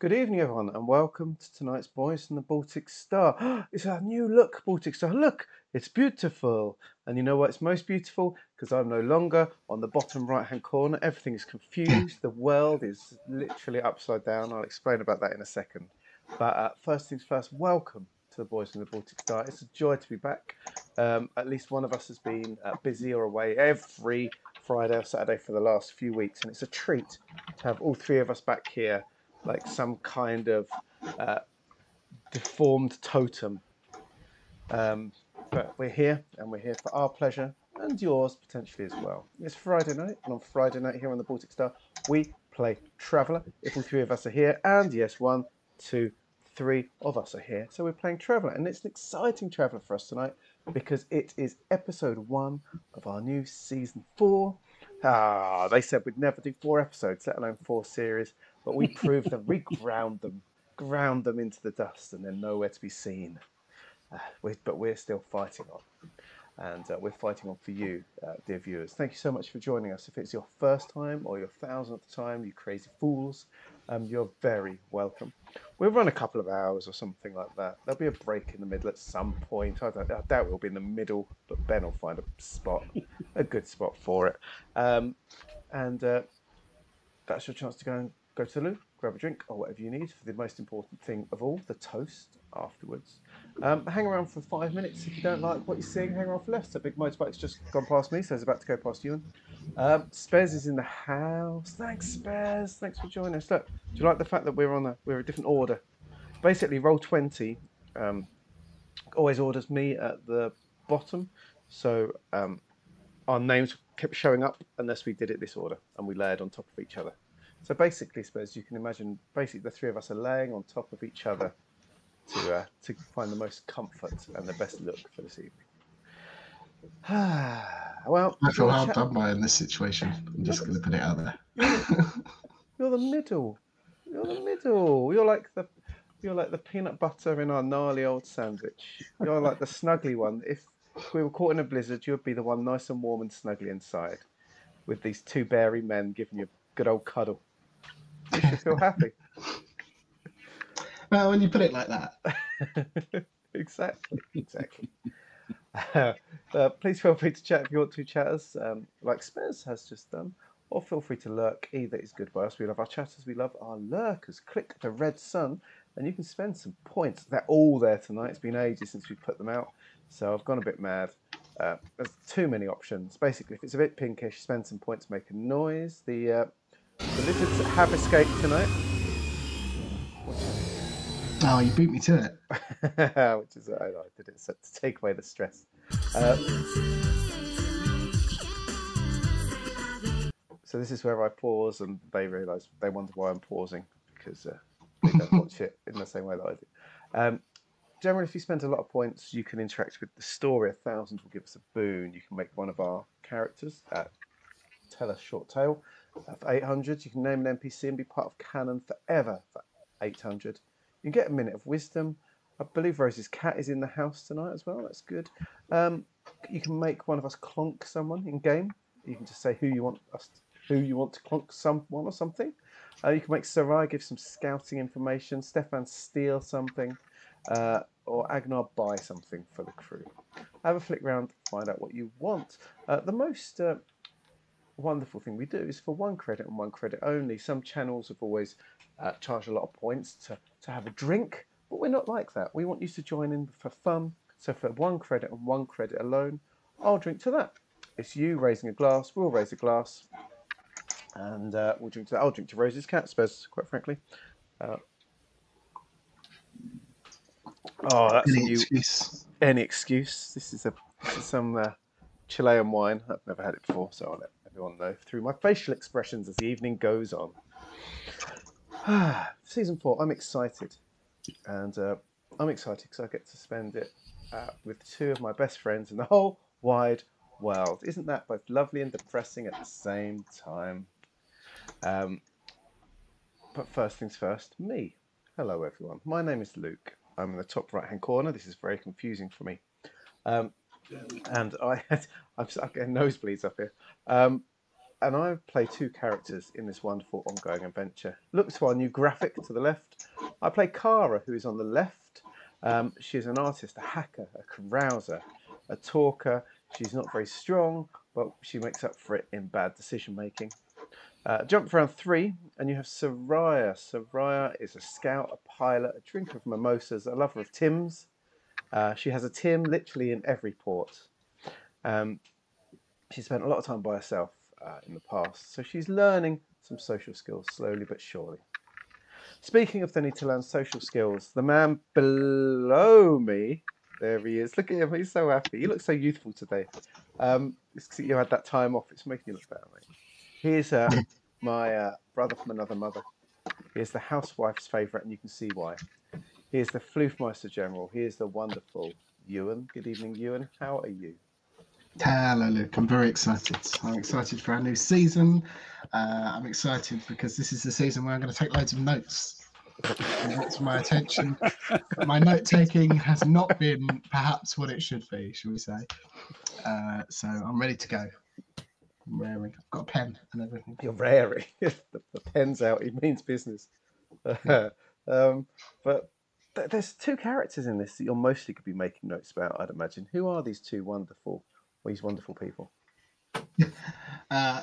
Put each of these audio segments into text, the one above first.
Good evening, everyone, and welcome to tonight's Boys from the Baltic Star. It's our new look, Baltic Star. Look, it's beautiful. And you know what? It's most beautiful because I'm no longer on the bottom right hand corner. Everything is confused. The world is literally upside down. I'll explain about that in a second. But uh, first things first, welcome to the Boys from the Baltic Star. It's a joy to be back. Um, at least one of us has been uh, busy or away every Friday or Saturday for the last few weeks, and it's a treat to have all three of us back here like some kind of uh, deformed totem. Um, but we're here, and we're here for our pleasure and yours potentially as well. It's Friday night, and on Friday night here on the Baltic Star, we play Traveller. If all three of us are here, and yes, one, two, three of us are here, so we're playing Traveller, and it's an exciting Traveller for us tonight because it is episode one of our new season four. Ah, they said we'd never do four episodes, let alone four series. But we proved them, we ground them, ground them into the dust, and they're nowhere to be seen. Uh, we, but we're still fighting on. And uh, we're fighting on for you, uh, dear viewers. Thank you so much for joining us. If it's your first time or your thousandth time, you crazy fools, um, you're very welcome. We'll run a couple of hours or something like that. There'll be a break in the middle at some point. I, I doubt we'll be in the middle, but Ben will find a spot, a good spot for it. Um, and uh, that's your chance to go and go to the loo, grab a drink or whatever you need for the most important thing of all, the toast afterwards. Um, hang around for five minutes if you don't like what you're seeing. Hang around for less. A big motorbike's just gone past me, so it's about to go past you. Um, Spez is in the house. Thanks, Spares. Thanks for joining us. Look, do you like the fact that we're on a we're a different order? Basically, roll twenty um, always orders me at the bottom, so um, our names kept showing up unless we did it this order and we layered on top of each other. So basically, suppose you can imagine, basically the three of us are laying on top of each other to uh, to find the most comfort and the best look for this evening. well, I feel hard done by in this situation. I'm just going to put it out there. You're the middle. You're the middle. You're like the you're like the peanut butter in our gnarly old sandwich. You're like the snuggly one. If we were caught in a blizzard, you would be the one nice and warm and snuggly inside, with these two beary men giving you a good old cuddle. You should feel happy. Well, when you put it like that. exactly, exactly. Uh, uh, please feel free to chat if you want to, chatters, um, like Spurs has just done, or feel free to lurk. Either is good by us. We love our chatters, we love our lurkers. Click the red sun, and you can spend some points. They're all there tonight. It's been ages since we put them out, so I've gone a bit mad. Uh, there's too many options. Basically, if it's a bit pinkish, spend some points, make a noise. The, uh, the lizards have escaped tonight. Oh, you beat me to it. Which is I, I did it so to take away the stress. Uh, so this is where I pause, and they realise they wonder why I'm pausing because uh, they don't watch it in the same way that I do. Um, generally, if you spend a lot of points, you can interact with the story. A thousand will give us a boon. You can make one of our characters uh, tell a short tale. For 800, you can name an NPC and be part of canon forever for 800. You get a minute of wisdom. I believe Rose's cat is in the house tonight as well. That's good. Um, you can make one of us clonk someone in game. You can just say who you want us, to, who you want to clonk someone or something. Uh, you can make Soraya give some scouting information. Stefan steal something, uh, or Agnar buy something for the crew. Have a flick round, find out what you want. Uh, the most uh, wonderful thing we do is for one credit and one credit only. Some channels have always uh, charged a lot of points to to have a drink, but we're not like that. We want you to join in for fun. So for one credit and one credit alone, I'll drink to that. It's you raising a glass, we'll raise a glass, and uh, we'll drink to that. I'll drink to Rose's cat, suppose, quite frankly. Uh, oh, that's Any a new excuse. any excuse. This is a this is some uh, Chilean wine. I've never had it before, so I'll let everyone know through my facial expressions as the evening goes on. Season four. I'm excited, and uh, I'm excited because I get to spend it uh, with two of my best friends in the whole wide world. Isn't that both lovely and depressing at the same time? Um, but first things first, me. Hello, everyone. My name is Luke. I'm in the top right hand corner. This is very confusing for me. Um, and I had, I'm, getting nosebleeds up here. Um, and I play two characters in this wonderful ongoing adventure. Look to our new graphic to the left. I play Kara, who is on the left. Um, she's an artist, a hacker, a carouser, a talker. She's not very strong, but she makes up for it in bad decision making. Uh, jump round three, and you have Soraya. Soraya is a scout, a pilot, a drinker of mimosas, a lover of Tim's. Uh, she has a Tim literally in every port. Um, she spent a lot of time by herself uh, in the past, so she's learning some social skills slowly but surely. Speaking of the need to learn social skills, the man below me, there he is. Look at him, he's so happy. He looks so youthful today. Um, it's you had that time off, it's making you look better, mate. Here's uh, my uh, brother from another mother. He is the housewife's favourite, and you can see why. He is the Floofmeister General. He is the wonderful Ewan. Good evening, Ewan. How are you? Hello, Luke. I'm very excited. I'm excited for our new season. Uh, I'm excited because this is the season where I'm going to take loads of notes. That's my attention. My note taking has not been perhaps what it should be, shall we say. Uh, so I'm ready to go. I'm raring. I've got a pen and everything. You're raring. the, the pen's out. It means business. um, but th- there's two characters in this that you're mostly could be making notes about, I'd imagine. Who are these two wonderful, these wonderful people? Uh,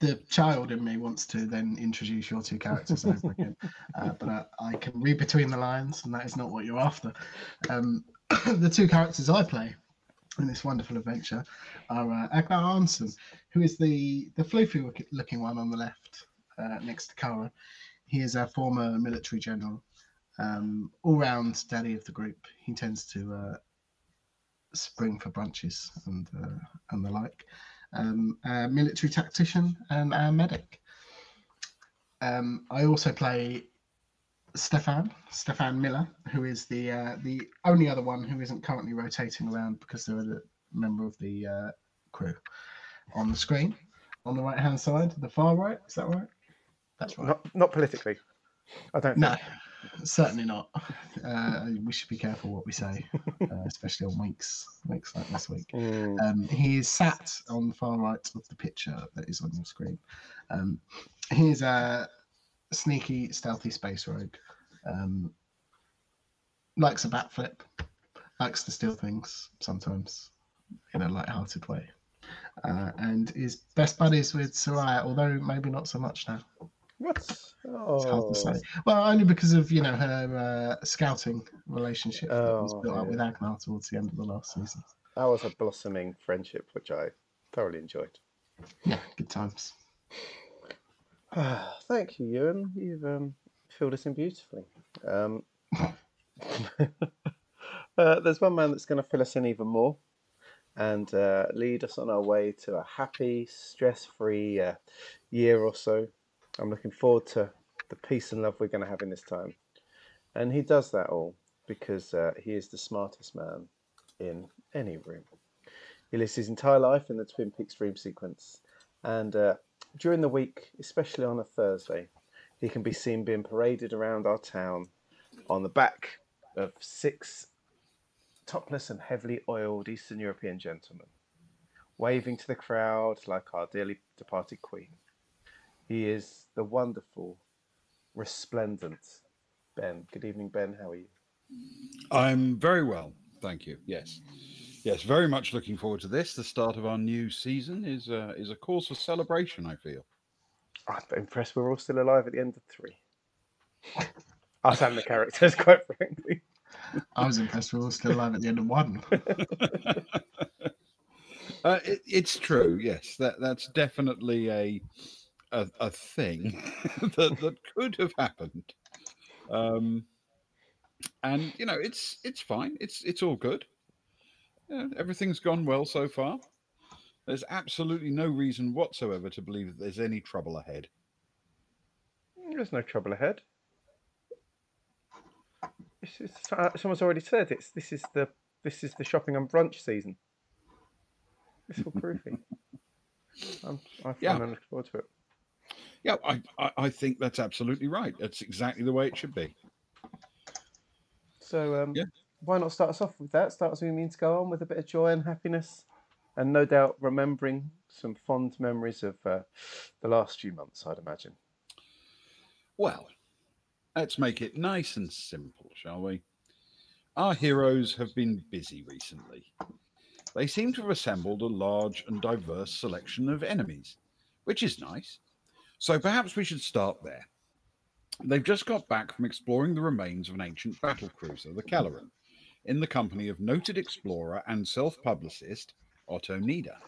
the child in me wants to then introduce your two characters over again, uh, but I, I can read between the lines, and that is not what you're after. Um, the two characters I play in this wonderful adventure are uh, Agnar Arnson, who is the the floofy looking one on the left, uh, next to Kara. He is a former military general, um, all-round daddy of the group. He tends to uh, spring for brunches and uh, and the like um, a military tactician and a medic. Um, I also play Stefan, Stefan Miller, who is the uh, the only other one who isn't currently rotating around because they're a member of the uh, crew on the screen on the right hand side, the far right. Is that right? That's right. Not, not politically. I don't No, think. Certainly not. Uh, we should be careful what we say, uh, especially on weeks weeks like this week. Mm, Um, he is sat on the far right of the picture that is on your screen. Um, he is a sneaky, stealthy space rogue. Um, likes a backflip. Likes to steal things sometimes in a light-hearted way. Uh, and is best buddies with Soraya, although maybe not so much now. What? It's Oh, hard to say. Well, only because of you know her uh, scouting relationship that was Oh, built up with Agnar towards the end of the last season. that was a blossoming friendship, which I thoroughly enjoyed. Yeah, good times. Thank you, Ewan. You've um, filled us in beautifully. Um, uh, there's one man that's going to fill us in even more and uh, lead us on our way to a happy, stress free uh, year or so. I'm looking forward to the peace and love we're going to have in this time. And he does that all because uh, he is the smartest man in any room. He lives his entire life in the Twin Peaks dream sequence. And uh, during the week, especially on a Thursday, he can be seen being paraded around our town on the back of six topless and heavily oiled Eastern European gentlemen, waving to the crowd like our dearly departed Queen. He is the wonderful, resplendent Ben. Good evening, Ben. How are you? I'm very well, thank you. Yes, yes, very much looking forward to this. The start of our new season is uh, is a cause for celebration. I feel. I'm impressed we're all still alive at the end of three. Us and the characters, quite frankly. I was impressed we were all still alive at the end of one. Uh, it, it's true. Yes, that that's definitely a a, a thing that that could have happened. Um, and you know, it's it's fine. It's it's all good. Yeah, everything's gone well so far. There's absolutely no reason whatsoever to believe that there's any trouble ahead. There's no trouble ahead. It's, it's, uh, someone's already said it's this is the this is the shopping and brunch season. It's all proofy. I'm, I Yeah. I'm looking forward to it. Yeah, I, I, I think that's absolutely right. That's exactly the way it should be. So um, Yeah. why not start us off with that? Start us we mean to go on with a bit of joy and happiness, and no doubt remembering some fond memories of uh, the last few months. I'd imagine. Well, let's make it nice and simple, shall we? Our heroes have been busy recently. They seem to have assembled a large and diverse selection of enemies, which is nice. So perhaps we should start there. They've just got back from exploring the remains of an ancient battle cruiser, the Kelleran, in the company of noted explorer and self publicist Otto Nida.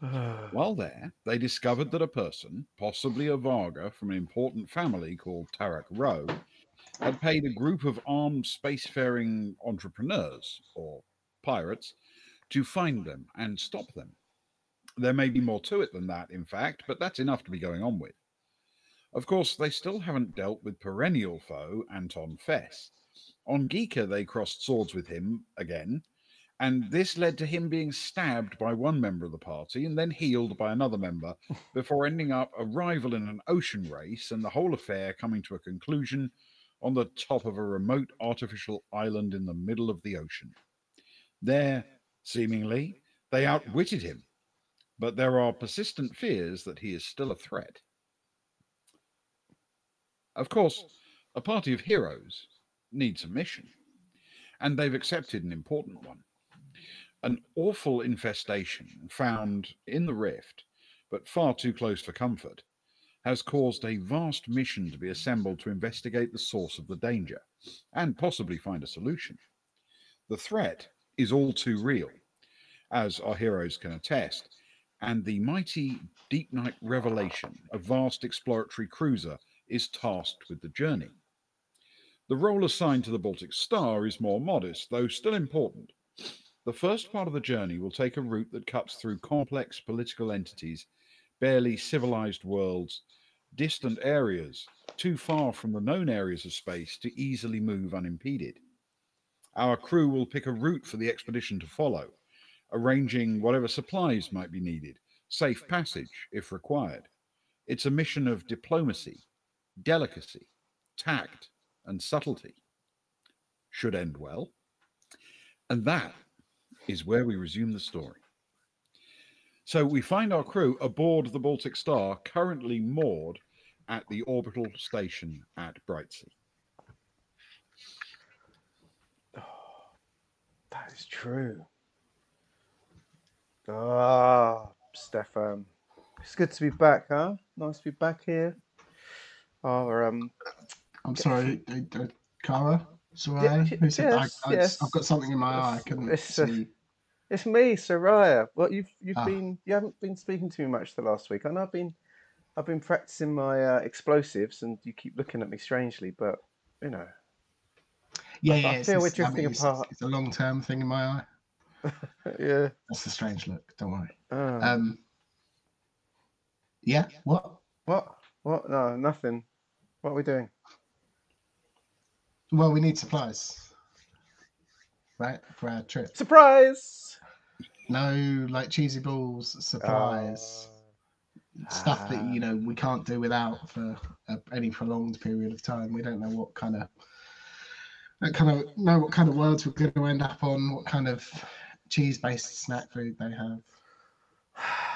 While there, they discovered that a person, possibly a Vargr from an important family called Tarak Row, had paid a group of armed spacefaring entrepreneurs, or pirates, to find them and stop them. There may be more to it than that, in fact, but that's enough to be going on with. Of course, they still haven't dealt with perennial foe Anton Fess. On Geeka, they crossed swords with him again, and this led to him being stabbed by one member of the party and then healed by another member before ending up a rival in an ocean race and the whole affair coming to a conclusion on the top of a remote artificial island in the middle of the ocean. There, seemingly, they outwitted him, but there are persistent fears that he is still a threat. Of course, a party of heroes needs a mission, and they've accepted an important one. An awful infestation found in the rift, but far too close for comfort, has caused a vast mission to be assembled to investigate the source of the danger and possibly find a solution. The threat is all too real, as our heroes can attest, and the mighty Deepnight Revelation, a vast exploratory cruiser, is tasked with the journey. The role assigned to the Baltic Star is more modest, though still important. The first part of the journey will take a route that cuts through complex political entities, barely civilized worlds, distant areas, too far from the known areas of space to easily move unimpeded. Our crew will pick a route for the expedition to follow, arranging whatever supplies might be needed, safe passage if required. It's a mission of diplomacy, delicacy, tact, and subtlety. Should end well. And that is where we resume the story. So we find our crew aboard the Baltic Star, currently moored at the orbital station at Brytsee. That is true. Ah, Stefan. It's good to be back, huh? Nice to be back here. Our um, I'm sorry, uh, uh, Kara. Sorry, Yeah, who said I, yes, I, yes. I've got something in my eye. I It's- couldn't it's, uh, see. it's me, Soraya. Well, you've you've Ah. been you haven't been speaking to me much the last week. I know I've been I've been practicing my uh, explosives, and you keep looking at me strangely, but you know, Yeah, I yeah. It's, feel we're it's- I drifting mean, apart. it's a long-term thing in my eye. yeah. That's the strange look. Don't worry. Ah. Um. Yeah. What? what? What? No, nothing. What are we doing? Well, we need supplies, right, for our trip. Surprise! No, like cheesy balls, supplies, stuff that Ah. you know we can't do without for a, any prolonged period of time. We don't know what kind of, don't kind of know what kind of worlds we're going to end up on, what kind of cheese-based snack food they have,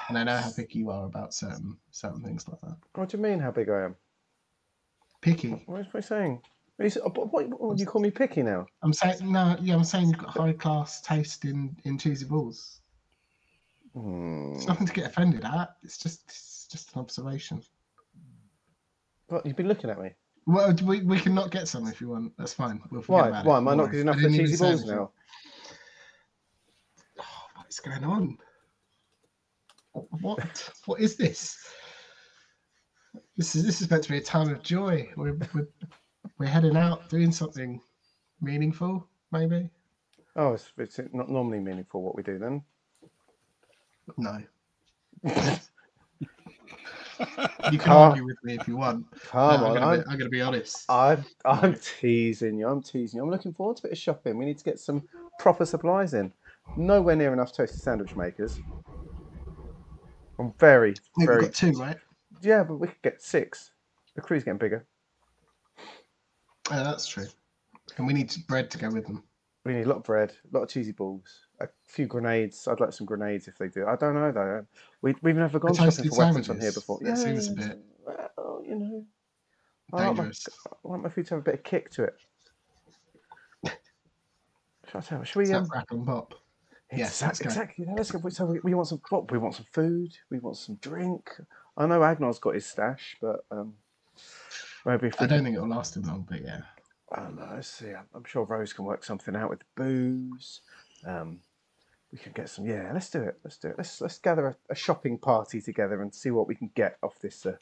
and I know how picky you are about certain certain things like that. What do you mean? How big I am? Picky. What is what are you saying? What, is, what, what, what would you call me picky now? I'm saying no. Yeah, I'm saying you've got high class taste in in cheesy balls. Hmm. It's nothing to get offended at. It's just it's just an observation. What, you've been looking at me. Well, we, we can not get some if you want. That's fine. We'll Why? Why am I not good enough for cheesy balls now? Oh, what's going on? What? what is this? This is this is meant to be a time of joy. We're we're, we're heading out doing something meaningful, maybe. Oh, it's, it's not normally meaningful what we do then. No. You can argue with me if you want. Come No, on, I'm, I'm, gonna be, I'm gonna be honest. I'm, I'm teasing you. I'm teasing you. I'm looking forward to a bit of shopping. We need to get some proper supplies in. Nowhere near enough toasted sandwich makers. I'm very, Wait, we've got two, right? Yeah, but we could get six. The crew's getting bigger. Oh, that's true. And we need bread to go with them. We need a lot of bread, a lot of cheesy balls, a few grenades. I'd like some grenades if they do. I don't know though. We, we've never gone shopping for weapons on here before. That seems a bit Well, you know. I like, my, Dangerous. I want my food to have a bit of kick to it. Shall I tell you? Should we? Um, crackle and pop? Yes, exact- let's go. exactly. Let's go. So we, we want some. What, we want some food. We want some drink. I know Agnar's got his stash, but um, maybe if I don't think it'll last him long, but yeah. I don't know. Let's see. I'm- I'm sure Rose can work something out with booze. Um, we can get some. Yeah, let's do it. Let's do it. Let's let's gather a, a shopping party together and see what we can get off this uh,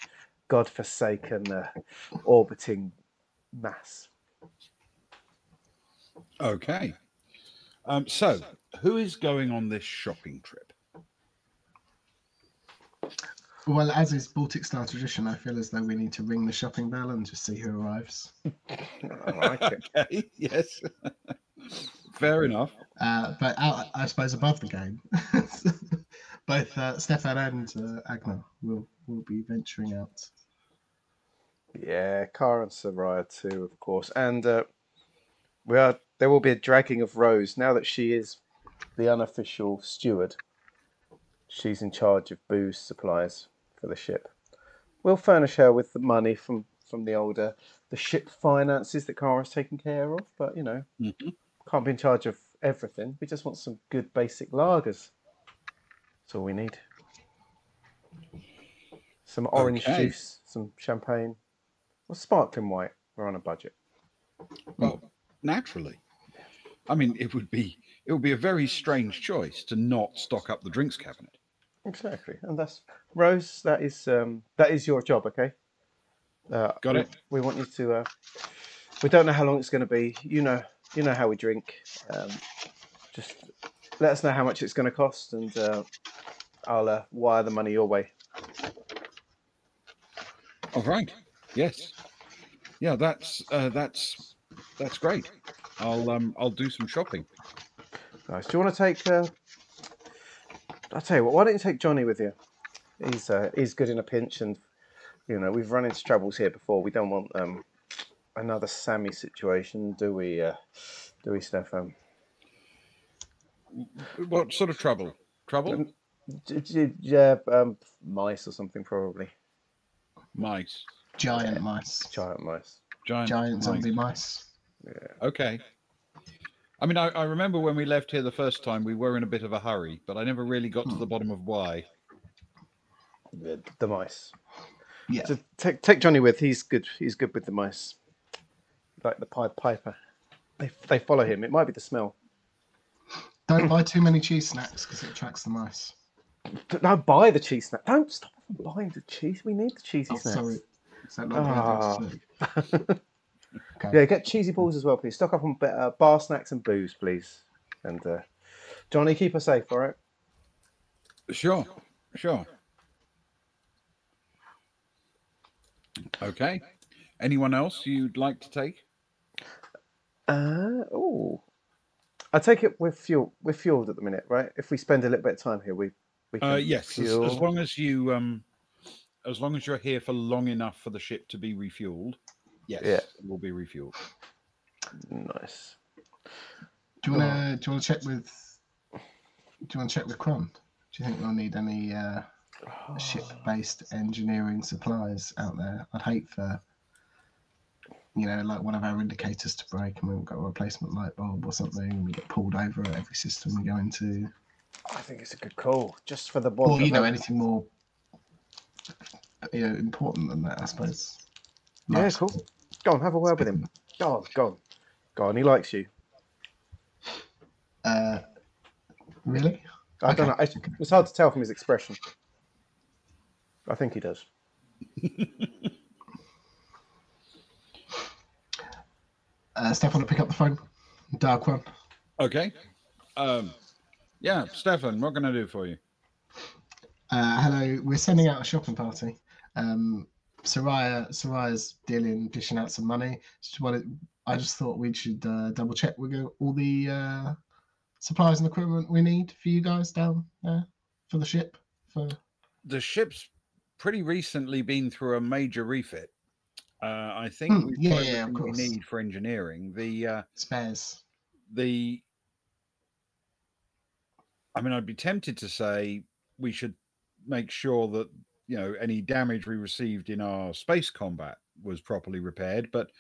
godforsaken uh, orbiting mass. Okay. Um, so, who is going on this shopping trip? Well, as is Baltic Star tradition, I feel as though we need to ring the shopping bell and just see who arrives. I like it. Okay. Yes. Fair enough. Uh, but out, I suppose above the game, both uh, Stefan and uh, Agnar will will be venturing out. Yeah, Kara and Soraya too, of course, and uh, we are. There will be a dragging of Rose now that she is the unofficial steward. She's in charge of booze supplies for the ship. We'll furnish her with the money from from the older the ship finances that Kara's taken care of, but you know, Mhm. can't be in charge of everything. We just want some good basic lagers. That's all we need. Some orange Okay. juice, some champagne, or sparkling white. We're on a budget. Well, naturally. I mean, it would be it would be a very strange choice to not stock up the drinks cabinet. Exactly, and that's Rose. That is um, that is your job. Okay. Uh, Got we- it. We want you to. Uh, we don't know how long it's going to be. You know. You know how we drink. Um, just let us know how much it's going to cost, and uh, I'll uh, wire the money your way. All right. Yes. Yeah, that's uh, that's that's great. I'll um I'll do some shopping. Nice. Do you want to take? I'll tell you what. Why don't you take Johnny with you? He's uh, he's good in a pinch, and you know we've run into troubles here before. We don't want um, another Sammy situation, do we? Uh, do we, Stefan? What sort of trouble? Trouble? J- j- Yeah, um, mice or something probably. Mice. Giant mice, Giant mice. Giant, giant mice. zombie mice. Okay. I mean, I, I remember when we left here the first time, we were in a bit of a hurry, but I never really got to the bottom of why. The, the mice. Yeah, So take take Johnny with. He's good. He's good with the mice. Like the Pied Piper. They they follow him. It might be the smell. don't buy too many cheese snacks because it attracts the mice. Don't buy the cheese snack. Don't stop buying the cheese. We need the cheesy Oh, snacks. sorry, is that not Ah. the idea? Okay. Yeah, get cheesy balls as well, please. Stock up on ba- uh, bar snacks and booze, please. And uh, Johnny, keep us safe, all right? Sure, sure. Okay. Anyone else you'd like to take? Uh, oh, I take it we're fuel. We're fueled at the minute, right? If we spend a little bit of time here, we we can Uh, yes, as, as long as you um, as long as you're here for long enough for the ship to be refueled. Yes, Yeah. it will be refueled. Nice. Do you want to do you want to check with do you want to check with Cron? Do you think we'll need any uh, ship-based engineering supplies out there? I'd hate for you know like one of our indicators to break and we've got a replacement light bulb or something and we get pulled over at every system we go into. I think it's a good call, just for the ball. Or you know anything more you know important than that, I suppose. Yeah, cool. Support. Go on, have a word with him. Go on, go on, go on. He likes you. Uh, really? I don't know. It's, it's hard to tell from his expression. I think he does. Uh, Steph, want to pick up the phone? Dial Cron. Okay. Um, yeah, Stefan, what can I do for you? Uh, hello, we're sending out a shopping party. Um, Soraya, Soraya's dealing, dishing out some money. I just thought we should uh, double check we go all the uh, supplies and equipment we need for you guys down there for the ship. For The ship's pretty recently been through a major refit. Uh, I think we've yeah, yeah, of everything we course. need for engineering. The uh, spares. the I mean, I'd be tempted to say we should make sure that you know any damage we received in our space combat was properly repaired, but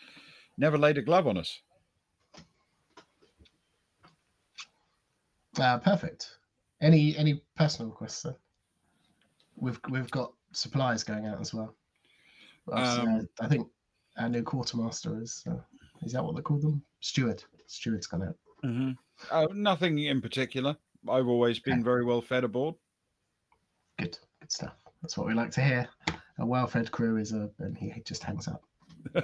never laid a glove on us. Uh, perfect. Any any personal requests then? We've we've got supplies going out as well. Um, uh, I think our new quartermaster is. Uh, is that what they call them? Steward. Steward's gone out. Oh, nothing in particular. I've always been Okay. very well fed aboard. Good, good stuff. That's what we like to hear. A well-fed crew is a, and he just hangs up. he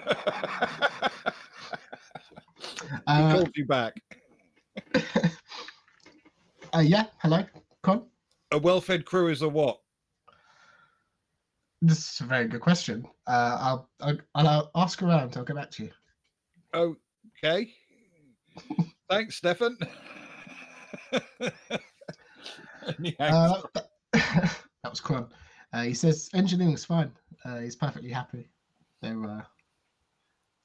Uh, called you back. uh, yeah. Hello, Con. A well-fed crew is a what? This is a very good question. Uh, I'll, I'll I'll ask around. I'll get back to you. Okay. Thanks, Stefan. And he hangs Uh, that was Con. Uh, he says engineering's fine. Uh, he's perfectly happy. There uh,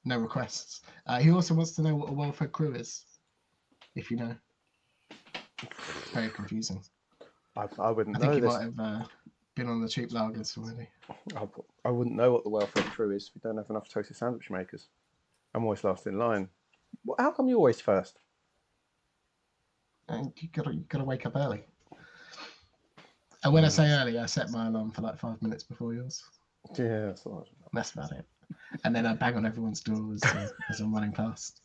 no requests. Uh, he also wants to know what a well-fed crew is, if you know. Very confusing. I, I wouldn't I think know he this. might have uh, been on the cheap lagers already. I, I wouldn't know what the welfare crew is. We don't have enough toasted sandwich makers. I'm always last in line. Wh- How come you're always first? And you gotta you gotta wake up early. And when I say early, I set my alarm for like five minutes before yours. Yeah, that's what That's about it. And then I bang on everyone's door as, uh, as I'm running past.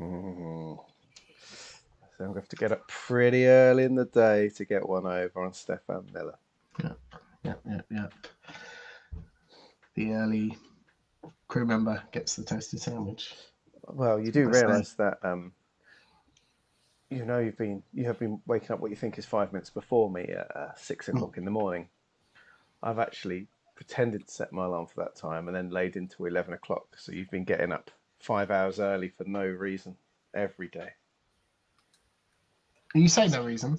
Mm. So I'm going to have to get up pretty early in the day to get one over on Stefan Miller. Yeah, yeah, yeah. yeah. The early crew member gets the toasted sandwich. Well, you do realise that um, you know you've been you have been waking up what you think is five minutes before me at uh, six Hmm. o'clock in the morning. I've actually pretended to set my alarm for that time and then laid into eleven o'clock. So you've been getting up five hours early for no reason every day. And you say no reason.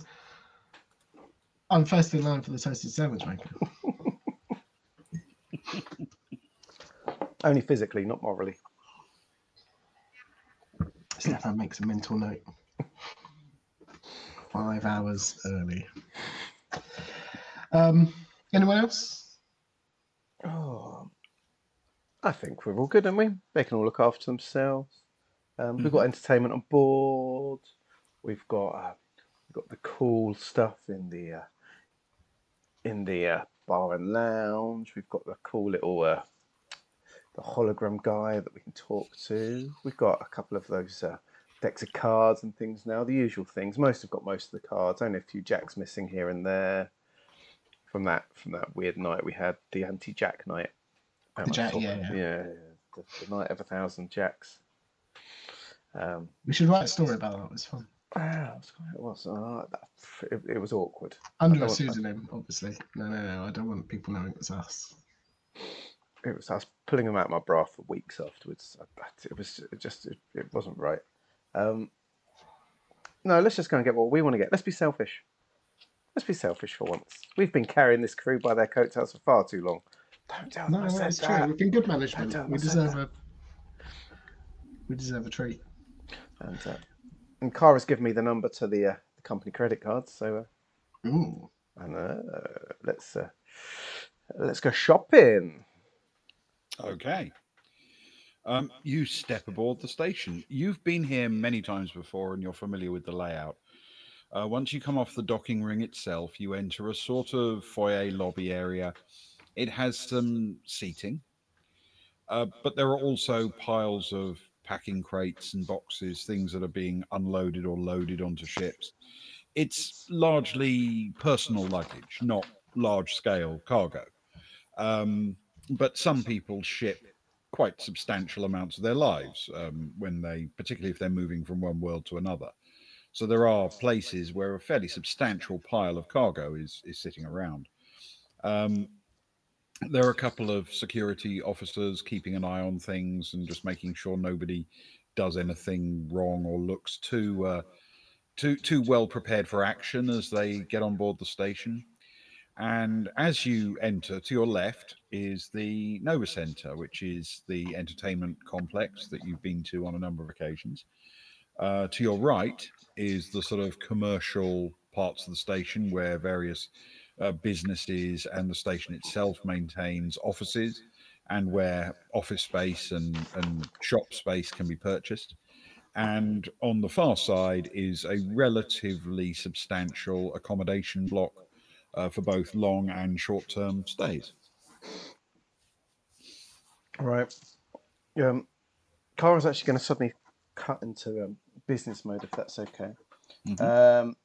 I'm first in line for the toasted sandwich maker. Only physically, not morally. Stefan makes a mental note. Five hours early. Um, anyone else? Oh, I think we're all good, aren't we? They can all look after themselves. Um, We've got entertainment on board. We've got uh, we've got the cool stuff in the uh, in the uh, bar and lounge. We've got the cool little uh, the hologram guy that we can talk to. We've got a couple of those uh, decks of cards and things now. The usual things. Most have got most of the cards. Only a few jacks missing here and there. From that from that weird night we had the anti-jack night. The Um, jack- yeah, yeah. yeah, the, the night of a thousand jacks. Um, We should write a story about that. It was fun. ah, it was uh, it, it was awkward. Under a pseudonym, obviously. No, no, no. I don't want people knowing it's us. It was I was pulling them out of my bra for weeks afterwards. I- It was just it, it wasn't right. Um, no, let's just go and get what we want to get. Let's be selfish. Let's be selfish for once. We've been carrying this crew by their coattails for far too long. Don't tell them No, I no, said it's that. true. We've been good management. We I said deserve a. We deserve a treat. And uh, and Kara's given me the number to the, uh, the company credit cards, so uh, Ooh. and uh, let's uh, let's go shopping. Okay. Um, you step aboard the station. You've been here many times before and you're familiar with the layout. Uh, once you come off the docking ring itself, you enter a sort of foyer lobby area. It has some seating, uh, but there are also piles of packing crates and boxes, things that are being unloaded or loaded onto ships. It's largely personal luggage, not large scale cargo. Um, but some people ship quite substantial amounts of their lives um, when they, particularly if they're moving from one world to another. So there are places where a fairly substantial pile of cargo is is sitting around. Um, there are a couple of security officers keeping an eye on things and just making sure nobody does anything wrong or looks too uh, too too well prepared for action as they get on board the station. And as you enter, to your left is the Nova Center, which is the entertainment complex that you've been to on a number of occasions. Uh, to your right is the sort of commercial parts of the station where various uh, businesses and the station itself maintains offices and where office space and, and shop space can be purchased. And on the far side is a relatively substantial accommodation block uh, for both long and short term stays. Right. Um, Kara's actually going to suddenly cut into um, business mode, if that's okay. Mhm. Um,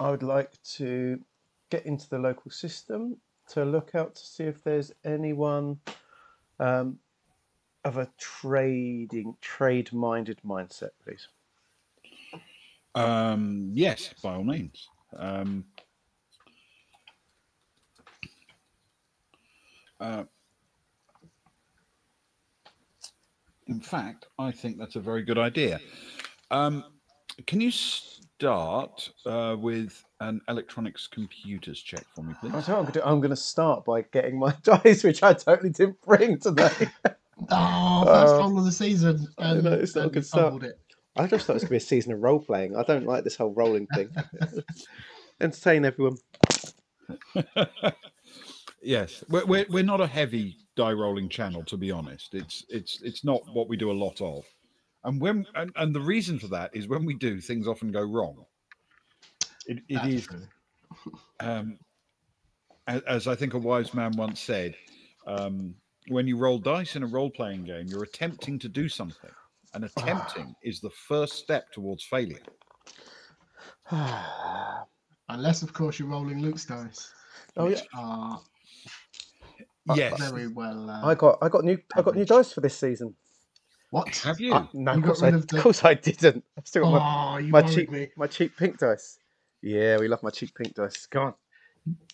I would like to get into the local system to look out to see if there's anyone um, of a trading, trade-minded mindset, please. Um, yes, by all means. Um, uh, in fact, I think that's a very good idea. Um, can you start uh, with an electronics computers check for me, I please? don't know what I'm going to. I'm going to start by getting my dice, which I totally didn't bring today. Oh, first roll of the season. I And, know, it's not a good start. it. I just thought it was going to be a season of role playing. I don't like this whole rolling thing. Entertain everyone. Yes, we're, we're we're not a heavy die rolling channel, to be honest. It's it's it's not what we do a lot of, and when and, and the reason for that is when we do things often go wrong. It, it That's is true. um, as, as I think a wise man once said, um, when you roll dice in a role playing game, you're attempting to do something, and attempting is the first step towards failure. Unless, of course, you're rolling Luke's dice. Oh, which yeah. are Yes, very well. Uh, I got I got new I got new dice for this season. what? have you? Uh, no, You of course, I, rid of of course I didn't. I've still got my, Oh, you my worried cheap me. my cheap pink dice. Yeah, we love my cheap pink dice. Come on.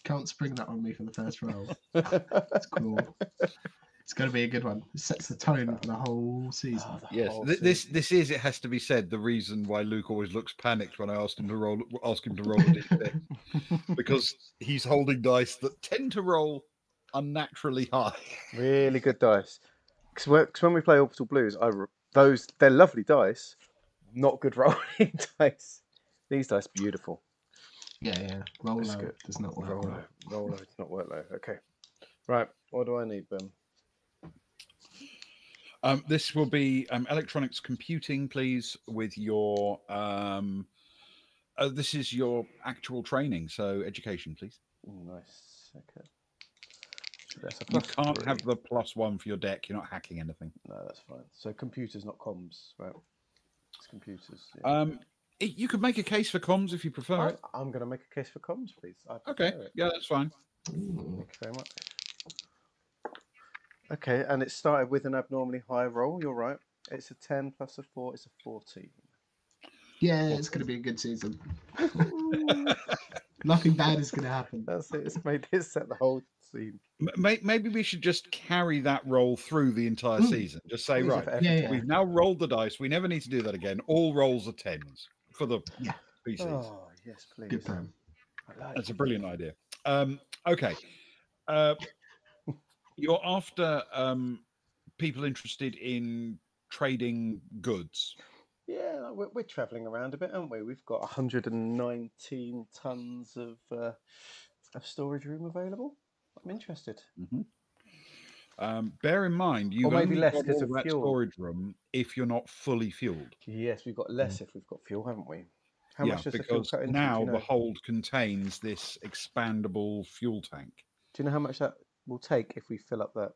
Can't spring that on me for the first roll. That's cool. it's going to be a good one. It sets the tone for the whole season. Oh, the Yes, whole th- this season. this is. It has to be said. The reason why Luke always looks panicked when I ask him to roll, ask him to roll a d6, because he's holding dice that tend to roll unnaturally high. really good dice. Because when we play Orbital Blues, I r- those they're lovely dice, not good rolling dice. These dice beautiful. Yeah, yeah. Roll That's low good. does not work. Roll low, roll low, it's not work low. Okay, right. What do I need, Ben? Um, this will be um, electronics computing, please, with your. Um, uh, this is your actual training, so education, please. Nice. Okay. So that's a You can't have the plus one for your deck. You're not hacking anything. No, that's fine. So computers, not comms, right? It's computers. yeah. Um, it- you could make a case for comms if you prefer I, it. I'm going to make a case for comms, please. I Okay, it. yeah, that's fine. Ooh. Thank you very much. Okay, and it started with an abnormally high roll. You're right. It's a 10 plus a 4. It's a 14. Yeah, it's going to be a good season. Nothing bad is going to happen. That's it. It's made it set the whole scene. Maybe we should just carry that roll through the entire Mm. season. Just say, These right, Yeah, yeah. we've now rolled the dice. We never need to do that again. All rolls are tens for the Yeah. PCs. Oh, yes, please. Good plan. I like That's a brilliant idea. Um, okay. Uh, you're after um, people interested in trading goods. Yeah, we're, we're travelling around a bit, aren't we? We've got 119 tons of, uh, of storage room available. I'm interested. Um, bear in mind, you've maybe less got 'cause all of that fuel. storage room if you're not fully fueled. Yes, we've got less if we've got fuel, haven't we? How yeah, much does the fuel because cut into? now you know? the hold contains this expandable fuel tank. do you know how much that will take if we fill up that?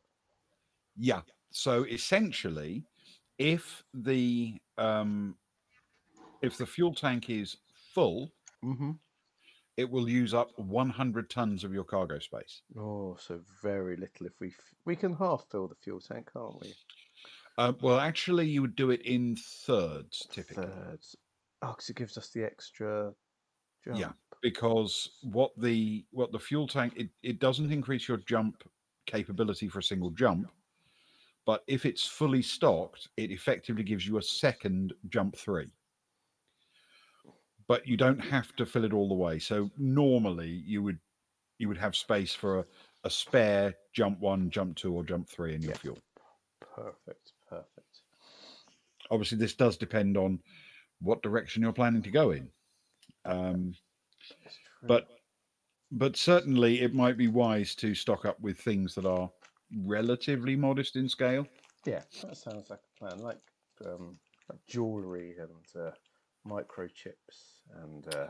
Yeah. So essentially, if the um, if the fuel tank is full, Mm-hmm. It will use up 100 tons of your cargo space. Oh, so very little. If we f- we can half fill the fuel tank, can't we? Uh, well, actually, you would do it in thirds typically. Thirds. Oh, because it gives us the extra Jump. Yeah. because what the what the fuel tank it, it doesn't increase your jump capability for a single jump but if it's fully stocked it effectively gives you a second jump three but you don't have to fill it all the way so normally you would you would have space for a, a spare jump one jump two or jump three in your Yeah. fuel Perfect. Perfect. obviously this does depend on what direction you're planning to go in um, but but certainly it might be wise to stock up with things that are relatively modest in scale yeah, that sounds like a plan. Like um, like jewelry and uh, microchips and uh,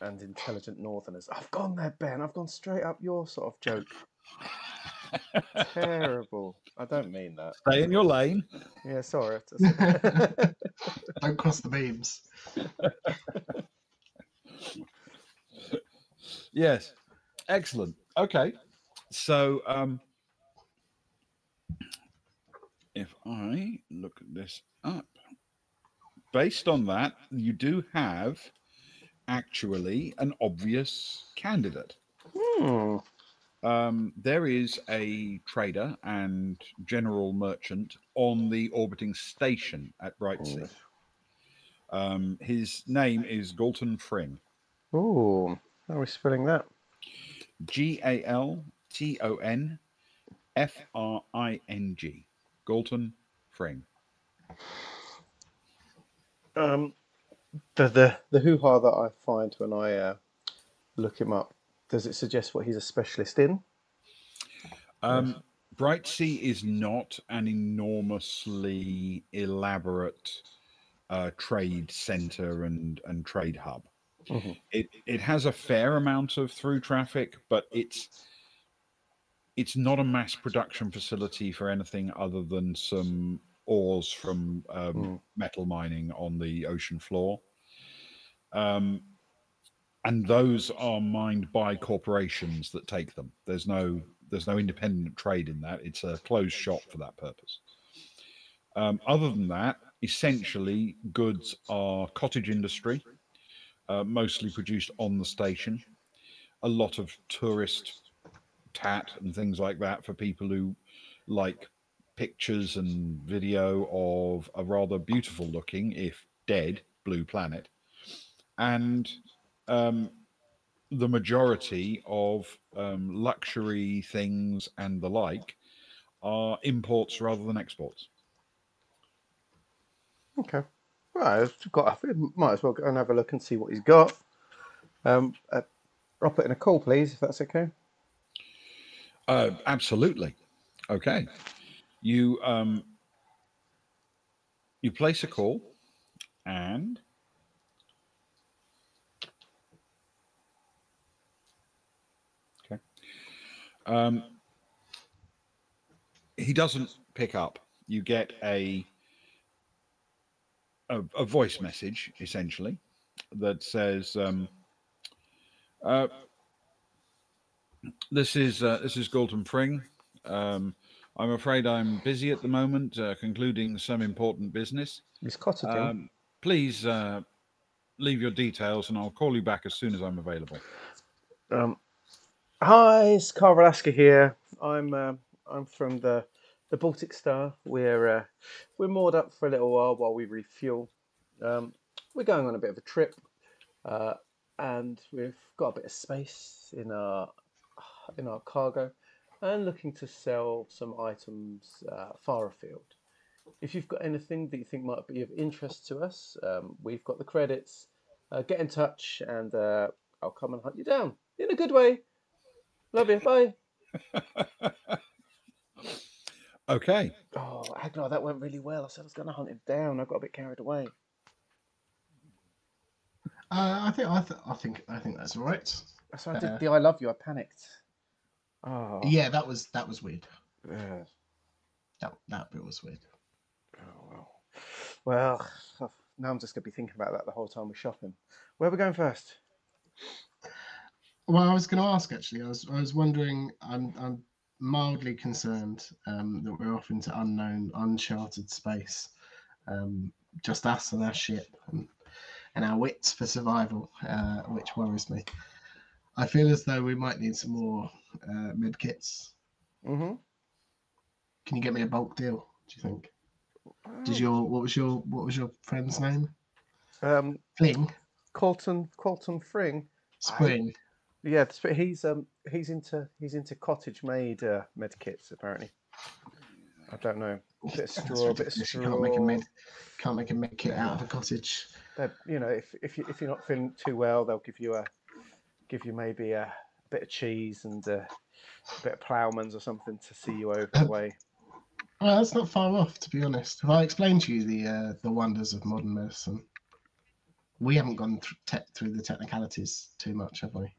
and intelligent northerners. I've gone there, Ben. I've gone straight up your sort of joke. Terrible. I don't mean that. stay in your lane Yeah, sorry. Don't cross the beams. yes excellent okay so um if i look this up based on that you do have actually an obvious candidate Hmm. um, there is a trader and general merchant on the orbiting station at Brytsee. Um, his name is Galton Fring. Oh, how are we spelling that? G A L T O N F R I N G. Galton Fring. Um, the the the hoo ha that I find when I uh, look him up does it suggest what he's a specialist in? Um, Brytsee is not an enormously elaborate uh, trade center and, and trade hub. Mhm. It it has a fair amount of through traffic, but it's it's not a mass production facility for anything other than some ores from um, Mm. metal mining on the ocean floor. Um, and those are mined by corporations that take them. There's no there's no independent trade in that. It's a closed shop for that purpose. Um, other than that, essentially, goods are cottage industry, uh, mostly produced on the station. A lot of tourist tat and things like that for people who like pictures and video of a rather beautiful looking, if dead, blue planet. And um, the majority of um, luxury things and the like are imports rather than exports. Okay. Right, I've got. I might as well go and have a look and see what he's got. Um, uh, drop it in a call, please, if that's okay. Uh, absolutely. Okay. You um, you place a call, and okay. Um, he doesn't pick up. You get a a, a voice message essentially that says. Um, uh, this is uh, this is Galton Fring. Um, I'm afraid I'm busy at the moment, uh, concluding some important business. He's cottaging. Um, please uh, leave your details, and I'll call you back as soon as I'm available. Um, hi, it's Carl Velasquez here. I'm uh, I'm from the the Baltic Star. We're uh, we're moored up for a little while while we refuel. Um, we're going on a bit of a trip, uh, and we've got a bit of space in our in our cargo, and looking to sell some items uh, far afield. If you've got anything that you think might be of interest to us, um, we've got the credits. Uh, get in touch, and uh, I'll come and hunt you down in a good way. Love you. Bye. Okay. Oh, Agnar, that went really well. I said I was going to hunt him down. I got a bit carried away. Uh, I think I, th- I think I think that's all right. So I did Uh, the I love you. I panicked. Oh, Yeah, that was that was weird. yeah. That that bit was weird. Oh, well. Well, now I'm just going to be thinking about that the whole time we're shopping. Where are we going first? Well, I was going to ask actually. I was I was wondering. I'm I'm mildly concerned um, that we're off into unknown, uncharted space. Um, just us and our ship. And and our wits for survival, uh, which worries me. I feel as though we might need some more uh, med kits. Mm-hmm. Can you get me a bulk deal? Do you think? Did your what was your what was your friend's name? um Fling Colton Colton Fring? Spring. Yeah, he's um he's into he's into cottage made uh, med kits apparently. I don't know. A bit of straw, a bit of straw. You can't make a med can't make a med kit out of a cottage. They're- you know, if if you if you're not feeling too well, they'll give you a give you maybe a, bit of cheese and uh, a bit of ploughman's or something to see you over the way. Well, that's not far off, to be honest. Have I explained to you the uh, the wonders of modern medicine? We haven't gone th- te- through the technicalities too much, have we?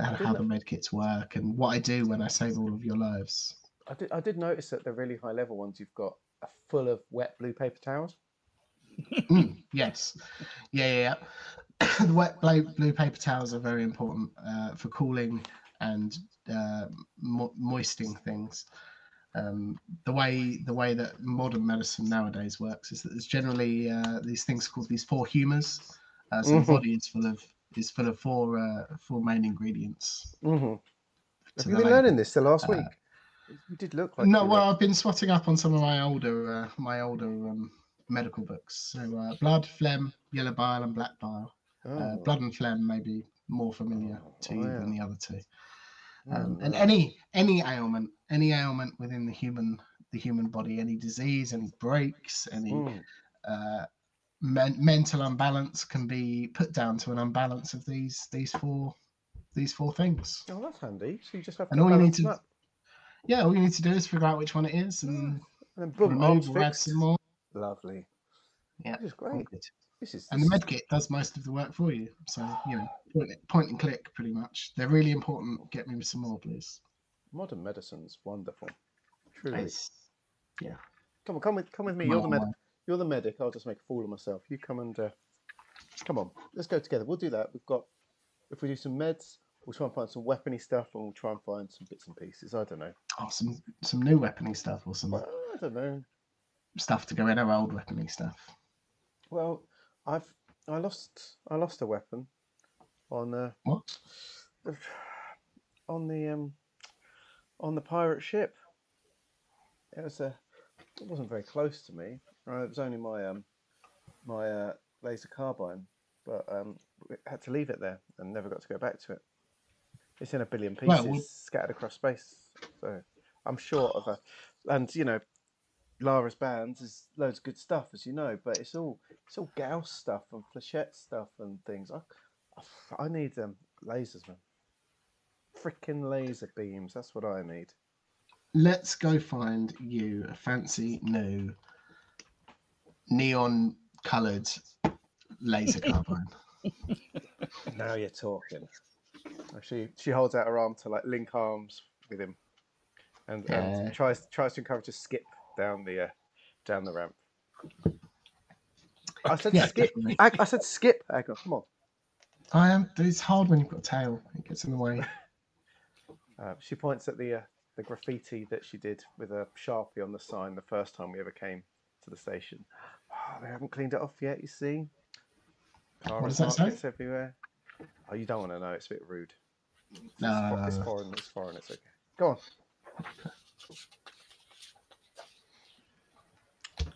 And how the med kits work and what I do when I save all of your lives. I did I did notice that the really high level ones you've got are full of wet blue paper towels. Mm, yes, yeah, yeah. The wet blue, blue paper towels are very important uh, for cooling and uh, mo- moistening things. Um, the way the way that modern medicine nowadays works is that there's generally uh, these things called these four humours. Uh, so Mhm. the body is full of is full of four uh, four main ingredients. Mm-hmm. Have you been learning this the last Uh, week? You did look like no, well, were- I've been swatting up on some of my older uh, my older um, medical books. So uh, blood, phlegm, yellow bile, and black bile. Uh, Oh, blood and phlegm may be more familiar to Oh, you yeah. than the other two. oh, Um, and any any ailment, any ailment within the human the human body, any disease, any breaks, any Mm. uh, men- mental unbalance can be put down to an unbalance of these these four these four things. Oh, that's handy. So you just have And all you need to- up. Yeah, all you need to do is figure out which one it is and And then boom, remove add some more. Lovely. Yeah, all great. Good. This is And the this is- med kit does most of the work for you. So you know, point, point and click, pretty much. They're really important. Get me some more, please. modern medicine's wonderful. Truly. It's- Come on, come with come with me. You're the med- you're the medic. I'll just make a fool of myself. You come and uh, come on. Let's go together. We'll do that. We've got if we do some meds, we'll try and find some weapony stuff, and we'll try and find some bits and pieces. I don't know. Oh, some some new weapony stuff or some Well, I don't know. stuff to go in our old weapony stuff. Well, I've I lost I lost a weapon on uh, What? on the um on the pirate ship. It was a it wasn't very close to me. It was only my um my uh, laser carbine, but um we had to leave it there and never got to go back to it. It's in a billion pieces Well, we- scattered across space, so I'm short of a. And you know, Lara's bands is loads of good stuff, as you know, but it's all it's all Gauss stuff and flechette stuff and things. I, I, I need um, lasers, man. Freaking laser beams. That's what I need. Let's go find you a fancy new neon coloured laser carbine. Now you're talking. She she holds out her arm to like link arms with him, and, and Yeah. tries tries to encourage a skip down the uh, down the ramp. I said Yeah, skip. I, I said skip. Come on. I am. It's hard when you've got a tail. It gets in the way. Uh, she points at the uh, the graffiti that she did with a sharpie on the sign the first time we ever came to the station. Oh, they haven't cleaned it off yet. You see. Car What does that say? everywhere. Oh, you don't want to know. It's a bit rude. No, it's, no, no, it's foreign. It's foreign. It's okay. Go on.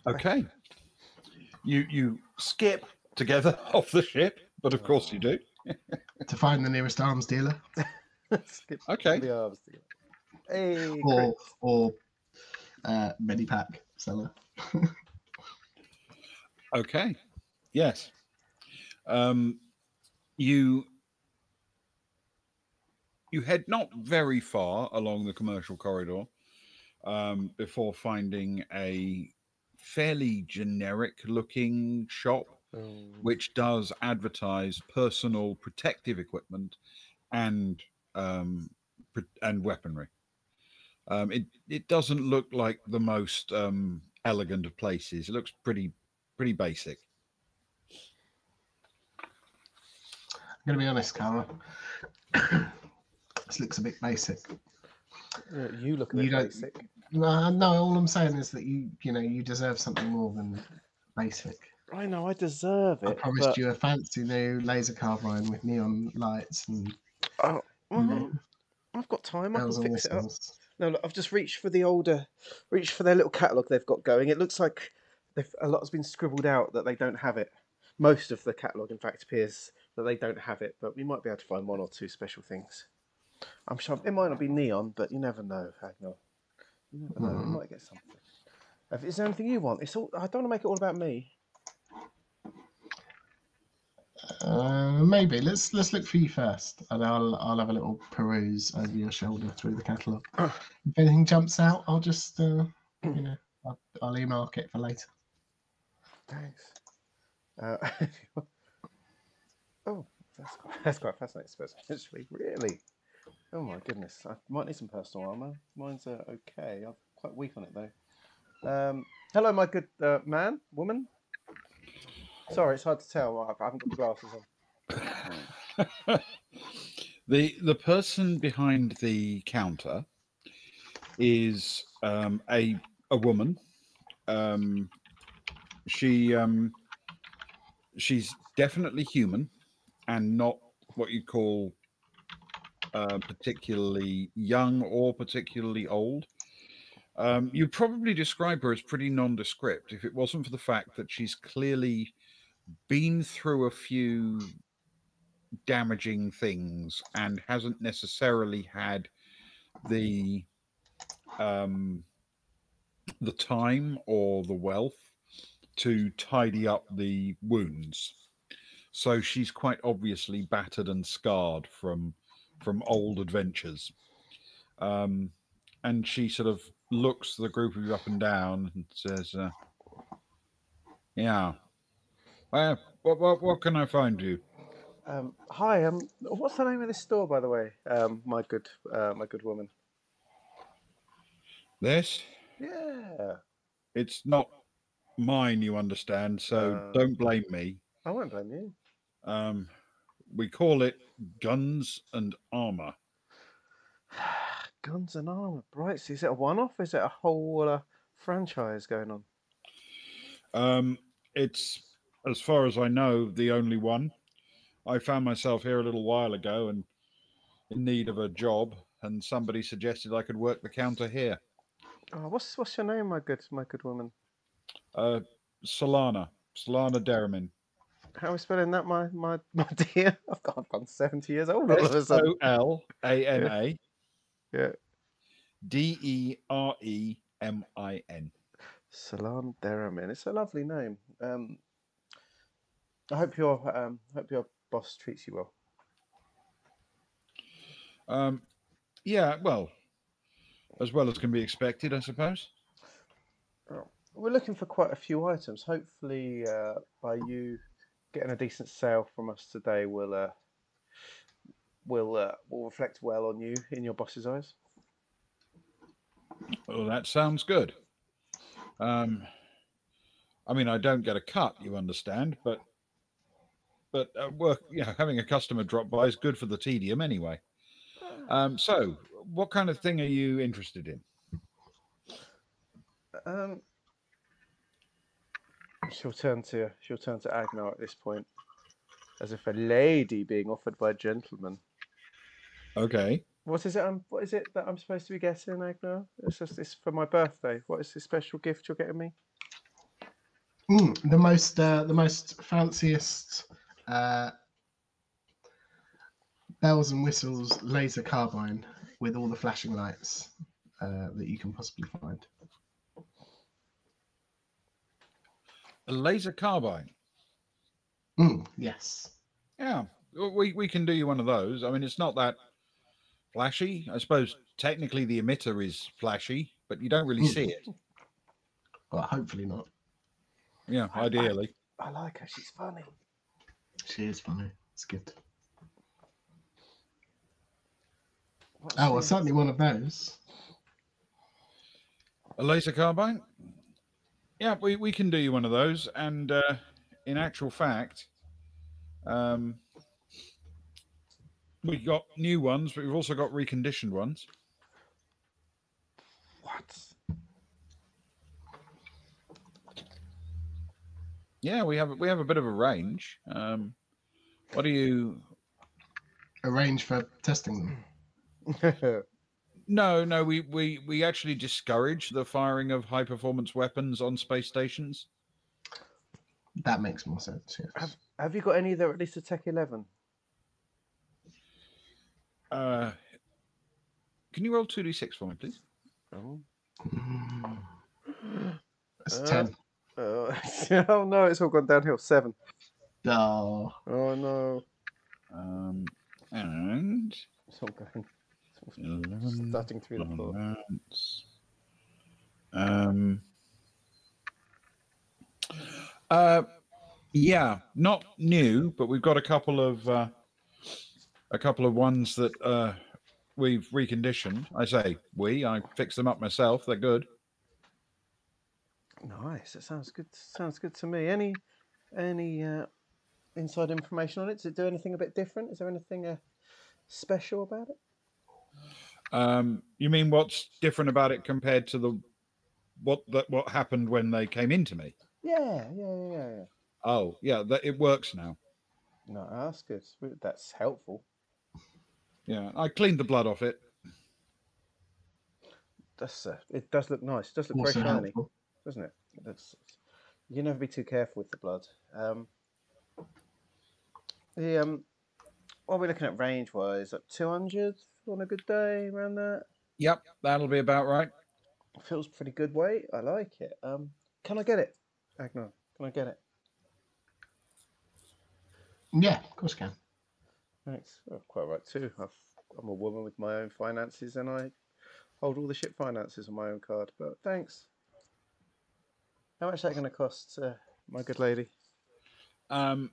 Okay. You you skip together off the ship, but of course you do. To find the nearest arms dealer, Skip Okay. the arms together. Hey, or Chris. or uh, Medipack seller. Okay. Yes. Um, you you head not very far along the commercial corridor um, before finding a fairly generic looking shop Um, which does advertise personal protective equipment and um, and weaponry. Um, it it doesn't look like the most um, elegant of places. It looks pretty pretty basic. I'm gonna be honest, Kara. this looks a bit basic. uh, you look a You bit don't- basic. No, no. All I'm saying is that you, you know, you deserve something more than basic. I know I deserve it. I promised but, you a fancy new laser carbine with neon lights and Oh, you well, know, mm-hmm. I've got time. I can fix it up. No, look, I've just reached for the older, reached for their little catalogue they've got going. It looks like they've, a lot has been scribbled out that they don't have it. Most of the catalogue, in fact, appears that they don't have it, but we might be able to find one or two special things. I'm sure it might not be neon, but you never know, Agnar. You never know. We Hmm. might get something. If- Is there anything you want? It's all. I don't want to make it all about me. Uh, maybe let's let's look for you first, and I'll I'll have a little peruse over your shoulder through the catalogue. if anything jumps out, I'll just uh, you know I'll, I'll earmark it for later. Thanks. Uh, oh, that's quite, that's quite fascinating. Actually, really. Oh my goodness, I might need some personal armor. Mine's uh, okay. I'm quite weak on it though. Um, hello, my good uh, man, woman. Sorry, it's hard to tell. I haven't got the glasses on. the the person behind the counter is um, a a woman. Um, she um, she's definitely human and not what you call uh, particularly young or particularly old. Um, you'd probably describe her as pretty nondescript if it wasn't for the fact that she's clearly been through a few damaging things and hasn't necessarily had the um, the time or the wealth to tidy up the wounds. So she's quite obviously battered and scarred from from old adventures. Um, and she sort of looks the group of you up and down and says, uh, "Yeah, well, what, what what can I find you?" Um, hi, um, what's the name of this store, by the way? Um, my good, uh, my good woman. This Yeah, it's not mine, you understand. So Uh. don't blame me. I won't blame you. Um, we call it guns and armor. Guns and armor, right? So is it a one-off? Is it a whole uh, franchise going on? Um, it's, as far as I know, the only one. I found myself here a little while ago and in need of a job, and somebody suggested I could work the counter here. Oh, what's what's your name, my good, my good woman? Uh, Solana, Solana Deremin. How are we spelling that, my my my dear? I've gone, I've gone seventy years old all of a sudden. O L A N A Yeah, D E R E M I N. Salam Deremin. It's a lovely name. Um, I hope your um, hope your boss treats you well. Um, yeah, well, as well as can be expected, I suppose. We're looking for quite a few items. Hopefully, uh, by you getting a decent sale from us today, will uh, will uh, will reflect well on you in your boss's eyes. Well, that sounds good. Um, I mean, I don't get a cut, you understand, but but uh, work, you know, having a customer drop by is good for the tedium anyway. Um, so, what kind of thing are you interested in? Um, she'll turn to she'll turn to Agnar at this point, as if a lady being offered by a gentleman. Okay. What is it? Um, what is it that I'm supposed to be getting, Agnar? It's just this for my birthday. What is this special gift you're getting me? Mm, the most uh, the most fanciest uh, bells and whistles laser carbine with all the flashing lights uh, that you can possibly find. A laser carbine. Mm, yes. Yeah, we, we can do you one of those. I mean, it's not that flashy. I suppose technically the emitter is flashy, but you don't really Mm. see it. Well, hopefully not. Yeah, I- I- ideally. I like her. She's funny. She is funny. It's good. What's Oh, well, the- certainly one of those. A laser carbine? Yeah, we, we can do you one of those. And uh, in actual fact, um, we've got new ones, but we've also got reconditioned ones. What? Yeah, we have we have a bit of a range. Um, what do you? Arrange for testing them. No, no, we we we actually discourage the firing of high performance weapons on space stations. That makes more sense. Yes. Have- Have you got any that are at least a Tech 11? Uh, can you roll two d six for me, please? Oh. Mm. That's Uh, ten. Oh, oh no, it's all gone downhill. Seven. Oh, Oh no. Um, and It's all going. It's all 11 starting through the floor. Um. Uh, yeah, not new, but we've got a couple of uh, a couple of ones that uh, we've reconditioned. I say we. I fixed them up myself. They're good. Nice. It sounds good. Sounds good to me. Any any uh, inside information on it? Does it do anything a bit different? Is there anything uh, special about it? Um, you mean what's different about it compared to the what that what happened when they came into me? Yeah, yeah, yeah, yeah. yeah. Oh, yeah, that it works now. No, that's good. That's helpful. Yeah, I cleaned the blood off it. That's uh, it. Does look nice. It does look very also shiny, helpful. doesn't it? That's, you never be too careful with the blood. Um, the um, what we're looking at range wise, like two hundred on a good day, around that. Yep, that'll be about right. Feels pretty good weight. I like it. Um, can I get it, Agnar? Can I get it? Yeah, of course you can. Thanks. Oh, quite right too. I've, I'm a woman with my own finances, and I hold all the ship finances on my own card. But thanks. How much is that going to cost, uh, my good lady? Um,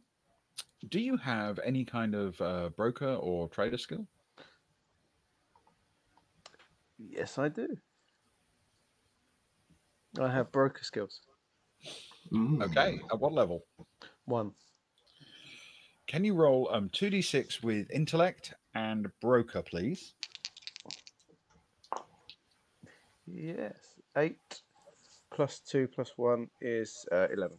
do you have any kind of uh, broker or trader skill? Yes, I do. I have broker skills. Mm. Okay, at what level? One. Can you roll um 2d6 with intellect and broker, please? Yes. Eight plus two plus one is uh, eleven.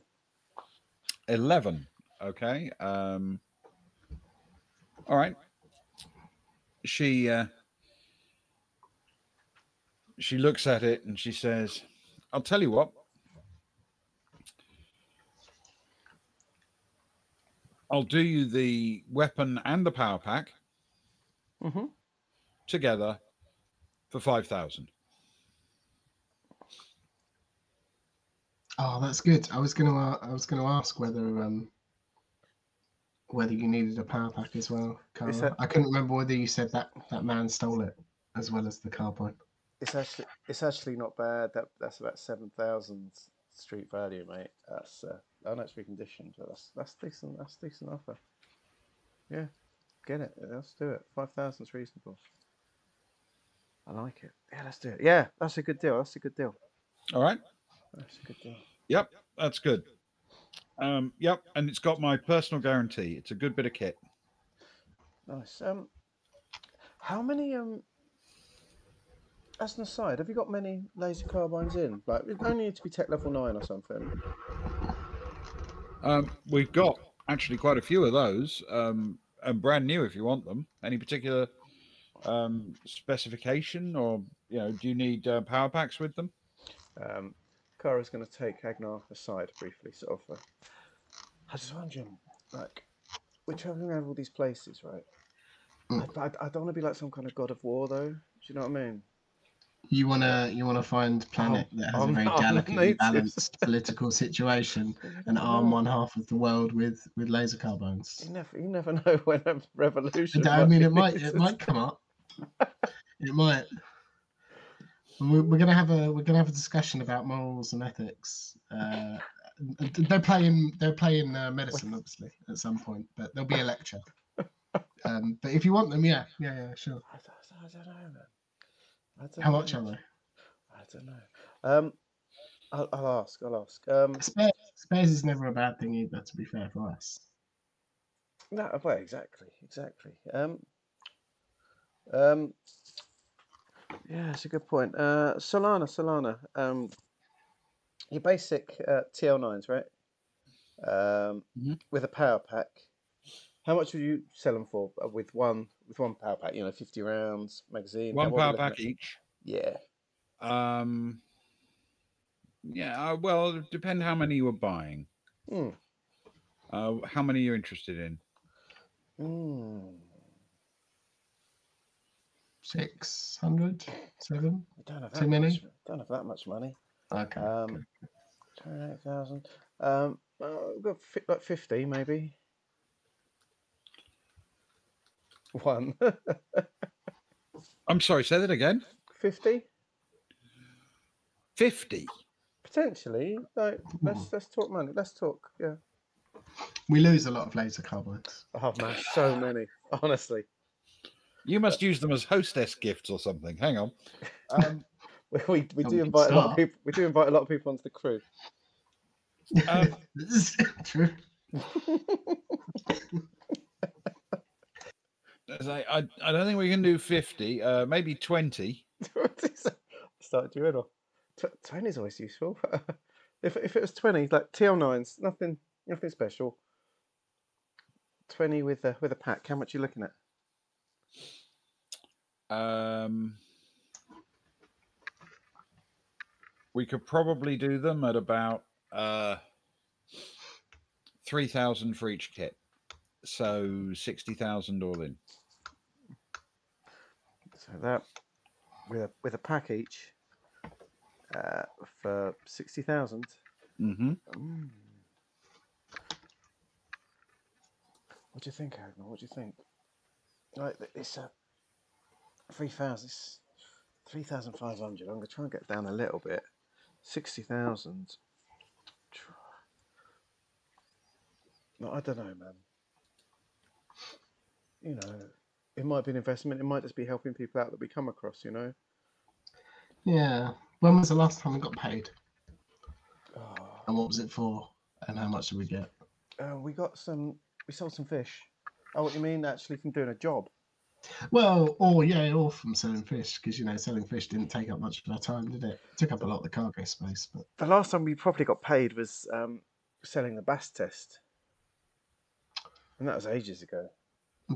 11. Okay. Um, all right. She uh, she looks at it and she says, "I'll tell you what. I'll do you the weapon and the power pack Mm-hmm. together for five thousand. Oh, that's good. I was gonna uh, I was gonna ask whether um whether you needed a power pack as well. Carl. that- I couldn't remember whether you said that that man stole it as well as the carbine. It's actually it's actually not bad. That that's about seven thousand street value, mate. That's uh, I know it's reconditioned, but that's that's decent. That's decent offer. Yeah, get it. Let's do it. Five thousand's reasonable. I like it. Yeah, let's do it. Yeah, that's a good deal. That's a good deal. All right. That's a good deal. Yep, that's good. Um, yep, and it's got my personal guarantee. It's a good bit of kit. Nice. Um, how many um? As an aside, have you got many laser carbines in? Like, it only need to be tech level nine or something. Um, we've got actually quite a few of those, um, and brand new if you want them. Any particular um, specification, or you know, do you need uh, power packs with them? Um, Kara's going to take Agnar aside briefly, sort of. Uh, I was just wondering, like, we're traveling around all these places, right? Mm. I, I, I don't want to be like some kind of god of war, though. Do you know what I mean? You wanna you wanna find planet that has I'm a very not delicately balanced political situation and arm one half of the world with with laser carbines. You never, you never know when a revolution. I mean, it might it might come up. It might. We're, we're gonna have a we're gonna have a discussion about morals and ethics. Uh, they're playing they're playing uh, medicine obviously at some point, but there'll be a lecture. Um, but if you want them, yeah, yeah, yeah, sure. I don't, I don't know, man. How know. much are they? I don't know. Um, I'll, I'll ask. I'll ask. Um, Spares, spares is never a bad thing either. To be fair for us. no, well, exactly, exactly. Um, um, yeah, it's a good point. Uh, Solana, Solana. Um, your basic uh, TL9s, right? um, Mhm. with a power pack. How much would you sell them for uh, with one with one power pack? You know, fifty rounds magazine. One what are we power pack at? each. Yeah. Um, yeah, uh, well, depend how many you were buying. Hmm. Uh, how many you're interested in? Mm. Six hundred, seven. We don't have Too that many? much. Don't have that much money. Okay. Um, twenty-eight thousand. Um, uh, we've got fi- like fifty maybe. One. I'm sorry, say that again. Fifty. 50. Potentially. Like, let's let's talk money. Let's talk. Yeah. we lose a lot of laser carbines. Oh man, so many. Honestly, You must use them as hostess gifts or something. Hang on. Um, we we, we do we can invite a lot of people. We do invite a lot of people onto the crew. um, This is true. as I, I, I don't think we can do 50, uh, maybe 20. Started you in off. Tw- Twenty's always useful. if if it was twenty, like TL nines, nothing nothing special. Twenty with a with a pack. How much are you looking at? Um, we could probably do them at about uh, 3,000 for each kit. So 60,000 all in. So that with a with a pack each uh, for sixty thousand. Mm-hmm. Mm. What do you think, Agnar? What do you think? Like it's a three thousand, three thousand five hundred. I'm gonna try and get down a little bit. Sixty thousand. No, I don't know, man. You know, it might be an investment. It might just be helping people out that we come across. You know. Yeah. When was the last time we got paid? Oh, And what was it for? And how much did we get? uh, we got some. We sold some fish. Oh, what you mean? Actually, from doing a job. Well, or yeah, or from selling fish, because you know, selling fish didn't take up much of our time, did it? Took up a lot of the cargo space, but The last time we probably got paid was um, selling the bass test, and that was ages ago.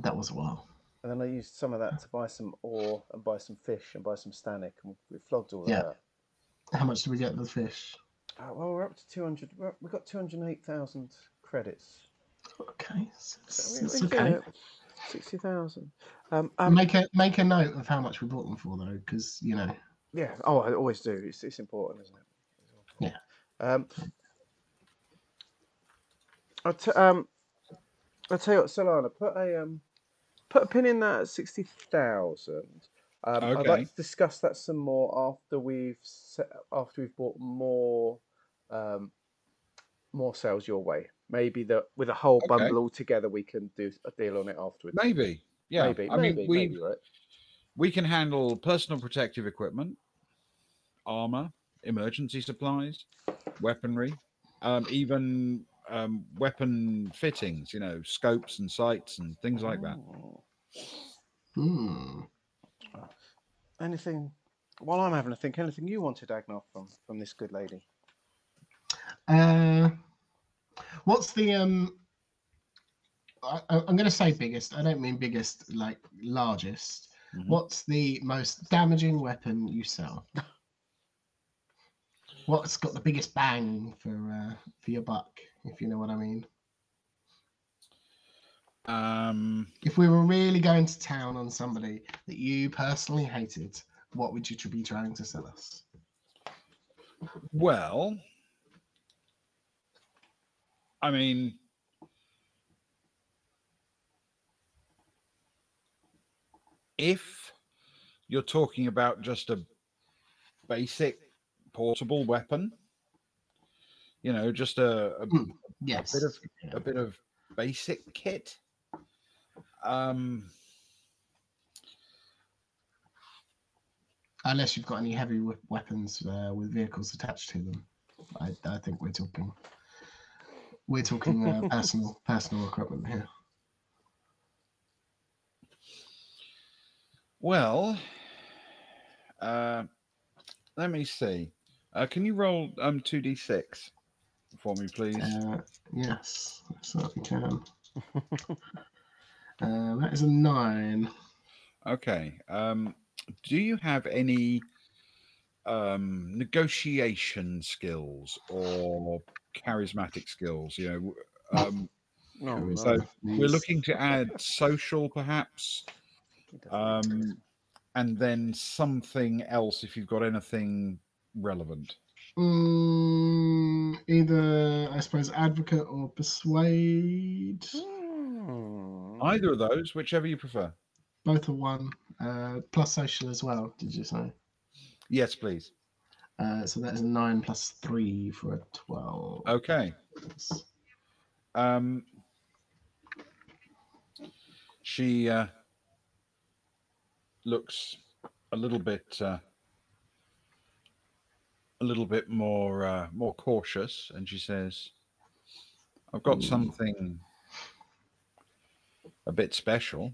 that was a while. And then I used some of that to buy some ore and buy some fish and buy some stannic, and we flogged all Yeah. that. How much did we get for the fish? Uh, well, we're up to two hundred. We got two hundred eight thousand credits. Okay, So we- we okay. Sixty thousand. Um, um, make a make a note of how much we bought them for, though, because you know. yeah. Oh, I always do. It's, it's important, isn't it? Yeah. Um, I'll t- um, I'll tell you what, Solana, put a um, put a pin in that at sixty thousand. Um, I'd like to discuss that some more after we've set, after we've bought more um, more sales your way. Maybe that with a whole Okay. bundle all together, we can do a deal on it afterwards. Maybe. Yeah. maybe, I maybe, mean, we, maybe, right? we can handle personal protective equipment, armor, emergency supplies, weaponry, um, even um, weapon fittings, you know, scopes and sights and things like that. Hmm. Anything? While I'm having a think, anything you wanted, Agnar, from from this good lady? Uh, what's the um? I, I- I'm going to say biggest. I don't mean biggest, like largest. Mhm. What's the most damaging weapon you sell? What's got the biggest bang for uh, for your buck, if you know what I mean? Um, If we were really going to town on somebody that you personally hated, what would you be trying to sell us? well, I mean, if you're talking about just a basic portable weapon, you know, just a, a Hmm. Yes. bit of a bit of basic kit. Um, Unless you've got any heavy weapons uh, with vehicles attached to them, I, I think we're talking we're talking uh, personal personal equipment here. well, uh, let me see. Uh, can you roll um two d six? For me, please? Uh, yes, I certainly can. uh, that is a nine. Okay. Um, do you have any um, negotiation skills or charismatic skills? You know, um, No, Who is so that? we're looking to add social, perhaps, um, and then something else if you've got anything relevant. Mm, either, I suppose, advocate or persuade. Hmm. Either of those, whichever you prefer. Both are one. Uh, plus social as well, did you say? Yes, please. Uh, so that is a nine plus three for a 12. Okay. Um, she uh, looks a little bit, uh, a little bit more, uh, more cautious, and she says, "I've got Ooh. something a bit special."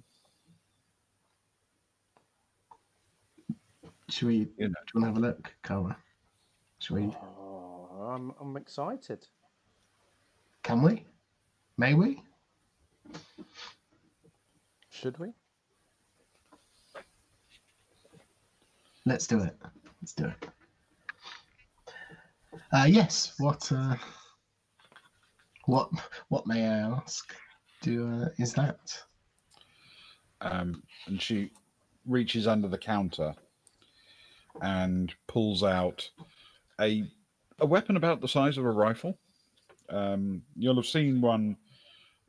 Should we, You know. do you want to have a look, Kara? Should we, Oh, I'm, I'm excited. can we? May we? Should we? Let's do it. Let's do it. Uh, yes. What? Uh, what? What may I ask? Do uh, is that? um, and she reaches under the counter and pulls out a a weapon about the size of a rifle. Um, you'll have seen one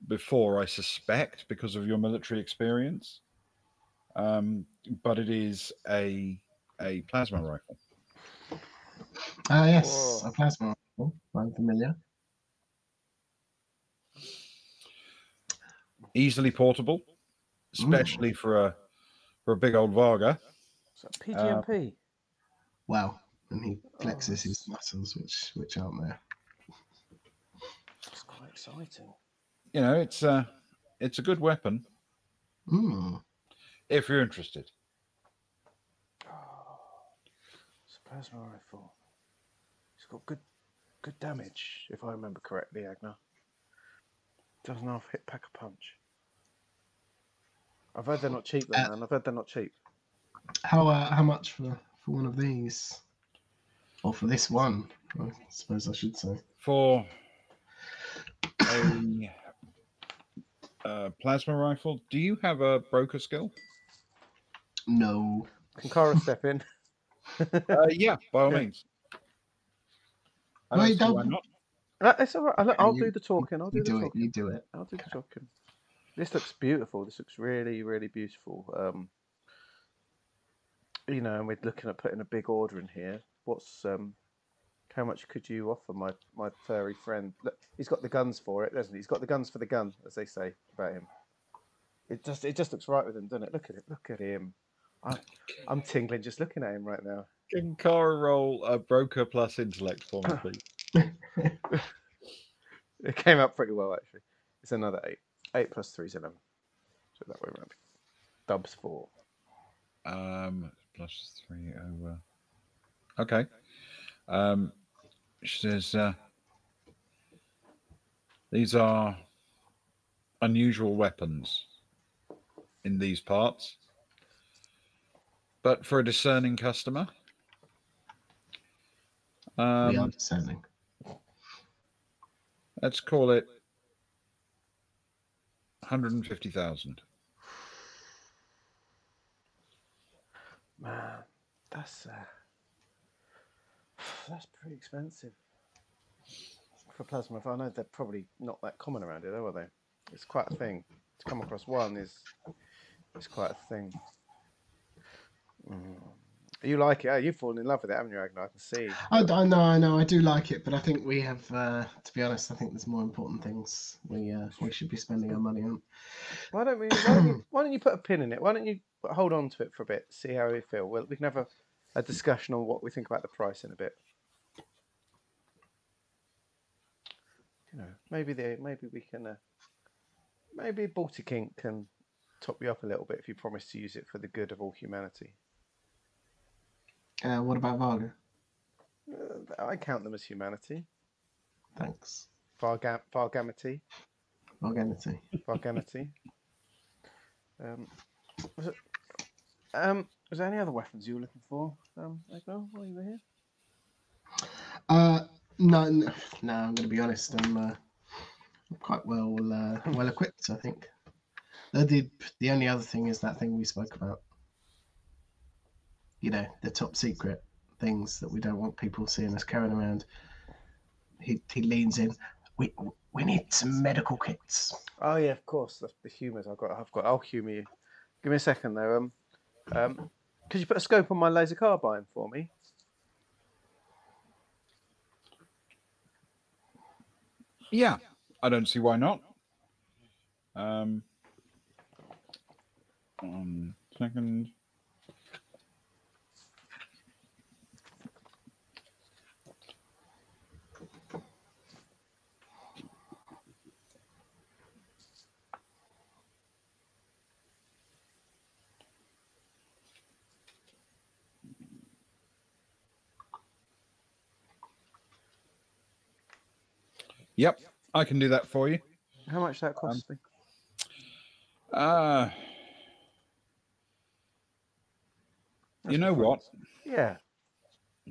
before, I suspect, because of your military experience. Um, but it is a a plasma rifle. Ah, yes, Whoa. a plasma rifle. I'm familiar. Easily portable, especially for a for a big old Vargr. Is that PGMP? Wow. And he flexes Oh, his muscles, which which aren't there. That's quite exciting. You know, it's a it's a good weapon Mm. if you're interested. Oh, it's a plasma rifle. It's got good, good damage, if I remember correctly, Agnar. Doesn't half hit pack a punch. I've heard they're not cheap, though, Uh, man. I've heard they're not cheap. How uh, how much for for one of these? Or for this one? I suppose I should say. for a uh, plasma rifle. Do you have a broker skill? No. Can Kara step in? Uh, yeah, by all means. I No, don't you see why don't. not. Uh, it's all right. I'll, I'll you- do the talking. I'll do You the do it. You do it. I'll do the talking. This looks beautiful. This looks really, really beautiful. Um, you know, and we're looking at putting a big order in here. What's um, how much could you offer my my furry friend? Look, he's got the guns for it, doesn't he? He's got the guns for the gun, as they say about him. It just it just looks right with him, doesn't it? Look at it. Look at him. I, I'm tingling just looking at him right now. Can Kara roll a broker plus intellect for me, please? It came out pretty well actually. It's another eight. Eight plus three is eleven. So that way around. Dubs four. Um, plus three over. Okay. Um, she says uh, these are unusual weapons in these parts, but for a discerning customer, we are um, discerning. let's call it 150,000. Man, that's uh, that's pretty expensive for plasma. I know they're probably not that common around here, though, are they? It's quite a thing. To come across one is it's quite a thing. Mm. You like it? Oh, you've fallen in love with it, haven't you, Agnar? I can see. I, I know, I know, I do like it, but I think we have, uh, to be honest, I think there's more important things we uh, we should be spending our money on. Why don't we? Why don't you, why don't you put a pin in it? Why don't you hold on to it for a bit, see how we feel? Well, we can have a, a discussion on what we think about the price in a bit. You know, maybe the maybe we can, uh, maybe Baltic Inc can top you up a little bit if you promise to use it for the good of all humanity. Uh, what about Vargr? Uh, I count them as humanity. Thanks. Vargam- Vargamity. Organity. Vargamity. um, was it? Um, was there any other weapons you were looking for, um, Agnar, while you were here? Uh, no, n- no. I'm going to be honest. I'm uh, quite well uh, well equipped. I think. The, the the only other thing is that thing we spoke about. You know, the top secret things that we don't want people seeing us carrying around. He he leans in. We we need some medical kits. Oh yeah, of course. The, the humours I've got. I've got. I'll humour you. Give me a second there. Um, um, could you put a scope on my laser carbine for me? Yeah, I don't see why not. Um, one second. Yep, I can do that for you. How much that cost me? Uh, you know what? Yeah.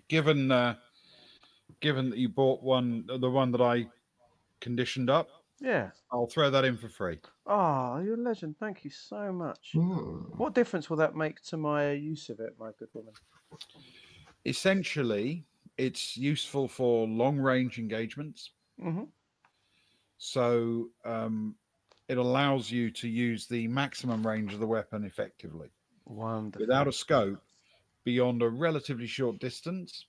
Given uh, given that you bought one, the one that I conditioned up, Yeah. I'll throw that in for free. Oh, you're a legend. Thank you so much. Hmm. What difference will that make to my use of it, my good woman? Essentially, it's useful for long range engagements. hmm So um, it allows you to use the maximum range of the weapon effectively. Wonderful. Without a scope, beyond a relatively short distance,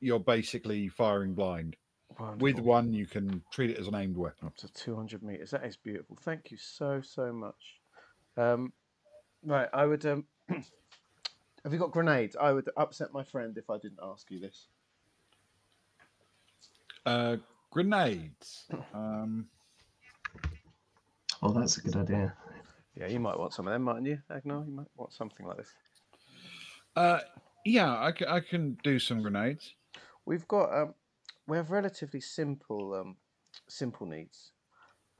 you're basically firing blind. Wonderful. With one, you can treat it as an aimed weapon. up to 200 meters. That is beautiful. Thank you so so much. Um, right, I would. Um, have you got grenades? I would upset my friend if I didn't ask you this. Uh, grenades. Um, Oh, that's a good idea. Yeah, you might want some of them, mightn't you, Agnar? You might want something like this. uh, yeah, I can, I can do some grenades. We've got. Um, we have relatively simple um, simple needs.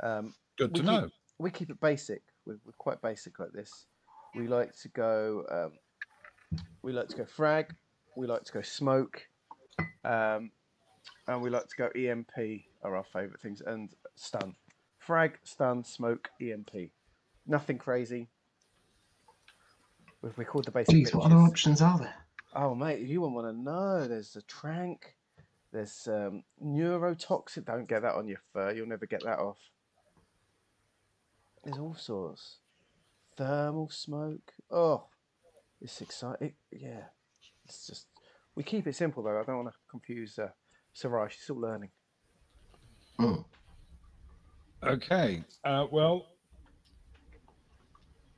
Um, Good we to keep- know. we keep it basic. We're, we're quite basic like this. We like to go. Um, we like to go frag. We like to go smoke, um, and we like to go EMP are our favourite things and stun. Frag, stun, smoke, EMP. Nothing crazy. We, we called the basic. Geez, what other options are there? Oh mate, you wouldn't want to know. There's a trank. There's um, neurotoxic. Don't get that on your fur. You'll never get that off. There's all sorts. Thermal smoke. Oh, it's exciting. Yeah, it's just. We keep it simple though. I don't want to confuse uh, Soraya. She's still learning. Hmm. Okay. Uh, well,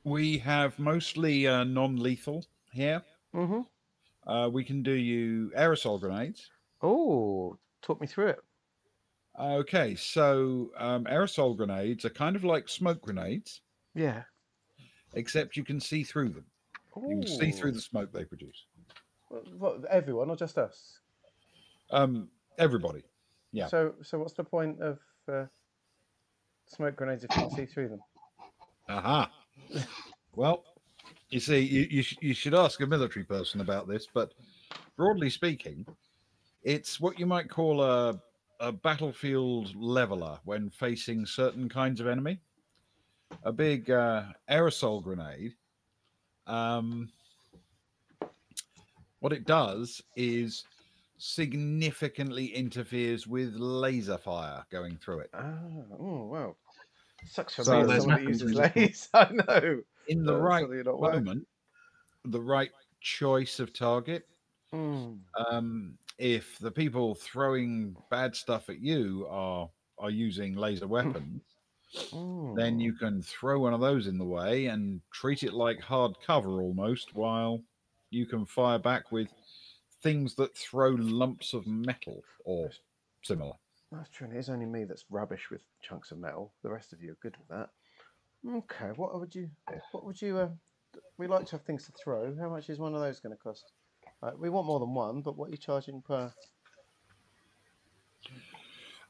we have mostly uh, non-lethal here. Mm-hmm. Uh, we can do you aerosol grenades. Oh, talk me through it. Okay, so um, aerosol grenades are kind of like smoke grenades, Yeah. except you can see through them. You can see through the smoke they produce. What, what, everyone, not just us. Um, everybody. Yeah. So, so what's the point of uh, smoke grenades if you can see through them? Aha. well, you see, you, you, sh- you should ask a military person about this, but broadly speaking, it's what you might call a, a battlefield leveler when facing certain kinds of enemy. A big uh, aerosol grenade. Um, what it does is significantly interferes with laser fire going through it. Ah, oh wow. Sucks for So me as there's someone that weapons uses we just want. lace. I know. In the Uh, right moment, the right choice of target Mm. um, if the people throwing bad stuff at you are are using laser weapons, then Mm. you can throw one of those in the way and treat it like hard cover almost, while you can fire back with things that throw lumps of metal or similar. That's true. and It is only me that's rubbish with chunks of metal. The rest of you are good with that. Okay. What would you? What would you? Uh, we like to have things to throw. How much is one of those going to cost? Uh, we want more than one, but what are you charging per?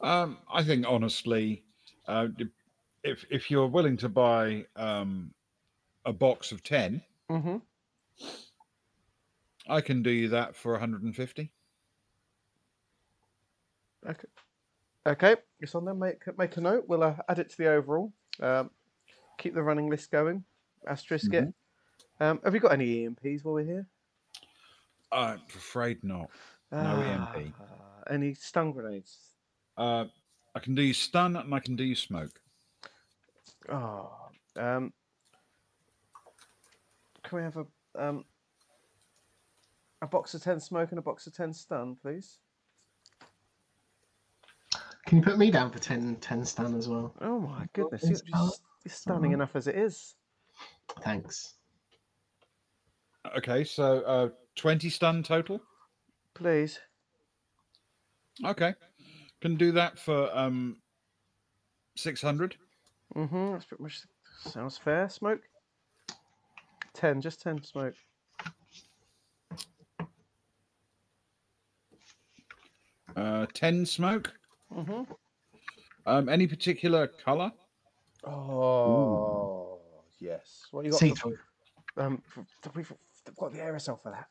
Um, I think honestly, uh, if if you're willing to buy um, a box of ten, Mm-hmm. I can do you that for 150. Okay. Okay, it's on there. Make make a note. We'll uh, add it to the overall. Um, keep the running list going. Asterisk it. Um, have you got any EMPs while we're here? I'm afraid not. No EMP. Ah, Any stun grenades? Uh, I can do you stun and I can do you smoke. Oh, um, can we have a um, a box of ten smoke and a box of ten stun, please? Can you put me down for 10, 10 stun as well? Oh my goodness, is you're, that? you're stunning Oh. enough as it is. Thanks. Okay, so uh, 20 stun total. Please. Okay, can do that for um 600. Mm-hmm. That's pretty much sounds fair. Smoke. Ten, just ten smoke. Uh, 10 smoke. Mm-hmm. Um, any particular color? Oh yes. What you got? See through. um, for, for- we've we've got the aerosol for that.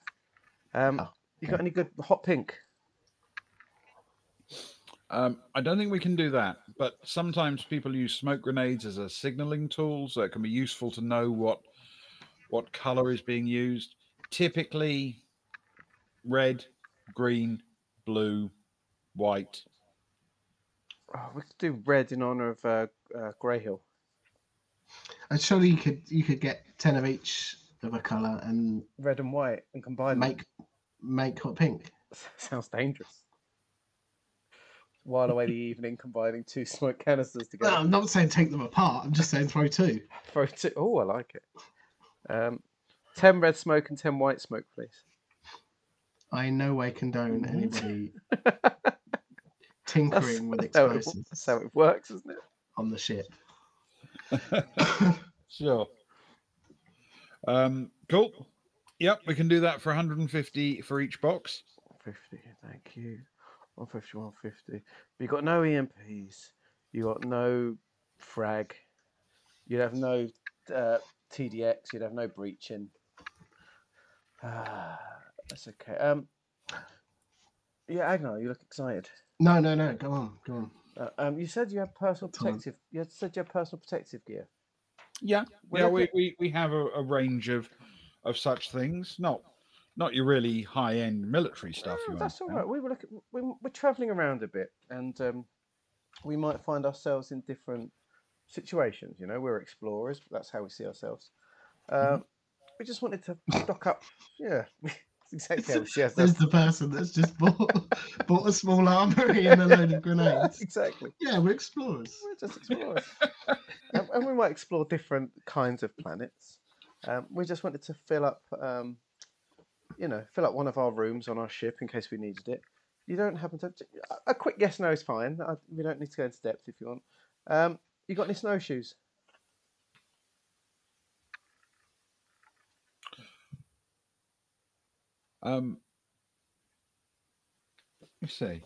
Um, Oh, you got any good hot pink? Um, I don't think we can do that, but sometimes people use smoke grenades as a signaling tool, so it can be useful to know what what color is being used. Typically, red, green, blue, white. Oh, we could do red in honor of uh, uh, Grey Hill. And surely you could you could get ten of each of a color and Red and white and combine them. make make hot pink. Sounds dangerous. While away the evening, combining two smoke canisters No, together. I'm not saying take them apart. I'm just saying throw two. Throw two. Oh, I like it. Um, ten red smoke and ten white smoke, please. I in no way condone Mhm. Anybody That's, tinkering with that's how it, explosives that's how it works, isn't it? on the ship. Sure. Um, cool. Yep, we can do that for 150 for each box. 50, thank you. 150, 150. But you got no EMPs. You got no frag. You'd have no uh, TDX. You'd have no breaching. Ah, that's okay. Um, yeah, Agnar, you look excited. No, no, no. Go on, go on. Uh, um, you said you had personal Come on. protective. You said you had personal protective gear. Yeah, Well, yeah, we, we, we have a, a range of of such things. Not not your really high end military stuff. Oh, you that's all understand. right. We were looking. We, we're traveling around a bit, and um, we might find ourselves in different situations. You know, we're explorers. That's how we see ourselves. Um, We just wanted to stock up. Yeah, that's exactly how we see There's the person that's just bought bought a small armory and a load of grenades. exactly. Yeah, we're explorers. We're just explorers, um, and we might explore different kinds of planets. Um, we just wanted to fill up, um, you know, fill up one of our rooms on our ship in case we needed it. You don't happen to. A quick yes no is fine. I, we don't need to go into depth if you want. Um, you got any snowshoes? Um, let's see.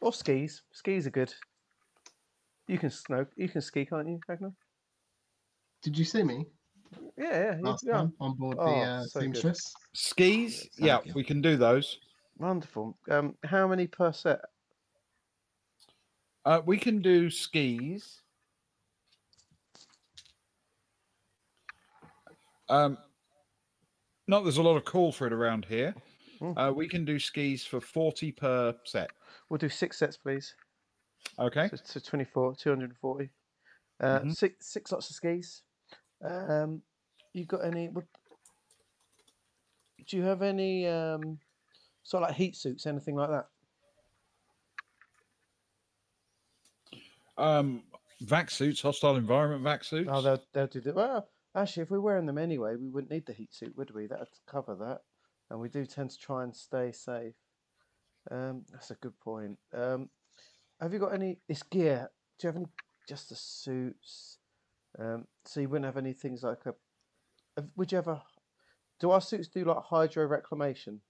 Or skis? Skis are good. You can snow. You can ski, can't you, Ragnar? Did you see me Yeah, yeah, last yeah. time on board the Oh, uh, so good. Skis, Thank yeah, you. we can do those. Wonderful. Um, how many per set? Uh, we can do skis. Um, not there's a lot of call for it around here. Mm. Uh, we can do skis for 40 per set. We'll do six sets, please. Okay. So, so 24, 240. Uh, Mhm. six, six lots of skis. Um, you got any? Would, do you have any um, sort of like heat suits, anything like that? Um, vac suits, hostile environment vac suits. Oh, they'll, they'll do that. Well, actually, if we're wearing them anyway, we wouldn't need the heat suit, would we? That'd cover that. And we do tend to try and stay safe. Um, that's a good point. Um, have you got any? It's gear. Do you have any? Just the suits. Um, so you wouldn't have any things like a. Would you ever? Do our suits do like hydro reclamation?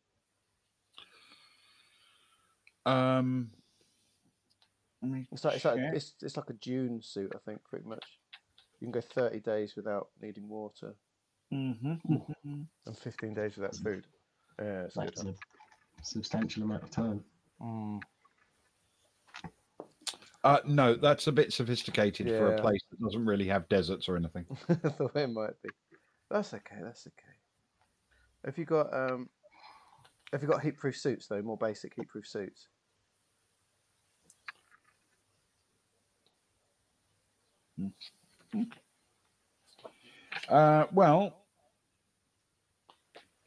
Um, It's like it's like it's it's like a Dune suit, I think, pretty much. You can go thirty days without needing water Mhm, Hmm. mhm. and fifteen days without food. Yeah, it's. That's a substantial amount of time. Mm. Uh, no, that's a bit sophisticated for a place that doesn't really have deserts or anything. the way it might be. That's okay. That's okay. Have you got um? Have you got heat-proof suits though? More basic heat-proof suits. Uh, well,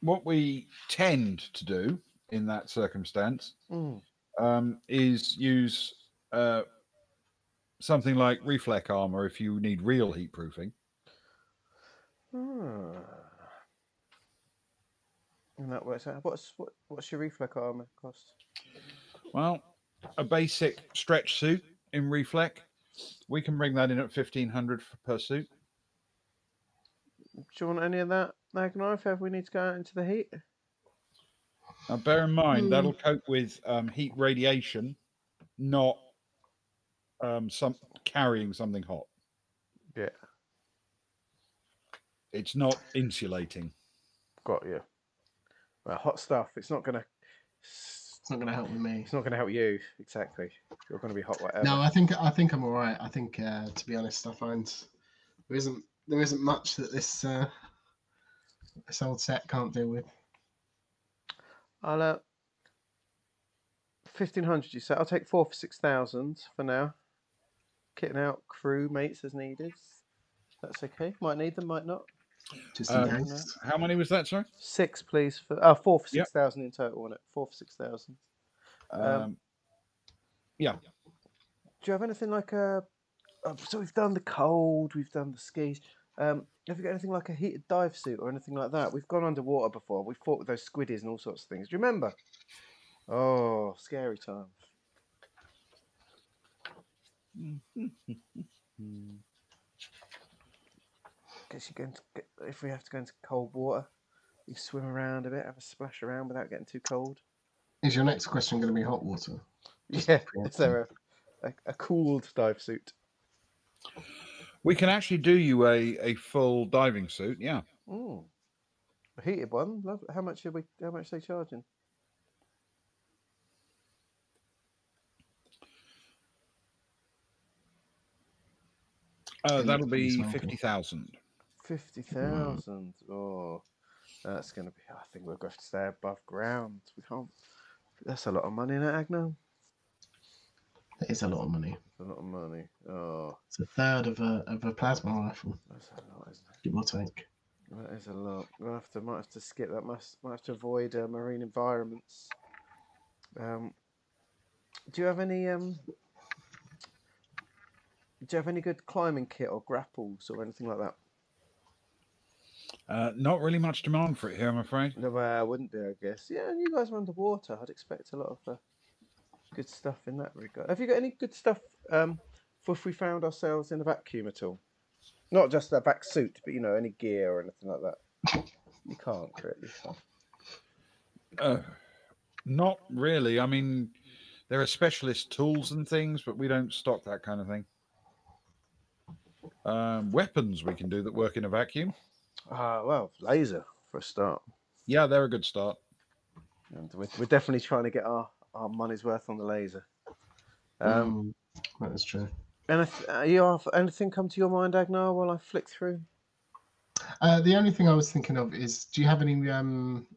what we tend to do in that circumstance Mm. um, is use uh, something like reflect armor if you need real heat proofing. Ah. And that works out. What's what, what's your reflect armor cost? Well, a basic stretch suit in reflect, we can bring that in at fifteen hundred per suit. Do you want any of that, Agnar, if we need to go out into the heat? Now, bear in mind Hmm. that'll cope with um, heat radiation, not um, some carrying something hot. Yeah, It's not insulating. got you. Well, hot stuff. It's not gonna. It's not going to help with me. It's not gonna help you exactly. You're gonna be hot whatever. No, I think I think I'm all right. I think, uh, to be honest, I find there isn't there isn't much that this uh, this old set can't deal with. I'll uh, fifteen hundred. You say I'll take four for six thousand for now. Kitting out crew mates as needed. That's okay. Might need them, might not. Just in Um, case. How many was that, sorry? Six, please. For uh, four for Yep. six thousand in total on it. Four for six thousand. Um, Um, yeah. Do you have anything like a? Uh, so we've done the cold, we've done the skis. Um, have you got anything like a heated dive suit or anything like that? We've gone underwater before. We've fought with those squiddies and all sorts of things. Do you remember? Oh, scary times. Guess you go into, get- if we have to go into cold water, you swim around a bit, have a splash around without getting too cold. Is your next question going to be hot water? Just Yeah, preempt is there a, a, a cooled dive suit? We can actually do you a, a full diving suit. Yeah. Mm. A heated one. Love. How much are we? How much are they charging? Uh, that'll be 50,000. Fifty thousand. Oh, that's going to be. I think we're going to stay above ground. We can't. That's a lot of money in it, Agnar. That is a lot of money. A lot of money. Oh, It's a third of a of a plasma rifle, that's a lot, isn't it? give or take. That is a lot. We'll have to. Might have to skip that. Must. Might have to avoid uh, marine environments. Um. Do you have any um? Do you have any good climbing kit or grapples or anything like that? Uh, not really much demand for it here, I'm afraid. No, well, I wouldn't be, I guess. Yeah, and you guys are underwater. I'd expect a lot of uh, good stuff in that regard. Have you got any good stuff um, for if we found ourselves in a vacuum at all? Not just a vac suit, but you know, any gear or anything like that. You can't really. So. Uh, not really. I mean, there are specialist tools and things, but we don't stock that kind of thing. Um, weapons we can do that work in a vacuum. Ah, well, laser for a start. Yeah, they're a good start. And we're, we're definitely trying to get our, our money's worth on the laser. Um, Mm, that is true. anyth- uh, you have anything come to your mind, Agnar, while I flick through? Uh, the only thing I was thinking of is, do you have any um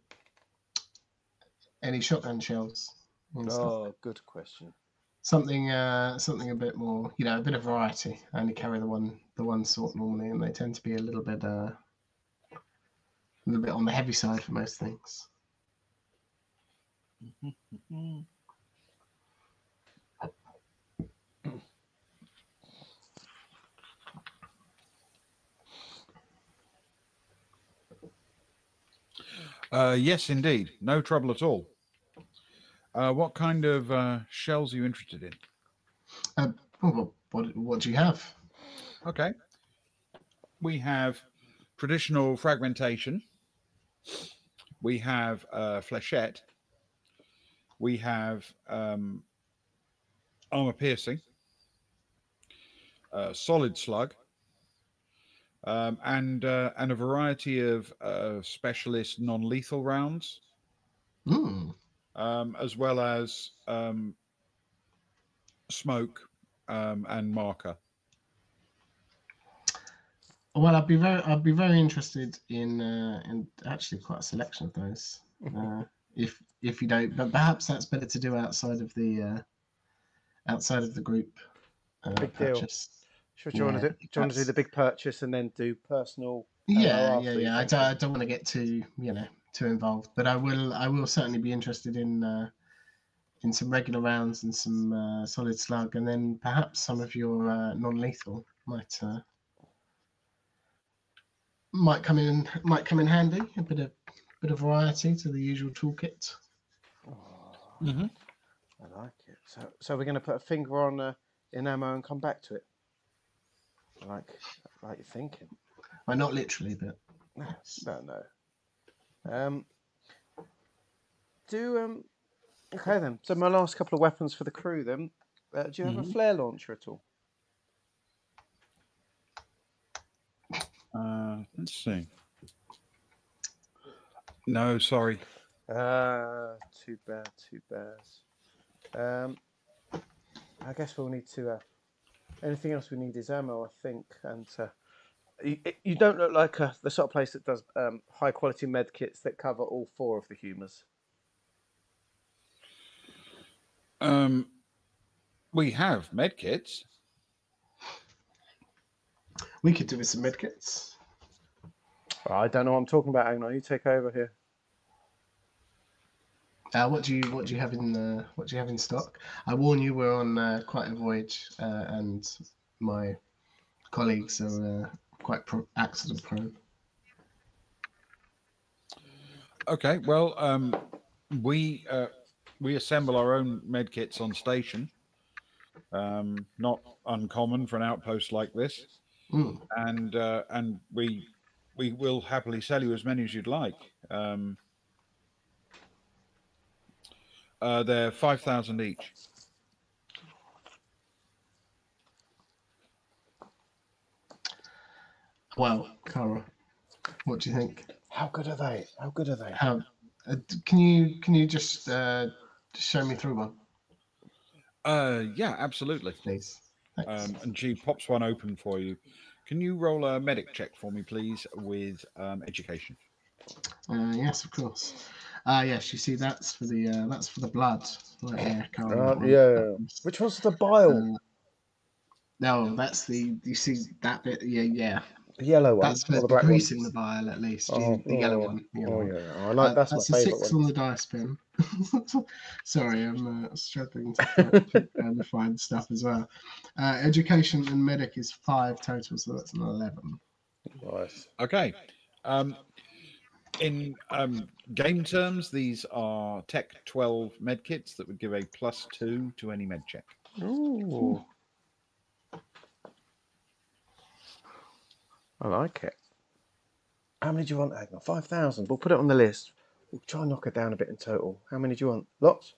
any shotgun shells? and stuff? Oh, good question. Something uh something a bit more, you know, a bit of variety. I only carry the one the one sort normally, and they tend to be a little bit uh a little bit on the heavy side for most things. Uh, yes, indeed. No trouble at all. Uh, what kind of uh, shells are you interested in? Uh, oh, what what do you have? Okay. We have traditional fragmentation. We have uh, flechette. We have um, armor piercing, uh, solid slug, um, and uh, and a variety of uh, specialist non-lethal rounds, Hmm. um, as well as um, smoke um, and marker. Well, I'd be very, I'd be very interested in, uh, in actually quite a selection of those. Uh, if if you don't, but perhaps that's better to do outside of the, uh, outside of the group. Uh, Big deal. Sure, do you want to do, do you want to do the big purchase and then do personal? Yeah, yeah, yeah. I don't. I don't want to get too, you know, too involved, but I will, I will certainly be interested in, uh, in some regular rounds and some uh, solid slug, and then perhaps some of your uh, non-lethal might, uh, might come in, might come in handy. A bit of, bit of variety to the usual toolkit. Mm-hmm. I like it. So, so we're going to put a finger on uh, in ammo and come back to it. I like, I like your thinking. Well, not literally, but No, no, no. Um, do um, okay then. So my last couple of weapons for the crew then. Uh, do you have a Mhm. flare launcher at all? Uh, let's see. No, sorry. Uh, too bad, too bad. Um, I guess we'll need to. Uh, anything else we need is ammo, I think. And uh, you, you don't look like uh, the sort of place that does um, high quality med kits that cover all four of the humours. Um, we have med kits. We could do with some medkits. I don't know what I'm talking about, Agnar. You take over here. Uh, what do you what do you have in uh, what do you have in stock? I warn you, we're on uh, quite a voyage, uh, and my colleagues are uh, quite pro- accident prone. Okay, well, um, we uh, we assemble our own med kits on station. Um, not uncommon for an outpost like this, Mm. and uh, and we we will happily sell you as many as you'd like. Um, uh, they're five thousand each. Well, Kara, what do you think? How good are they? How good are they? How uh, can you can you just uh, just show me through one, Uh, yeah, absolutely. please? Thanks. Um, and she pops one open for you. Can you roll a medic check for me, please, with um, education? Uh, yes, of course. Ah, yes. You see, that's for the uh, that's for the blood. Right there, Uh, yeah. Which one's the bile? Uh, no, that's the you see that bit. Yeah, yeah. The yellow one. That's for the black one? the bile at least. Oh, the yellow oh, one. Oh yellow one. yeah, I like Uh, that's, that's my a favourite six one. on the dice spin. Sorry, I'm uh, struggling to find, um, find stuff as well. Uh, education and medic is five total, so that's an eleven. Nice. Okay. Um, in um, game terms, these are Tech 12 med kits that would give a plus two to any med check. Ooh. I like it. How many do you want? Five thousand. We'll put it on the list. We'll try and knock it down a bit in total. How many do you want? Lots.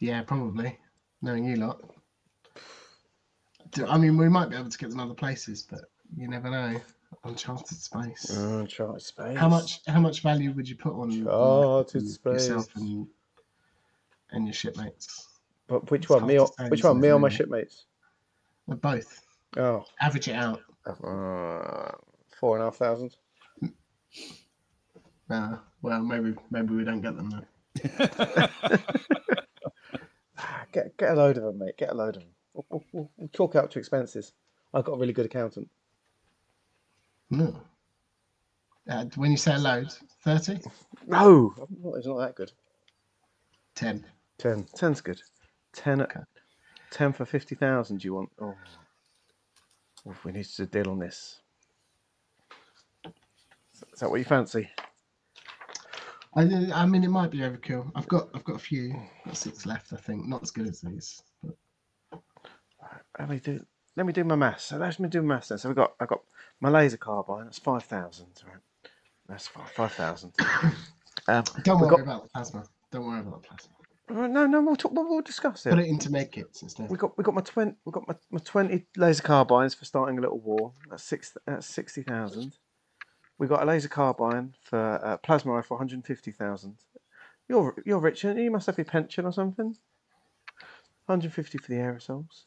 Yeah, probably. Knowing you lot. I mean, we might be able to get them other places, but you never know. Uncharted space. Uncharted space. How much? How much value would you put on Uncharted on yourself and and your shipmates? But which It's one? Me or which one? Me or my shipmates? Well, both. Oh, Average it out. uh, four and a half thousand. Uh, well, maybe maybe we don't get them then. Get get a load of them, mate. Get a load of them. We'll, we'll- we'll, chalk out to expenses. I've got a really good accountant. No. Uh, when you say a load, 30? No, it's not that good. 10. Ten. Ten's good. Ten. Okay. Ten for fifty thousand. You want? Oh, we need to deal on this. Is that what you fancy? I, I mean, it might be overkill. I've got I've got a few. Got six left, I think. Not as good as these. But Let me do. Let me do my maths. So let me do my maths then. So we got. I got my laser carbine. That's five thousand. Right. That's five five thousand. Um, don't worry got- about the plasma. Don't worry about the plasma. No, no, we'll talk. We'll, we'll discuss it. Put it. it into med kits instead. We got we got my twenty we got my, my twenty laser carbines for starting a little war. That's six. That's sixty thousand. We got a laser carbine for uh, plasma rifle, one hundred fifty thousand. You're you're rich, and you must have your pension or something. One hundred fifty for the aerosols.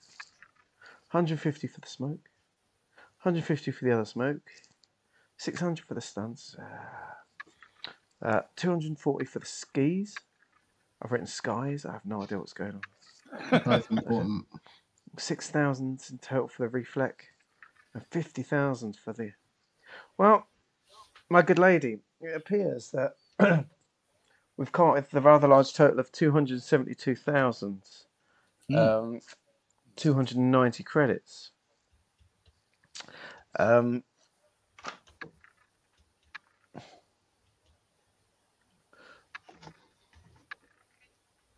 One hundred fifty for the smoke. One hundred fifty for the other smoke. Six hundred for the stunts. Uh, uh, two hundred forty for the skis. I've written skies. I have no idea what's going on Both important. six thousand in total for the reflect, and fifty thousand for the. Well, my good lady, it appears that we've with the rather large total of two hundred seventy-two thousand, Hmm. um, two hundred and ninety credits. Um,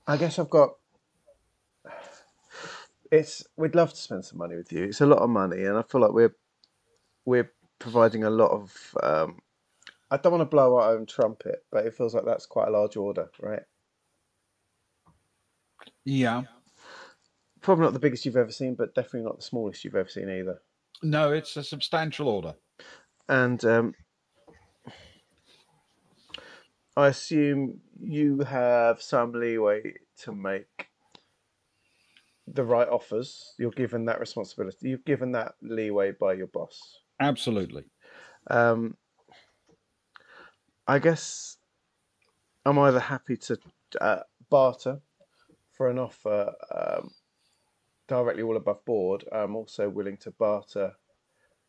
I guess I've got it's we'd love to spend some money with you. It's a lot of money, and I feel like we're we're providing a lot of. Um, I don't want to blow our own trumpet, but it feels like that's quite a large order, right? Yeah. Probably not the biggest you've ever seen, but definitely not the smallest you've ever seen either. No, it's a substantial order. And um, I assume you have some leeway to make the right offers. You're given that responsibility. You're given that leeway by your boss. Absolutely. Um, I guess I'm either happy to uh, barter for an offer um, directly all above board. I'm also willing to barter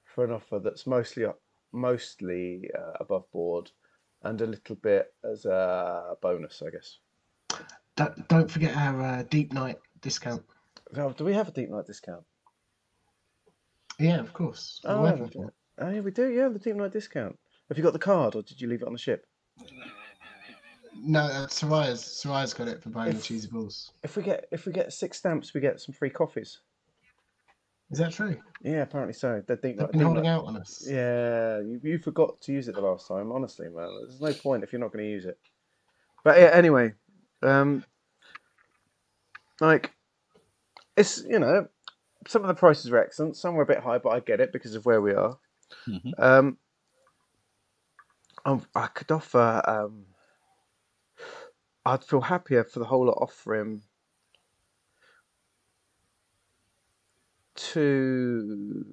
for an offer that's mostly mostly uh, above board and a little bit as a bonus, I guess. Don't, don't forget our uh, Deepnight discount. Oh, do we have a Deepnight discount? Yeah, of course. Oh, yeah. Oh, yeah, we do. Yeah, the Deepnight discount. Have you got the card, or did you leave it on the ship? No, uh, Soraya's, Soraya's got it for buying the If- cheesy balls. If we get if we get six stamps, we get some free coffees. Is that true? Yeah, apparently so. The deep They've been deep holding night- out on us. Yeah, you, you forgot to use it the last time. Honestly, man, there's no point if you're not going to use it. But yeah, anyway, um, like it's you know, some of the prices are excellent. Some were a bit high, but I get it because of where we are. Mhm. Um, I'm- I could offer. Um, I'd feel happier for the whole lot offering two.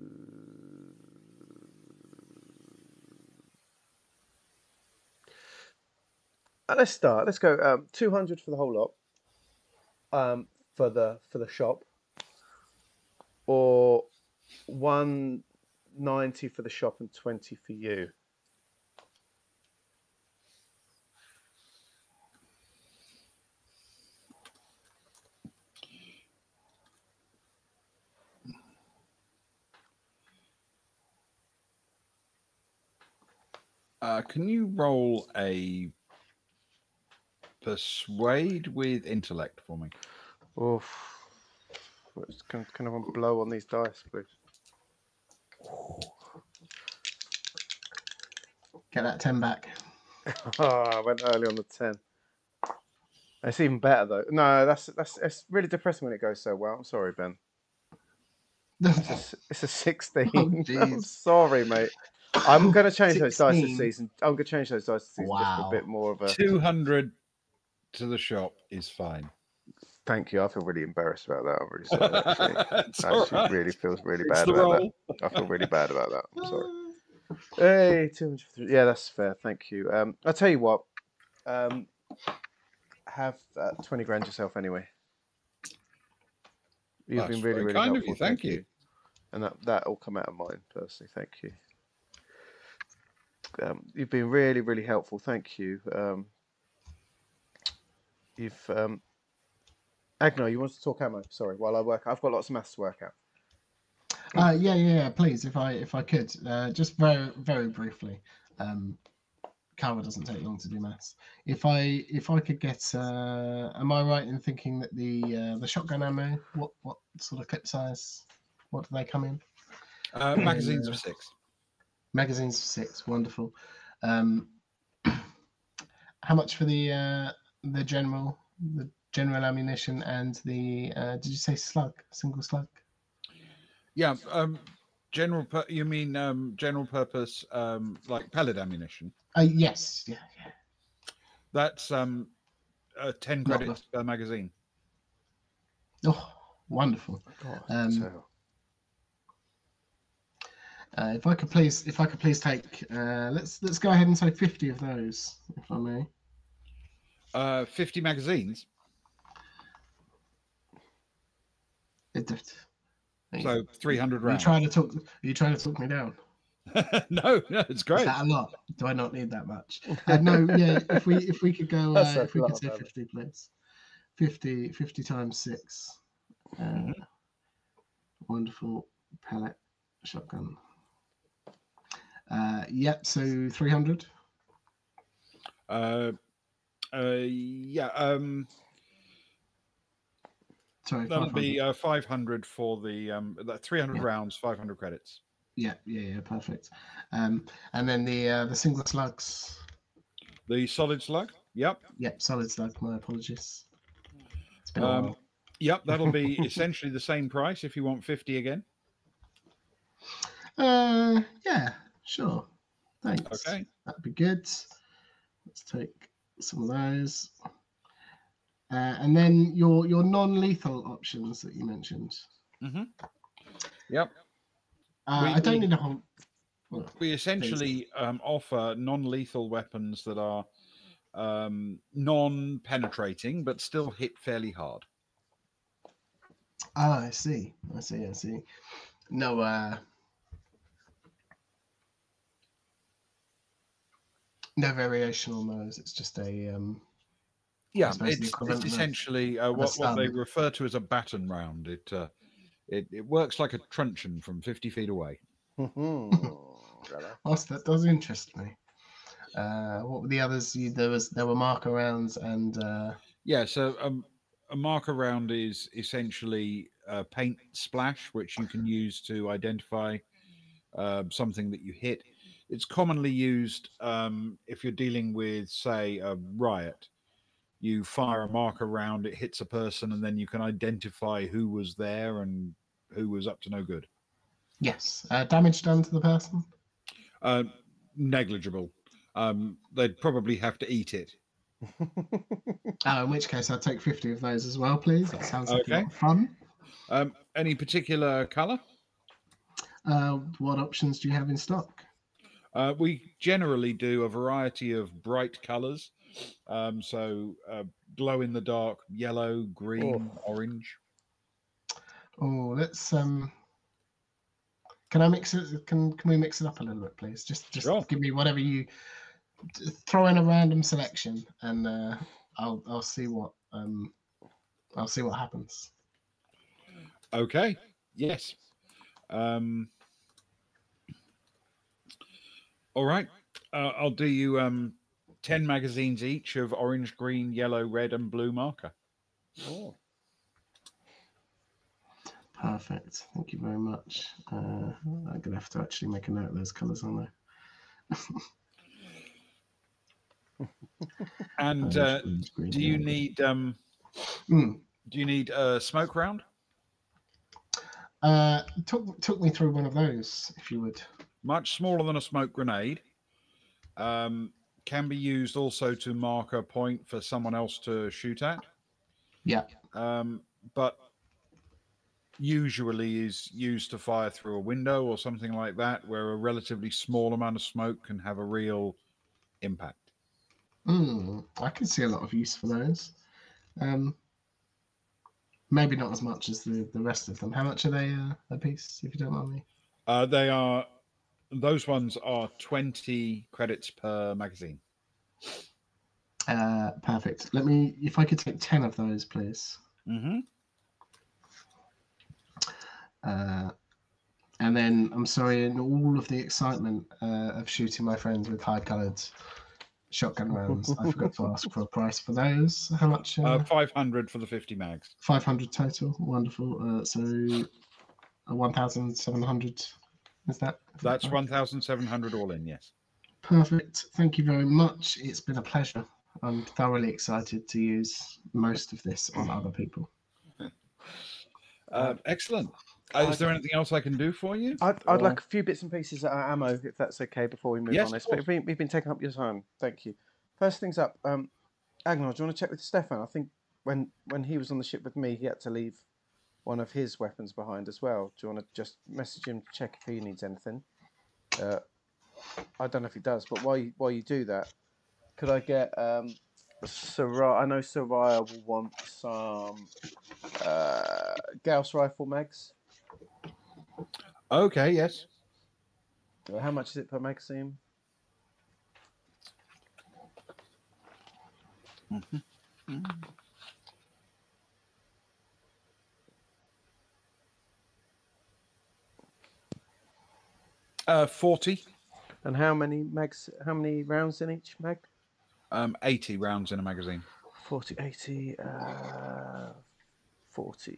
Uh, let's start. Let's go. Um, two hundred for the whole lot. Um, for the for the shop, or one ninety for the shop and twenty for you. Uh, can you roll a persuade with intellect for me? Oof. Let's kind kind of blow on these dice, please. Get that 10 back. Oh, I went early on the ten. It's even better though. No, that's that's it's really depressing when it goes so well. I'm sorry, Ben. It's a, s- it's a sixteen. Oh, I'm sorry, mate. I'm gonna change those dice this season. I'm gonna change those dice this season just a bit more of a. 200 to the shop is fine. Thank you. I feel really embarrassed about that. I'm really sorry. Actually, I actually right. really feels really It's bad about roll. that. I feel really bad about that. I'm sorry. Hey, 200. Yeah, that's fair. Thank you. Um, I'll tell you what. Um, have uh, 20 grand yourself anyway. You've That's been really, very really kind of you, thank you. And that that will come out of mine personally. Thank you. Um, you've been really, really helpful. Thank you. Um, you've um, Agnar, you want to talk ammo? Sorry, while I work, I've got lots of maths to work out. Uh, yeah, yeah, yeah. Please, if I if I could, uh, just very very briefly. Um, Carver doesn't take long to do maths. If I if I could get, uh, am I right in thinking that the uh, the shotgun ammo, what what sort of clip size, what do they come in? Uh, magazines of six. Magazines of six, wonderful. Um, how much for the uh, the general the general ammunition and the uh, did you say slug single slug Yeah. Um, general. Pur- you mean um, general purpose, um, like pellet ammunition? uh, yes yeah yeah That's um, uh, ten credits per magazine. oh wonderful God, Um, so- uh, if i could please if i could please take uh, let's let's go ahead and say 50 of those if i may Uh, Fifty magazines. It- are So three hundred rounds. are you trying to talk are you trying to talk me down no, no, it's Is great. that a lot? Do I not need that much? Uh, no, yeah. If we if we could go, uh, if we could say man. fifty, please. 50, 50 times six. Uh, Mm-hmm. Wonderful pellet shotgun. Uh, yep. So three hundred. Uh, uh, yeah. Um, Sorry, that'll 500. be uh, five hundred for the um, three hundred Yeah. rounds, five hundred credits. Yeah, yeah, yeah. Perfect. Um, and then the uh, the single slugs. The solid slug. Yep. Yep, solid slug. My apologies. It's been Um. Yep. That'll be essentially the same price if you want fifty again. Uh, yeah, sure. Thanks. Okay. That'd be good. Let's take some of those. Uh, and then your your non-lethal options that you mentioned. Mhm. Yep. Uh, We- I don't we- need a whole. well, We essentially um, offer non-lethal weapons that are um, non-penetrating but still hit fairly hard. Ah, I see. I see. I see. No. Uh, no variation on those. It's just a. Um, Yeah, it's, it's essentially uh, what, what they refer to as a baton round. It uh, it, it works like a truncheon from 50 feet away. whilst that does interest me. Uh, what were the others? You, there was there were marker rounds and uh, Yeah, so um, a marker round is essentially a paint splash, which you can use to identify uh, something that you hit. It's commonly used um, if you're dealing with, say, a riot. You fire a marker round, it hits a person, and then you can identify who was there and who was up to no good. yes, uh, damage done to the person. Uh, negligible. Um, they'd probably have to eat it. Oh, in which case I'll take fifty of those as well, please. That sounds like a Okay. lot of fun. Um, any particular color? Uh, what options do you have in stock? Uh, we generally do a variety of bright colors. Um, so uh, glow in the dark, yellow, green, orange. Oh, let's um. Can I mix it? Can Can we mix it up a little bit, please? Just Just Sure. give me whatever you throw in a random selection, and uh, I'll I'll see what um I'll see what happens. Okay. Yes. Um, all right. Uh, I'll do you um, 10 magazines each of orange, green, yellow, red, and blue marker. Oh. Perfect. Thank you very much. Uh, I'm gonna have to actually make a note of those colours, aren't I? And uh, orange, green, do you need um, Mm. do you need a smoke round? Uh, talk talk me through one of those, if you would. Much smaller than a smoke grenade. Um, can be used also to mark a point for someone else to shoot at. Yeah. Um, but usually is used to fire through a window or something like that, where a relatively small amount of smoke can have a real impact. Mm, I can see a lot of use for those. Um, maybe not as much as the, the rest of them. How much are they uh, a piece, if you don't mind me? Uh, they are those ones are 20 credits per magazine. Uh, perfect. Let me, if I could take 10 of those, please. Mm-hmm. Uh, and then I'm sorry, in all of the excitement uh, of shooting my friends with high coloured shotgun rounds, I forgot to ask for a price for those. How much? Uh, Uh, 500 for the 50 mags. 500 total. Wonderful. Uh, so uh, 1,700 is that? is that That's right? 1,700 all in, yes. Perfect. Thank you very much. It's been a pleasure. I'm thoroughly excited to use most of this on other people. Uh, excellent. Uh, is there anything else I can do for you? I'd, I'd like a few bits and pieces of ammo, if that's okay, before we move Yes, on of this. But we've been, we've been taking up your time. Thank you. First things up, um, Agnar, do you want to check with Stefan? I think when when he was on the ship with me, he had to leave one of his weapons behind as well. Do you want to just message him to check if he needs anything? Uh, I don't know if he does, but while you, while you do that, could I get um, Soraya? I know Soraya will want some uh, Gauss rifle mags. Okay, yes. Uh, How much is it per magazine? Uh, 40, And how many mags? How many rounds in each mag? um, 80 rounds in a magazine. 40, 80, uh, 40.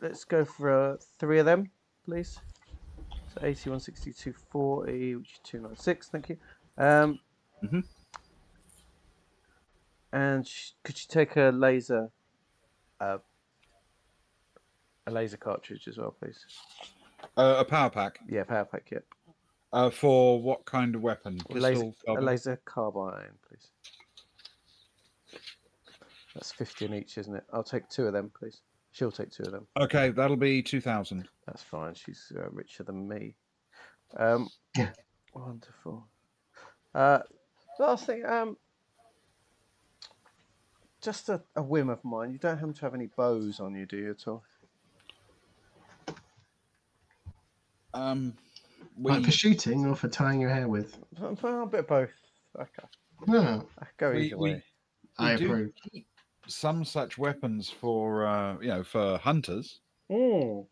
Let's go for uh, three of them, please. So 80, 160, 240, which is 296. Thank you. Um, Mhm. And sh- could you take a laser, uh, a laser cartridge as well, please? Uh, a power pack. Yeah, power pack. Yeah. Uh, for what kind of weapon? A laser, Pistol, a carbine? laser carbine, please. That's 50 in each, isn't it? I'll take two of them, please. She'll take two of them. Okay, that'll be 2,000. That's fine. She's uh, richer than me. Um, Yeah. Wonderful. Uh, last thing, um, just a, a whim of mine. You don't happen to have any bows on you, do you, at all? Um, we, Like for shooting or for tying your hair with? A bit of both. Okay. No, I go We- either we- way. I we do approve. keep some such weapons for, uh, you know, for hunters. Mm.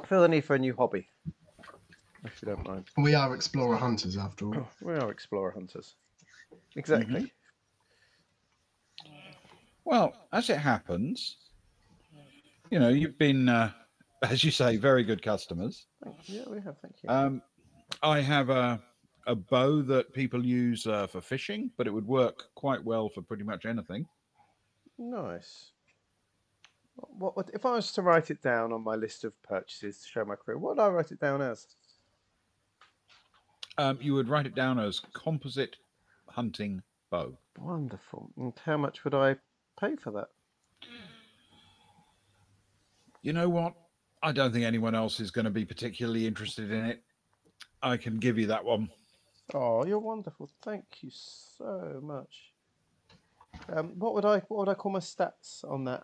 I feel the need for a new hobby, if you don't mind. We are explorer hunters after all. Oh, we are explorer hunters. Exactly. Well, as it happens, you know, you've been, uh, as you say, very good customers. Yeah, we have. Thank you. Um, I have a a bow that people use uh, for fishing, but it would work quite well for pretty much anything. nice. What, what if I was to write it down on my list of purchases to show my crew? What would I write it down as? Um, you would write it down as composite hunting bow. Wonderful. And how much would I pay for that? You know what? I don't think anyone else is going to be particularly interested in it. I can give you that one. Oh, you're wonderful. Thank you so much. Um, what would I what would I call my stats on that?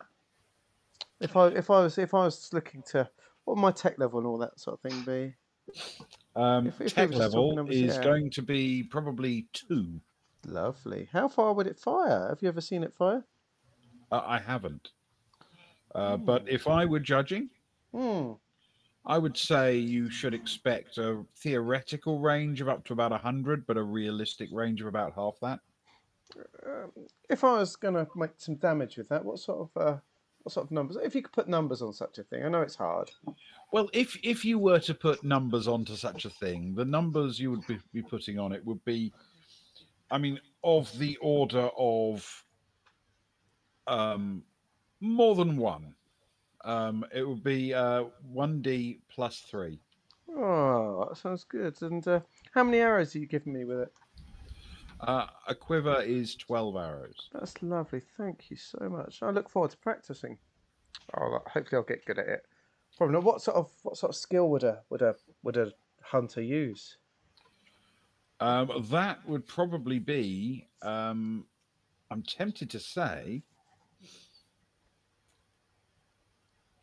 If I if I was if I was looking to what would my tech level and all that sort of thing be? Um, If- if tech were just talking level numbers, is yeah. going to be probably two. Lovely. How far would it fire? Have you ever seen it fire? Uh, I haven't. Uh, but if I were judging, Hmm. I would say you should expect a theoretical range of up to about 100, but a realistic range of about half that. Um, if I was going to make some damage with that, what sort of uh, what sort of numbers? If you could put numbers on such a thing, I know it's hard. Well, if if you were to put numbers onto such a thing, the numbers you would be, be putting on it would be, I mean, of the order of um, more than one. Um, it would be uh, 1d plus 3. Oh, that sounds good. And uh, how many arrows are you giving me with it? Uh, a quiver is 12 arrows. That's lovely. Thank you so much. I look forward to practicing. Oh, hopefully I'll get good at it. Probably not. What sort of what sort of skill would a would a would a hunter use? Um, that would probably be, um, I'm tempted to say,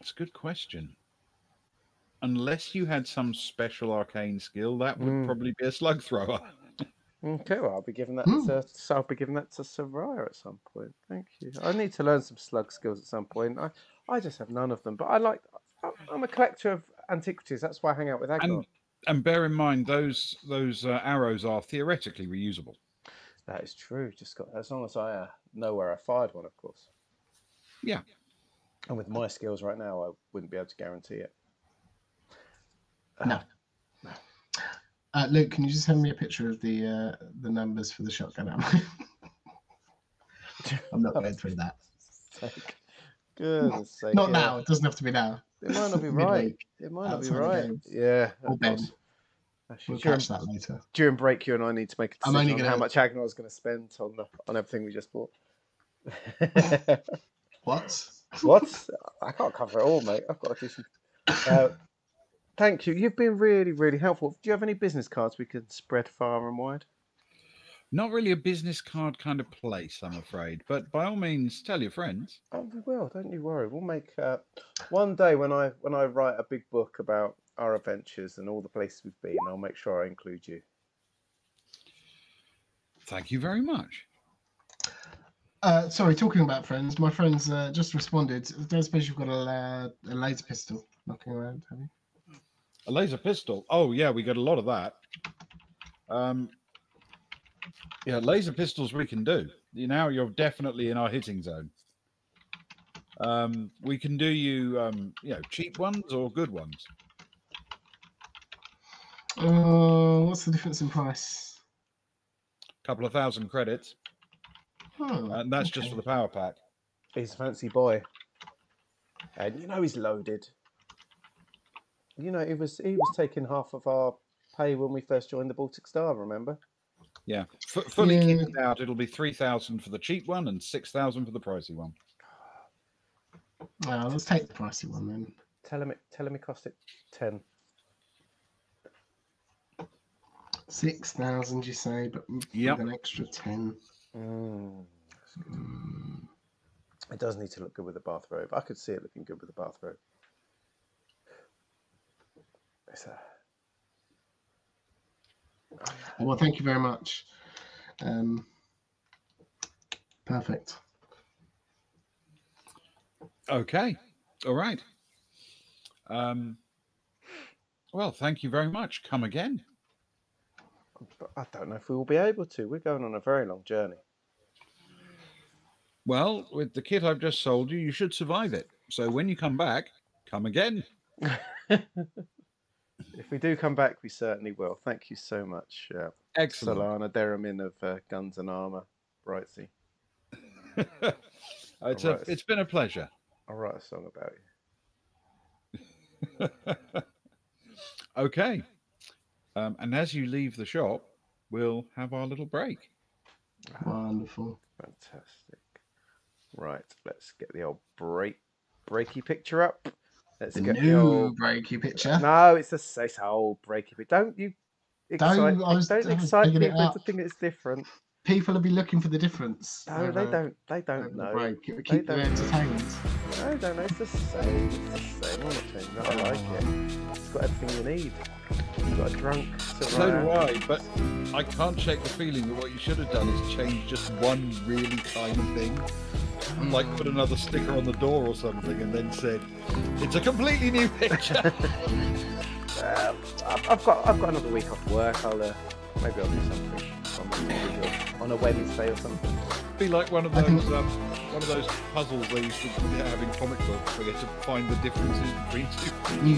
it's a good question. Unless you had some special arcane skill, that would Mm. probably be a slug thrower. Okay, well I'll be giving that Hmm. to so I'll be giving that to Soraya at some point. Thank you. I need to learn some slug skills at some point. I, I just have none of them, but I like. I- I'm a collector of antiquities. That's why I hang out with Agnar. And and bear in mind those those uh, arrows are theoretically reusable. That is true. Just got as long as I uh, know where I fired one, of course. Yeah. And with my skills right now, I wouldn't be able to guarantee it. No. Uh, Luke, can you just send me a picture of the uh, the numbers for the shotgun ammo? I'm not going through that. Sake. Not yeah. now. It doesn't have to be now. It might not be right. It might not be right. Yeah. Or Ben. Actually, we'll during, catch that later. during break, you and I need to make a decision I'm only gonna- how much Agnar is going to spend on the on everything we just bought. What? What? I can't cover it all, mate. I've got to do some. Uh, thank you. You've been really, really helpful. Do you have any business cards we can spread far and wide? Not really a business card kind of place, I'm afraid. But by all means, tell your friends. Oh, we will. Don't you worry. We'll make uh, one day when I when I write a big book about our adventures and all the places we've been. I'll make sure I include you. Thank you very much. Uh, sorry, talking about friends, my friends uh, just responded. I don't suppose you've got a, la- a laser pistol knocking around, have you? A laser pistol. Oh yeah, we got a lot of that. Um, yeah, laser pistols we can do. You now you're definitely in our hitting zone. Um, we can do you, um, you know, cheap ones or good ones. Uh, what's the difference in price? A couple of thousand credits, Oh, and that's just for the power pack. He's a fancy boy, and you know he's loaded. You know he was he was taking half of our pay when we first joined the Baltic Star. Remember? Yeah, F- fully Yeah. kitted out. It'll be three thousand for the cheap one and six thousand for the pricey one. Uh, let's take the pricey one then. Tell him it. Tell him it cost it ten. Six thousand, you say, but with Yep. an extra ten. Mm. It does need to look good with the bathrobe. I could see it looking good with the bathrobe. It's a... Well, thank you very much. Um, perfect. Okay, all right. Um, well, thank you very much. Come again. But I don't know if we will be able to. We're going on a very long journey. Well, with the kit I've just sold you, you should survive it. So when you come back, come again. If we do come back, we certainly will. Thank you so much, uh, Excellent. Solana Deremin of uh, Guns and Armor, Brytsee. it's, a, it's been a pleasure. I'll write a song about you. okay. Um, and as you leave the shop, we'll have our little break. Wonderful. Fantastic. Right, let's get the old break breaky picture up. Let's The get the new old. breaky picture. No, it's a it's a old breaky picture. Don't you excite? Don't- I was- don't I was excite people up. to think it's different. People will be looking for the difference. No, they over- don't. They don't know. break. It will keep them don't. entertained. No, don't know. It's the same. It's the same. I'm not. I like it. It's got everything you need. You've got a drunk. So do I, but I can't shake the feeling that what you should have done is change just one really tiny thing. And Like put another sticker on the door or something and then said, it's a completely new picture. Uh, I've I've got I've got another week off work. I'll uh, maybe I'll do something on, on a Wednesday or something. Be like one of those think- um, one of those puzzles they used to have in comic books where you had to find the differences between two. You,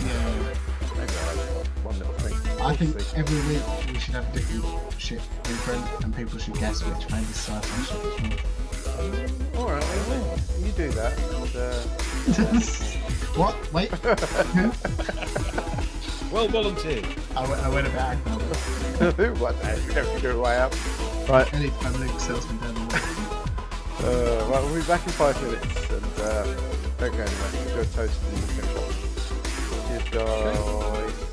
Yeah. Maybe I'll one little thing. I think every week we should have a different ship imprint, and people should guess which famous sci-fi ship it's from. All right, well, you do that. And, uh, what? Wait. Well volunteered. I went, I went about now. what the heck? We don't figure a way out. Right. Anytime Luke sells me down the way. Uh, right, we'll be back in five minutes, and uh, don't go anywhere. We'll do a toast and we'll finish up. Cheers, guys.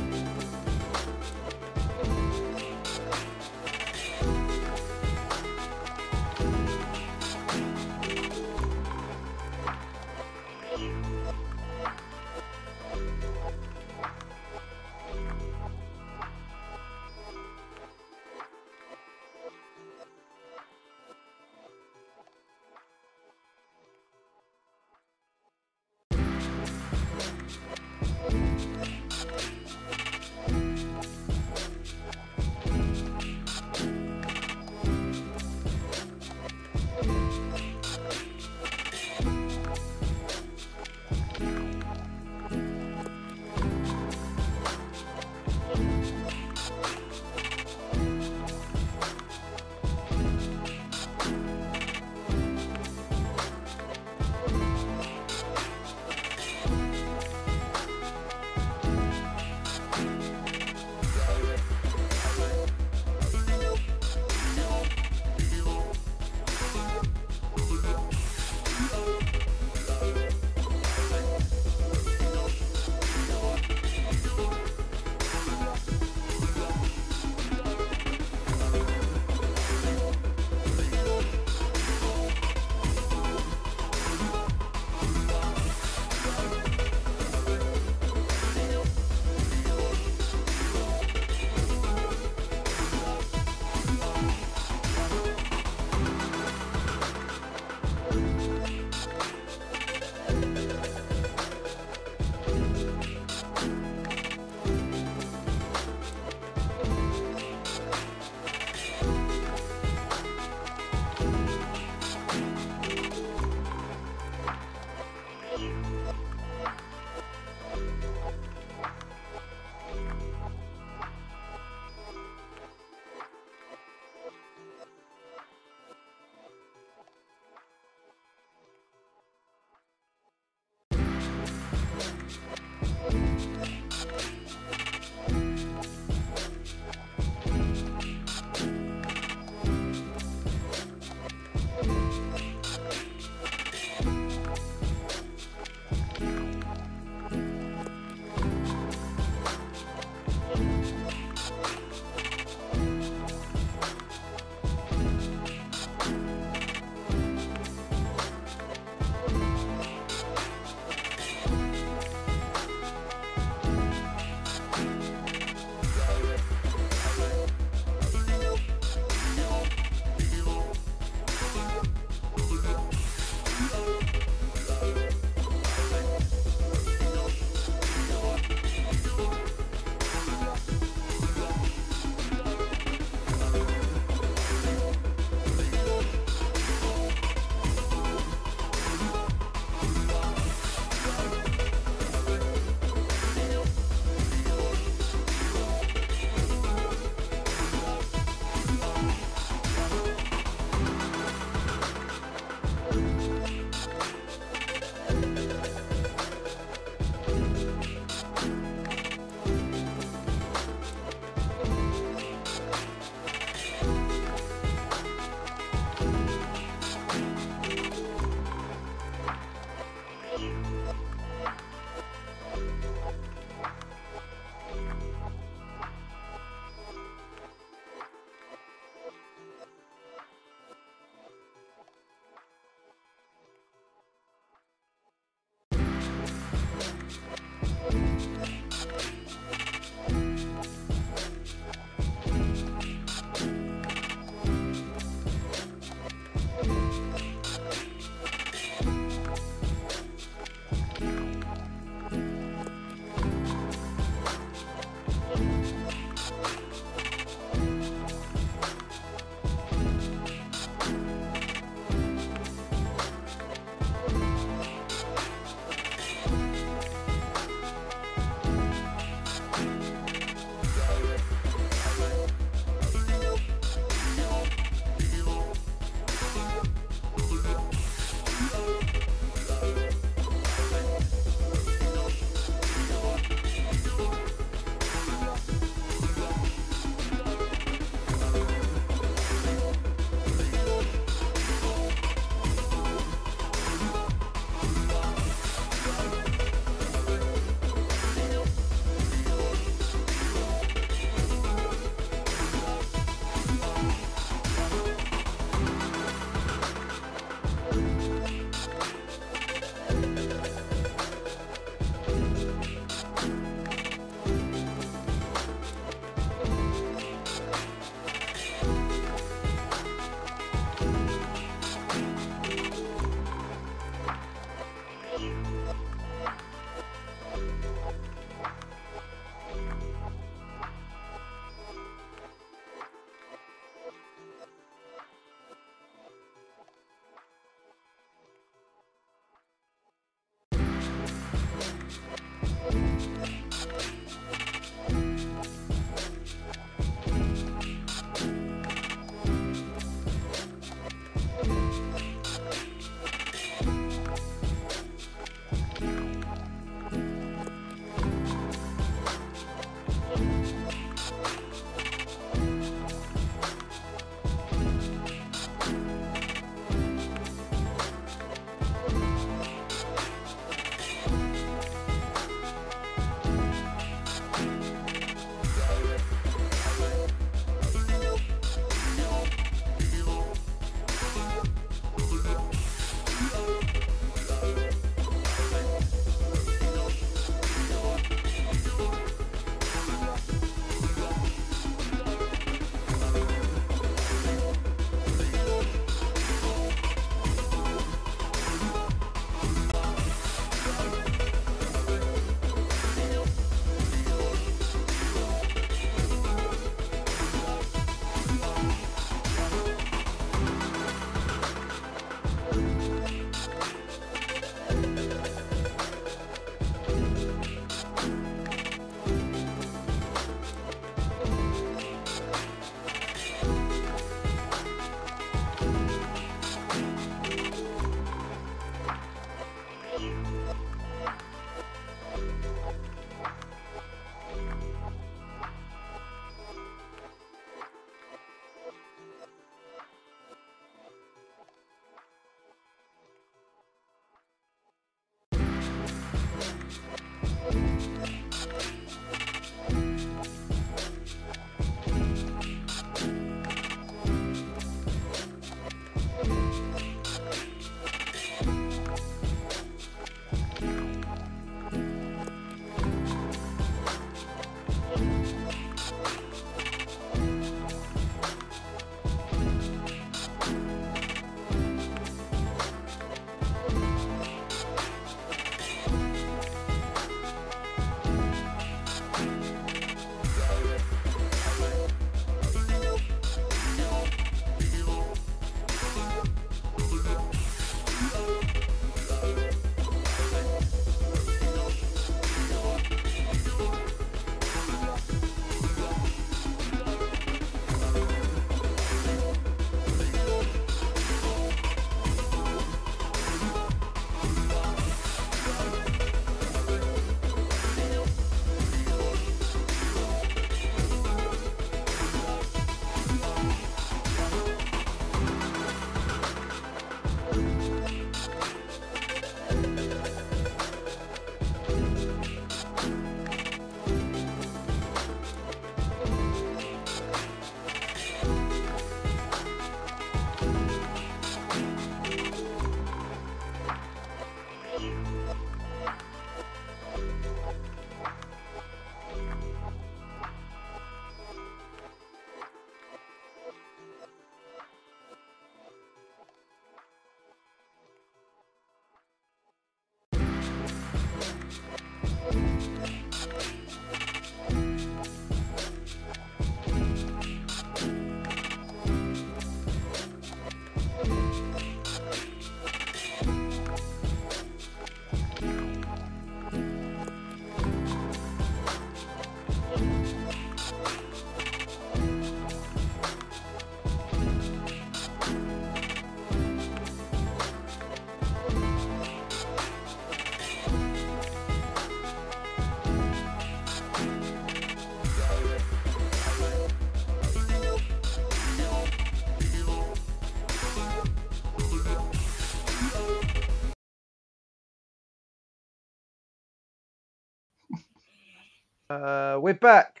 Uh, we're back.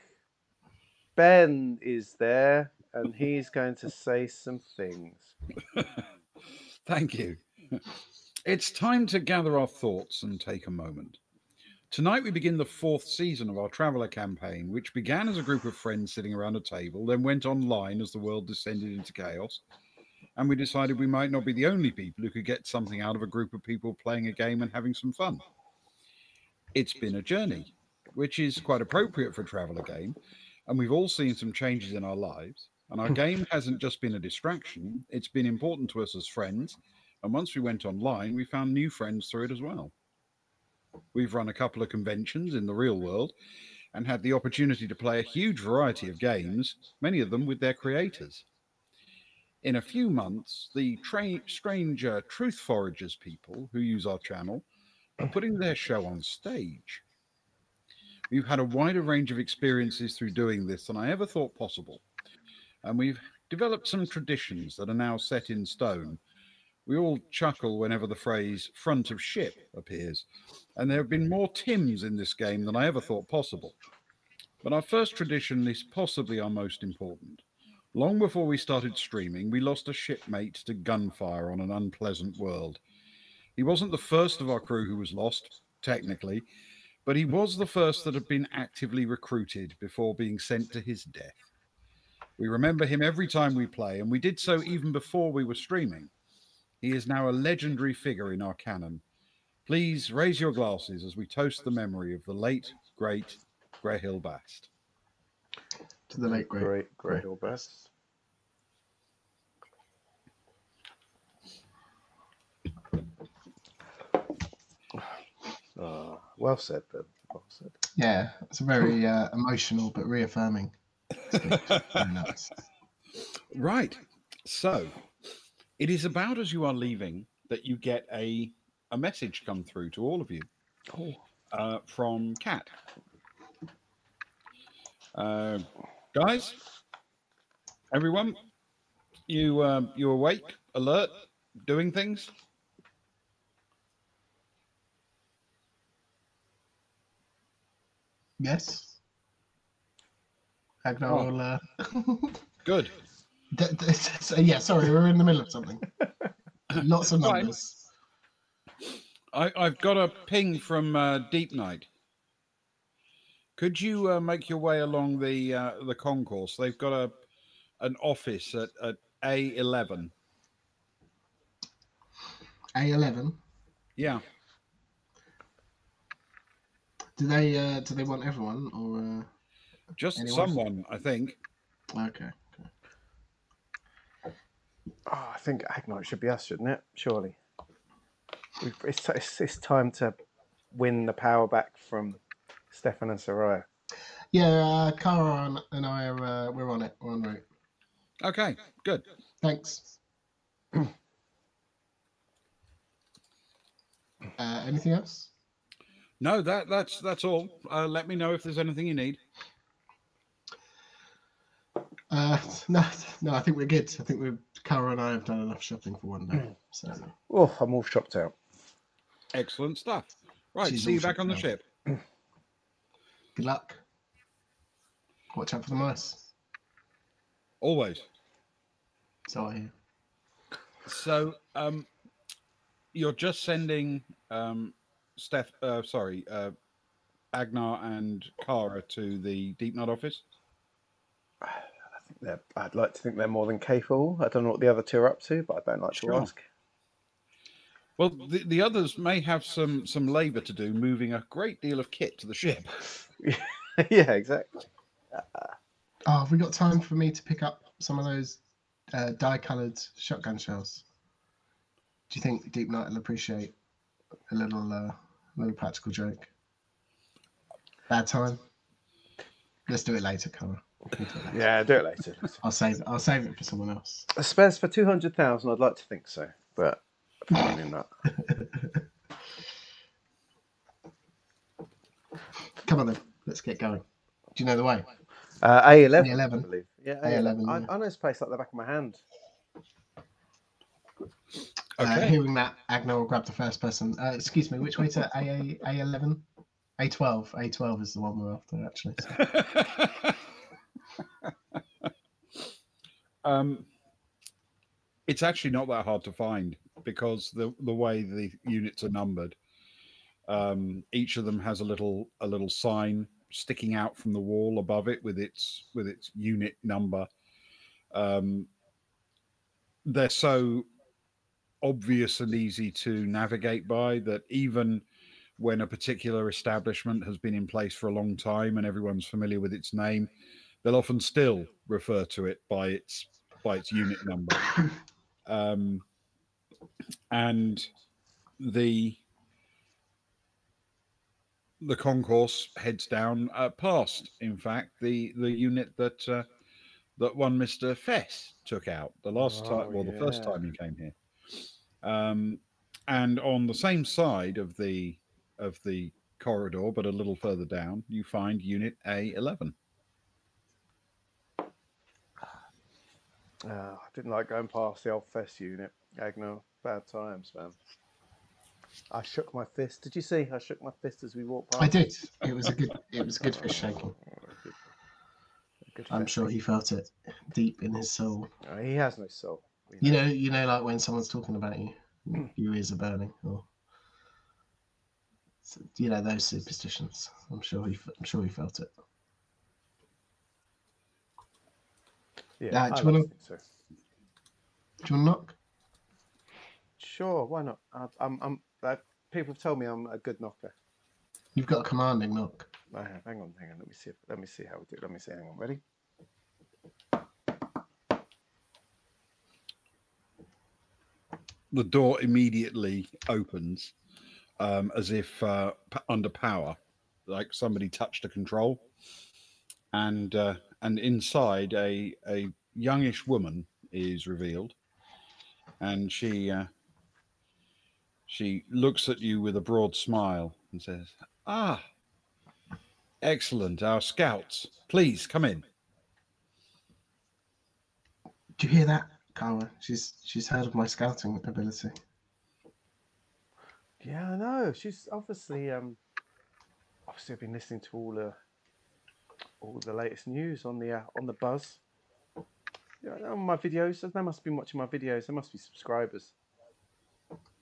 Ben is there, and he's going to say some things. Thank you. It's time to gather our thoughts and take a moment. Tonight, we begin the fourth season of our Traveller campaign, which began as a group of friends sitting around a table, then went online as the world descended into chaos, and we decided we might not be the only people who could get something out of a group of people playing a game and having some fun. It's been a journey, which is quite appropriate for a traveler game, and we've all seen some changes in our lives. And our game hasn't just been a distraction, it's been important to us as friends. And once we went online, we found new friends through it as well. We've run a couple of conventions in the real world and had the opportunity to play a huge variety of games, many of them with their creators. In a few months, the tra- strange uh, Truth Foragers people who use our channel are putting their show on stage. We've had a wider range of experiences through doing this than I ever thought possible, and we've developed some traditions that are now set in stone. We all chuckle whenever the phrase front of ship appears, and there have been more Tims in this game than I ever thought possible. But our first tradition is possibly our most important. Long before we started streaming, we lost a shipmate to gunfire on an unpleasant world. He wasn't the first of our crew who was lost, technically, but he was the first that had been actively recruited before being sent to his death. We remember him every time we play, and we did so even before we were streaming. He is now a legendary figure in our canon. Please raise your glasses as we toast the memory of the late, great Greyhill Bast. To the late great. Great, great, all best. Uh, Well said, Ben. Well said. Yeah, it's a very uh, emotional but reaffirming. Very nice. Right. So it is about as you are leaving that you get a a message come through to all of you Oh, uh, from Cat. Uh, guys, everyone, you um, you awake, alert, doing things? Yes. Agnar Oh. will. Uh... Good. d- d- so, yeah, sorry, we're in the middle of something. Lots of numbers. I, I've got a ping from uh, Deepnight. Could you uh, make your way along the uh, the concourse? They've got a an office at, at A eleven. A11. Yeah. Do they uh, do they want everyone or Just Anyone? someone, I think. uh... okay? okay. Oh, I think Agnar should be us, shouldn't it? Surely. We've, it's, it's, it's time to win the power back from Stefan and Soraya. Yeah, uh, Kara and, and I are uh, we're on it. We're on route. Okay, good. Thanks. uh, anything else? No, that that's that's all. Uh, let me know if there's anything you need. Uh, no, no. I think we're good. I think we've Kara and I have done enough shopping for one day. So Oh, I'm all shopped out. Excellent stuff. Right, She's see you back on the shut ship. good luck. Watch out for the mice. Always. So I hear. So, um, you're just sending um, Steph, uh, sorry, uh, Agnar and Kara to the Deepnight office. I think they're, I'd like to think they're more than capable. I don't know what the other two are up to, but I don't like Sure. to ask. Well, the, the others may have some some labour to do, moving a great deal of kit to the ship. yeah, exactly. Oh, have we got time for me to pick up some of those uh, dye-coloured shotgun shells? Do you think Deepnight will appreciate a little, uh, little practical joke? Bad time. Let's do it later, Kara. We can do it later. Yeah, do it later. I'll save. I'll save it for someone else. Spares for 200,000, I'd like to think so, but probably not. Come on then. Let's get going. Do you know the way? Uh, A11, I A11. believe. Yeah, A11, A11. I, yeah. I know this place like the back of my hand. Uh, hearing that, Agnar will grab the first person. Uh, excuse me, which way to A A eleven? A twelve. A twelve is the one we're after, actually. So- um, it's actually not that hard to find because the the way the units are numbered, um, each of them has a little a little sign sticking out from the wall above it with its with its unit number. Um, they're so obvious and easy to navigate by that even when a particular establishment has been in place for a long time and everyone's familiar with its name, they'll often still refer to it by its by its unit number. Um, and the the concourse heads down uh, past, in fact, the the unit that uh, that one Mister Fess took out the last Oh, time, well, the first time he came here. Um, and on the same side of the of the corridor, but a little further down, you find Unit A eleven. Uh, I didn't like going past the old fest unit. Agnar, bad times, man. I shook my fist. Did you see? I shook my fist as we walked past. I did. It was a good. It was a good fist shaking. Good, good I'm sure he felt it deep in his soul. Uh, he has no soul. You know, you know, like when someone's talking about you, Hmm. your ears are burning, or you know those superstitions. I'm sure he. f- I'm sure he felt it. Yeah, Uh, do you wanna- like to think so. Do you want to knock? Sure, why not? I, I'm, I'm. Uh, people have told me I'm a good knocker. You've got a commanding knock. I have. Hang on, hang on. Let me see. If, let me see how we do. it. Let me see. Hang on. Ready? The door immediately opens, um, as if uh, p- under power, like somebody touched a control, and uh, and inside a a youngish woman is revealed, and she uh, she looks at you with a broad smile and says, "Ah, excellent, our scouts. Please come in." Do you hear that, Kawa? She's she's heard of my scouting ability. Yeah, I know. She's obviously um obviously I've been listening to all the all the latest news on the uh, on the buzz. Yeah, on my videos. They must be watching my videos. They must be subscribers.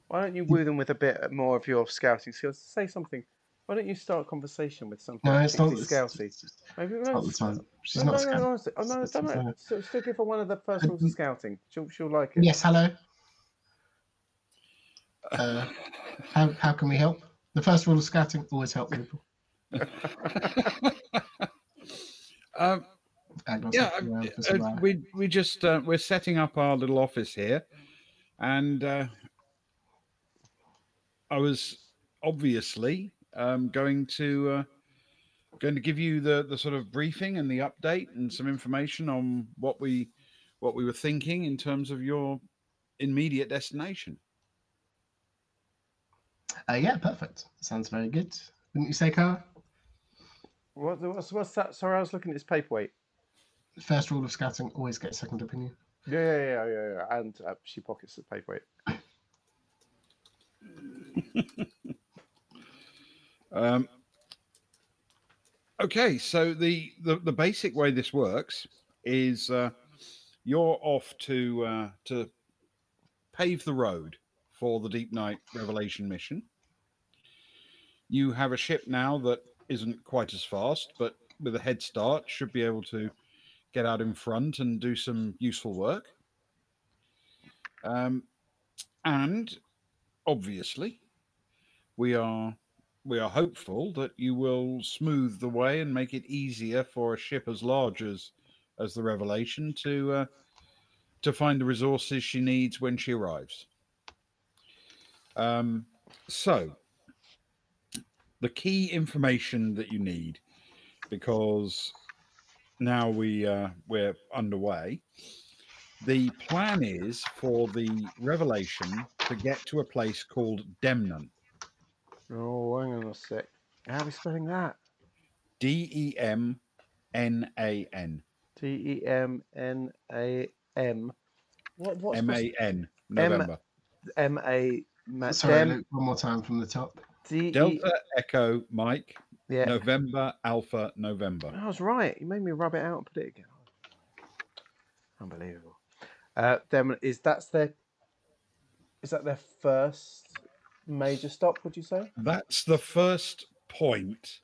Why don't you woo them with a bit more of your scouting skills? Say something. Why don't you start a conversation with something No, it's not. particularly It's, it's Maybe not the time. She's no, not no, no, scared. honestly. Oh, no, It's- don't it's know. fine. Still, still give her one of the first rules of scouting. She'll, she'll like it. Yes, hello. Uh, how how can we help? The first rule of scouting: always help people. Um, yeah, looking around for uh, we we just uh, we're setting up our little office here, and uh, I was obviously um, going to uh, going to give you the the sort of briefing and the update and some information on what we what we were thinking in terms of your immediate destination. uh, yeah, perfect. Sounds very good. Wouldn't you say, Kara? What, what's, what's that? Sorry, I was looking at this paperweight. First rule of scouting: always get second opinion. Yeah, yeah, yeah, yeah, yeah. And uh, she pockets the paperweight. Um, okay, so the, the the basic way this works is uh, you're off to uh, to pave the road for the Deepnight Revelation mission. You have a ship now that isn't quite as fast, but with a head start, should be able to get out in front and do some useful work. Um, and obviously, we are we are hopeful that you will smooth the way and make it easier for a ship as large as as the Revelation to uh, to find the resources she needs when she arrives. Um, so, the key information that you need, because now we uh, we're underway. The plan is for the Revelation to get to a place called Demnan. Oh, hang on a sec. How are we spelling that? D E M N A N. T E M N A M. What? What's M A N. November. M A. Sorry, Dem- one more time from the top. D E. Delta Echo Mike. Yeah. November Alpha November. I was right. You made me rub it out and put it again. Unbelievable. Uh, then is that's their? Is that their first major stop? Would you say? That's the first point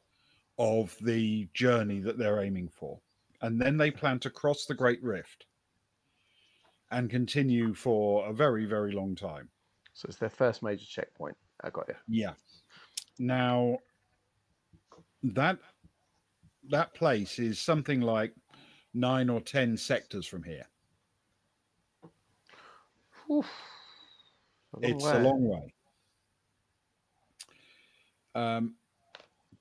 of the journey that they're aiming for. And then they plan to cross the Great Rift. and continue for a very, very long time. So it's their first major checkpoint. I got you. Yeah. Now that that place is something like nine or ten sectors from here. Oof. A it's way. a long way. Um,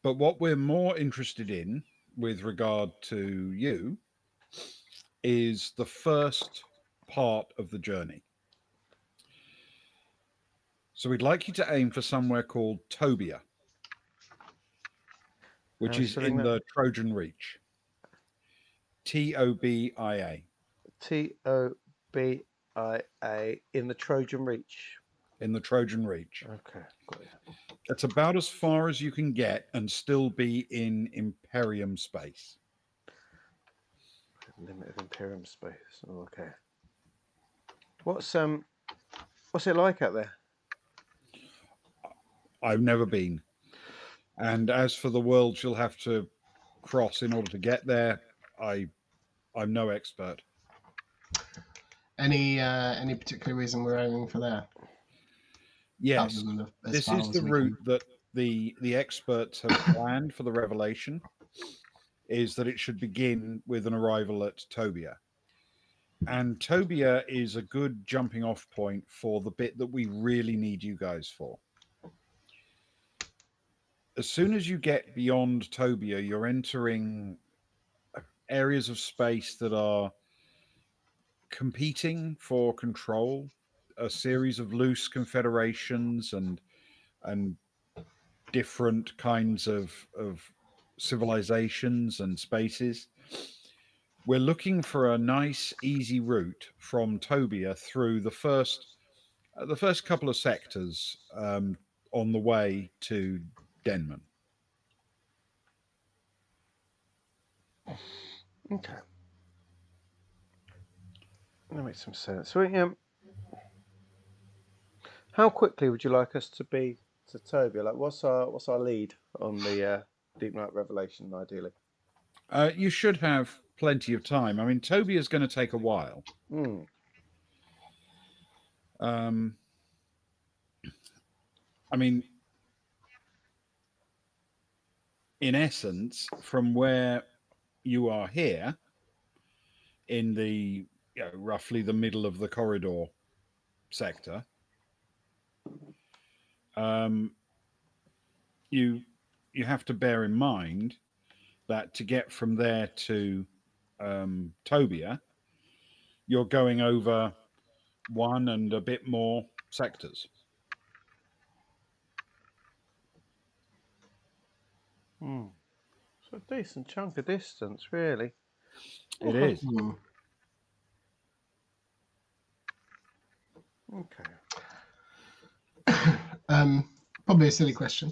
but what we're more interested in with regard to you is the first part of the journey. So we'd like you to aim for somewhere called Tobia, which are is in that? the Trojan Reach. T O B I A. T O B I A in the Trojan Reach. In the Trojan Reach. Okay. That's about as far as you can get and still be in Imperium space. Limited Imperium space. Oh, okay. What's um, what's it like out there? I've never been. And as for the world you'll have to cross in order to get there, I I'm no expert. Any uh, any particular reason we're aiming for there? Yes. Other than the- as This is the route can- that the the experts have planned for the revelation is that it should begin with an arrival at Tobia. And Tobia is a good jumping off point for the bit that we really need you guys for. As soon as you get beyond Tobia, you're entering uh, areas of space that are competing for control, a series of loose confederations and and different kinds of of civilizations and spaces. We're looking for a nice, easy route from Tobia through the first uh, the first couple of sectors um, on the way to Demnan. Okay. That makes some sense. So, um, how quickly would you like us to be to Toby? Like, what's our what's our lead on the uh, Deepnight Revelation? Ideally. Uh, you should have plenty of time. I mean, Toby is going to take a while. Hmm. Um, I mean, in essence, from where you are here, in the you know, roughly the middle of the corridor sector, um, you you have to bear in mind that to get from there to um, Tobia, you're going over one and a bit more sectors. Hmm. So a decent chunk of distance, really. It is. Hmm. Okay. Um, probably a silly question.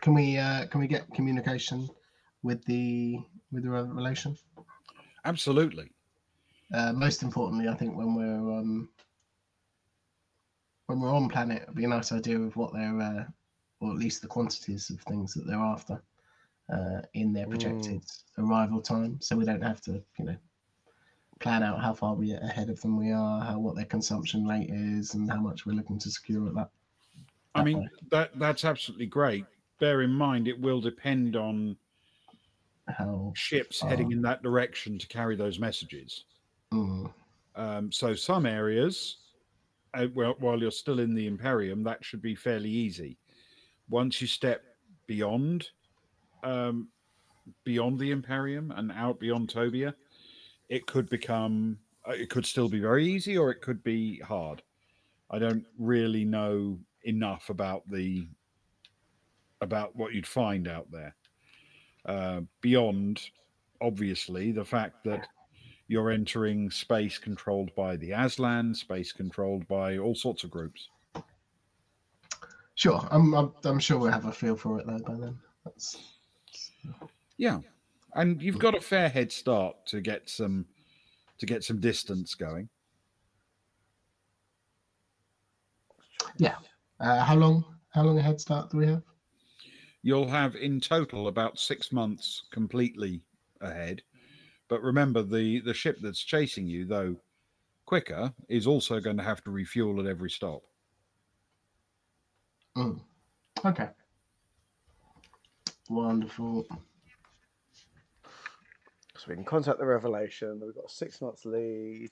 Can we uh, can we get communication with the with the relation? Absolutely. Uh, most importantly, I think when we're um, when we're on planet, it'd be a nice idea of what they're, uh, or at least the quantities of things that they're after uh, in their projected arrival time, so we don't have to, you know, plan out how far we ahead of them we are, how what their consumption rate is, and how much we're looking to secure at that. I mean, that that's absolutely great. Bear in mind, it will depend on how. ships Oh. heading in that direction to carry those messages. Mm, Um, so some areas, uh, well, while you're still in the Imperium, that should be fairly easy. Once you step beyond, um, beyond the Imperium and out beyond Tobia, it could become. uh, It could still be very easy, or it could be hard. I don't really know enough about the about what you'd find out there. Uh, beyond, obviously, the fact that you're entering space controlled by the Aslan, space controlled by all sorts of groups. Sure, I'm, I'm I'm sure we'll have a feel for it though by then. That's Yeah, and you've got a fair head start to get some to get some distance going. Yeah. Uh, how long how long a head start do we have? You'll have in total about six months completely ahead. But remember, the the ship that's chasing you, though quicker is also going to have to refuel at every stop. Mm. Okay. Wonderful. So we can contact the Revelation. We've got a six months lead.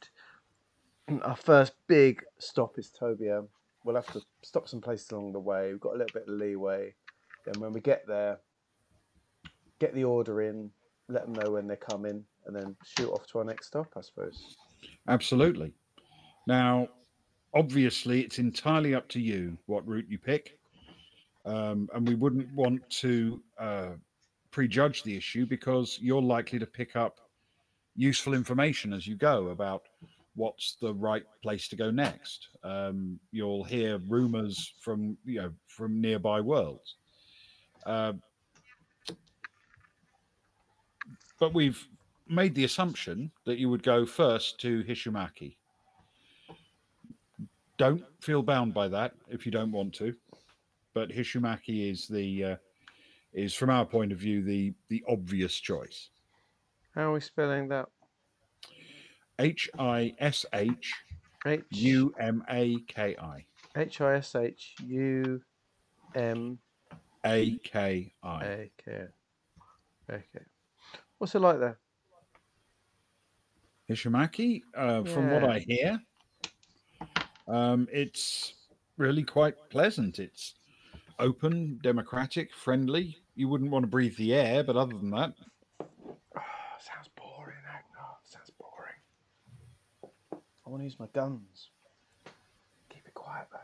Our first big stop is Tobia. We'll have to stop some places along the way. We've got a little bit of leeway. Then when we get there, get the order in, let them know when they're coming, and then shoot off to our next stop, I suppose. Absolutely. Now, obviously, it's entirely up to you what route you pick. Um, and we wouldn't want to uh, prejudge the issue because you're likely to pick up useful information as you go about what's the right place to go next. Um, you'll hear rumors from you know from nearby worlds. Uh, but we've made the assumption that you would go first to Hishumaki. Don't feel bound by that if you don't want to, but Hishumaki is the uh, is from our point of view the the obvious choice. How are we spelling that? H I S H U M A K I H I S H U M A K I. A K. Okay. What's it like there? Hishumaki, uh, from what I hear, um, it's really quite pleasant. It's open, democratic, friendly. You wouldn't want to breathe the air, but other than that, Oh, sounds boring, Agnar. Sounds boring. I want to use my guns. Keep it quiet though.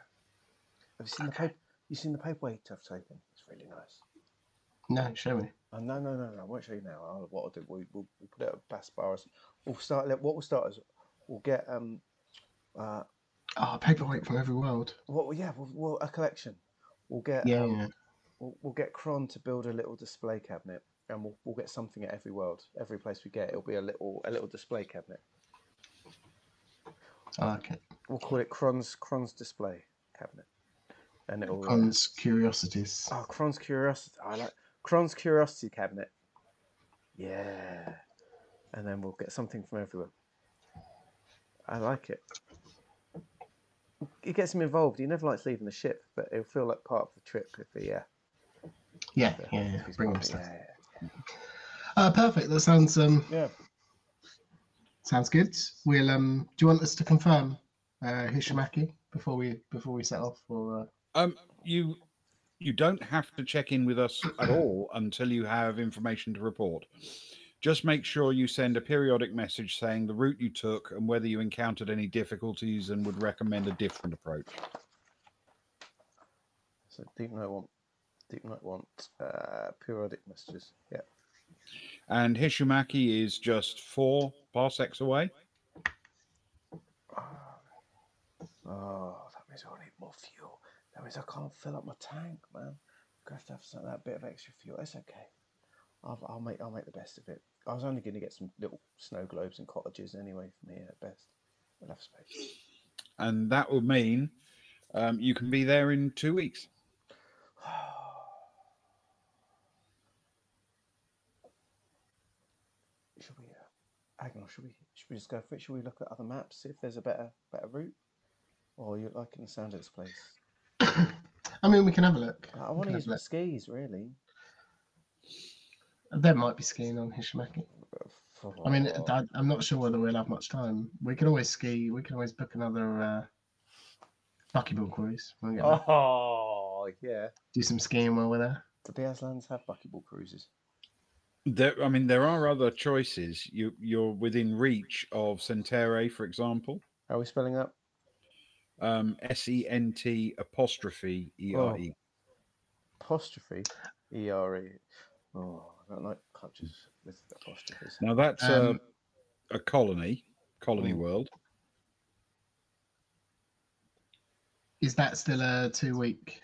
Have you seen the paper? You seen the paperweight I've taken? It's really nice. No, show me. Oh, no, no, no, no. I won't show you now. I'll, what I'll do, we, we'll, we'll put it at Bass Bars. We'll start. let- What we'll start is we'll get um, uh, Oh, paperweight from every world. what? Yeah, we'll, we'll a collection. We'll get Yeah, um, yeah. We'll, we'll get Kron to build a little display cabinet, and we'll, we'll get something at every world. Every place we get, it'll be a little a little display cabinet. I like it. We'll call it Kron's Kron's display cabinet, and it'll. uh, Kron's curiosities. oh, Kron's curiosity. I like Kron's curiosity cabinet. Yeah, and then we'll get something from everywhere. I like it. It gets him involved. He never likes leaving the ship, but it'll feel like part of the trip if he, yeah. Yeah, yeah, yeah. Bring him stuff. yeah, Uh, perfect. That sounds um yeah. Sounds good. We'll um. Do you want us to confirm uh, Hishumaki before we before we set off? Or uh... um, you you don't have to check in with us at all until you have information to report. Just make sure you send a periodic message saying the route you took and whether you encountered any difficulties and would recommend a different approach. So deep note want, deep note want uh, periodic messages. Yeah. And Hishumaki is just four parsecs away. Oh, that means I need more fuel. That means I can't fill up my tank, man. Gonna have to have some, that bit of extra fuel. It's okay. I'll, I'll make I'll make the best of it. I was only going to get some little snow globes and cottages anyway from here at best. We'll have space. And that will mean um, you can be there in two weeks. should we, uh, Agnar, should we should we just go for it? Should we look at other maps, see if there's a better better route? Or you liking the sound of this place? I mean, we can have a look. I want to use my look. skis, really. There might be skiing on Hishumaki. I mean, I, I'm not sure whether we'll have much time. We can always ski. We can always book another uh, buckyball cruise. We'll. Oh, yeah. Do some skiing while we're there. Do Bearslands have buckyball cruises? There, I mean, there are other choices. You, you're within reach of Sent'ere, for example. How are we spelling that? Um, S E N T apostrophe E R E. Apostrophe E R E. Oh, I don't like cultures with apostrophes. Now that's Um, a, a colony, colony Mm. world. Is that still a two week?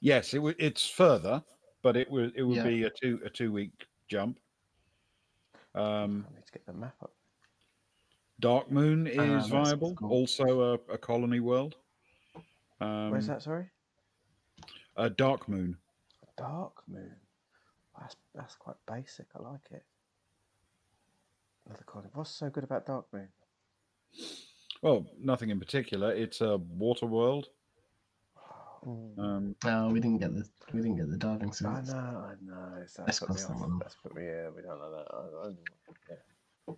Yes, it w- it's further, but it would it would Yeah. be a two a two week jump. Um, I need to get the map up. Dark Moon Ah, is that's viable, cool. also a, a colony world. Um, Where's that? Sorry, A Dark Moon. Dark Moon. That's that's quite basic. I like it. Another colony. What's so good about Dark Moon? Well, nothing in particular. It's a water world. Mm. Um, No, we didn't get the we didn't get the diving I suits. know, I know. It's, Let's that's put me cross off. That's put me. Yeah, we don't know that. I, I, yeah.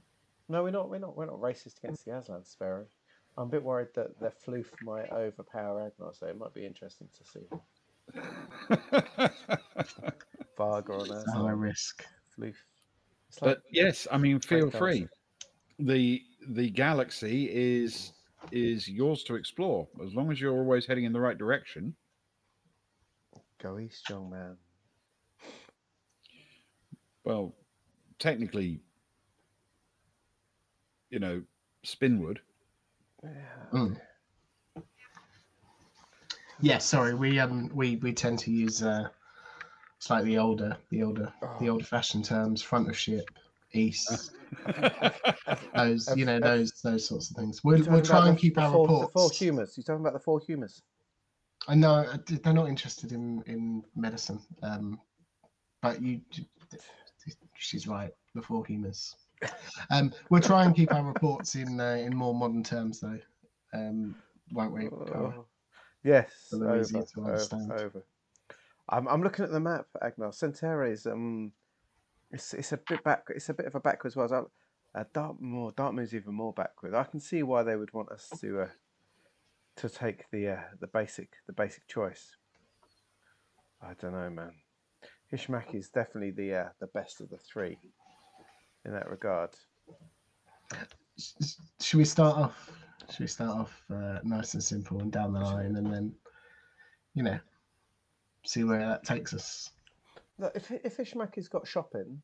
No, we're not. We're not. We're not racist against the Aslan Sparrow. I'm a bit worried that their floof might overpower Agnar, so it might be interesting to see Vargr on It's a high risk. floof. It's like but yes, I mean, feel Breakdance. free. The the galaxy is is yours to explore as long as you're always heading in the right direction. go east, young man. Well, technically, you know, Spinward. Yeah. Mm. Yeah, sorry, we um we we tend to use uh slightly older the older the Oh. old fashioned terms front of ship east those you know those those sorts of things we'll, we'll try and keep our four, reports The four humours. You talking about the four humours? I know they're not interested in in medicine um but you she's right the four humours um we'll try and keep our reports in uh, in more modern terms though um won't we? Oh, yes, So over, over, understand. over. I'm, I'm looking at the map, Agnar. Centauri's um, it's it's a bit back. It's a bit of a backwards world. Uh, Dark more Dark Moon's even more backward. I can see why they would want us to uh, to take the uh, the basic the basic choice. I don't know, man. Hishumaki is definitely the uh, the best of the three in that regard. Should we start off should we start off uh, nice and simple and down the line and then you know see where that takes us Look, if if Hishumaki's got shopping,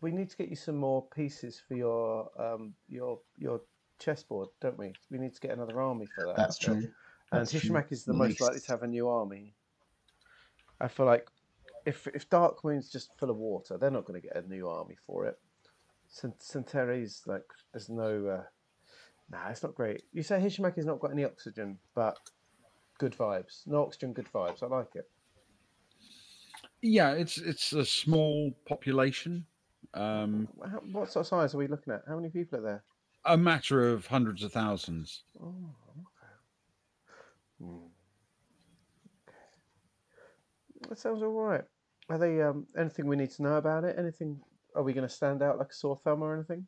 we need to get you some more pieces for your um your your chessboard, don't we? We need to get another army for that. that's true And That's is the most likely to have a new army. I feel like if if Darkmoon's just full of water, they're not going to get a new army for it. Cent- Centauri's like there's no. Uh, nah, it's not great. You say Hishumaki's not got any oxygen, but good vibes. No oxygen, good vibes. I like it. Yeah, it's it's a small population. Um, How, what sort of size are we looking at? How many people are there? a matter of hundreds of thousands. Oh, okay. Hmm. That sounds all right. Are they um, anything we need to know about it? Anything? Are we going to stand out like a sore thumb or anything?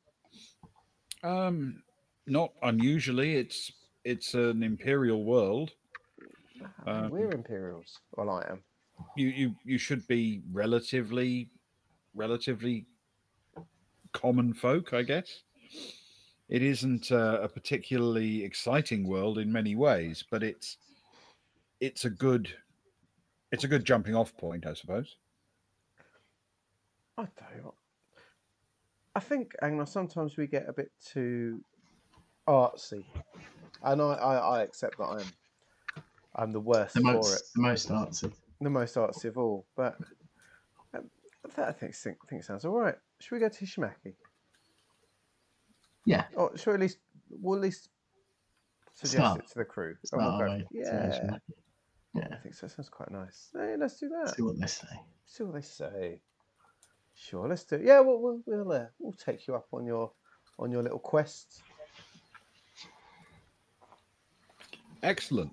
Um, not unusually. It's it's an imperial world. Ah, Um, We're Imperials. Well, I am. You you you should be relatively relatively common folk, I guess. It isn't uh, a particularly exciting world in many ways, but it's it's a good it's a good jumping off point, I suppose. I tell you what. I think, Agnar, sometimes we get a bit too artsy, and I, I, I accept that I'm I'm the worst the for it. the most artsy the most artsy of all. But um, that I think think, think sounds all right. Should we go to Hishumaki? yeah Or should we at least we'll at least suggest Start. it to the crew? it's and not we'll our go- way to yeah, I think so. Sounds quite nice. Hey, let's do that. see what they say See what they say. Sure, let's do it. Yeah, we'll we'll we'll, uh, we'll take you up on your on your little quest. Excellent.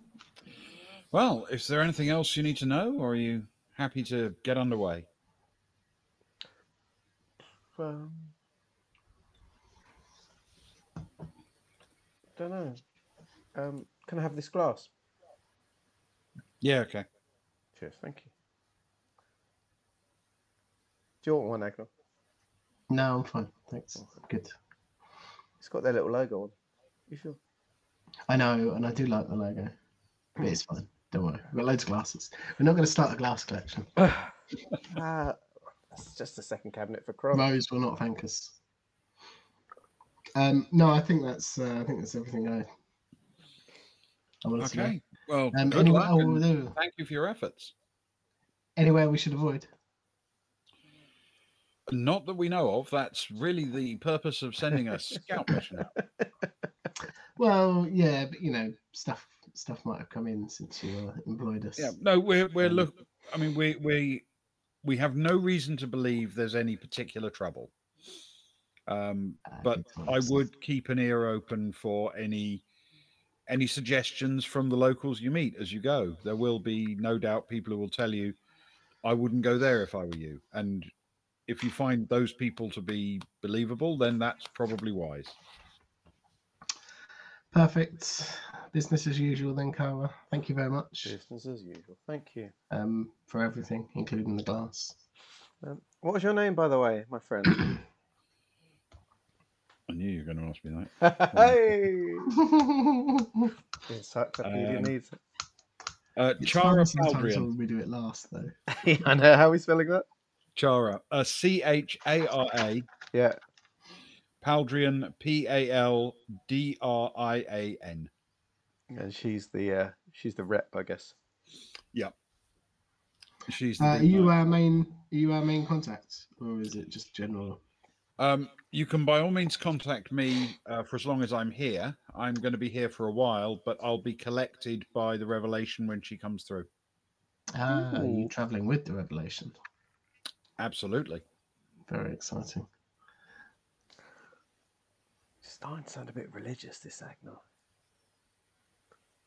Well, is there anything else you need to know, or are you happy to get underway? Um, don't know. Um, can I have this glass? Yeah, okay. Cheers, thank you. Do you want one, Agnar? no i'm fine thanks good It's got their little logo on. You sure? i know and i do like the logo but it's fine don't worry we've got loads of glasses we're not going to start a glass collection ah, that's just a second cabinet for Kron. Rose will not thank us. Um, no, I think that's uh, I think that's everything I. I wanted to know. Okay. Well, Um, good anyway, luck. oh, and thank you for your efforts. Anywhere we should avoid. Not that we know of. That's really the purpose of sending a scout mission out. Well, yeah, but you know, stuff stuff might have come in since you uh, employed us. Yeah. No, we're we're Um, look. I mean, we we we have no reason to believe there's any particular trouble. Um, Uh, but good I would keep an ear open for any any suggestions from the locals you meet as you go. There will be no doubt people who will tell you, "I wouldn't go there if I were you." And if you find those people to be believable, then that's probably wise. Perfect. Business as usual, then, Kara. Thank you very much Business as usual. Thank you. um, for everything, including the glass. Um, what was your name, by the way, my friend? I knew you were going to ask me that. hey! Encyclopedia Um, needs Uh, It's Chara fun sometimes Paldrian. when we do it last, though. I know how we spelling that. Chara. Uh, C H A R A. Yeah. Paldrian. P A L D R I A N. And she's the uh, she's the rep, I guess. Yeah. She's the Uh, are big you man. our main? Are you our main contact, or is it just general? Um, you can by all means contact me uh, for as long as I'm here. I'm going to be here for a while, but I'll be collected by the revelation when she comes through. Ah, are you Ooh. traveling with the revelation? Absolutely. Very exciting. Starting to sound a bit religious, this Agnar.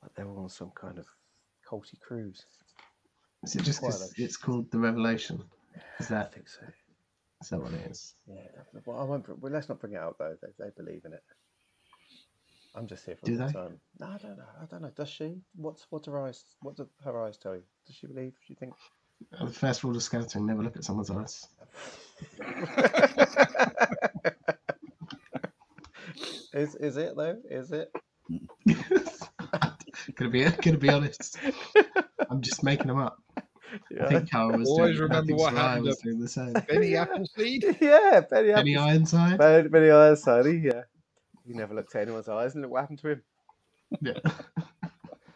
Like they were on some kind of culty cruise. Is it just because it's called the revelation? Is that, I think so. is that what it is? Yeah. Well, I won't. Well, let's not bring it out though. They, they believe in it. I'm just here for Do good they? time. No, I don't know. I don't know. Does she? What's what her eyes? What do her eyes tell you? Does she believe? Do you think? The first rule of scouting: never look at someone's eyes. is is it though? Is it? gonna be gonna be honest. I'm just making them up. I think Kara was Always doing, remember what Soraya happened was doing the same. Benny Appleseed. yeah, Benny. Benny Apples- Ironside. Ben, Benny Ironside. He, yeah. He never looked at anyone's eyes, and look what happened to him. Yeah.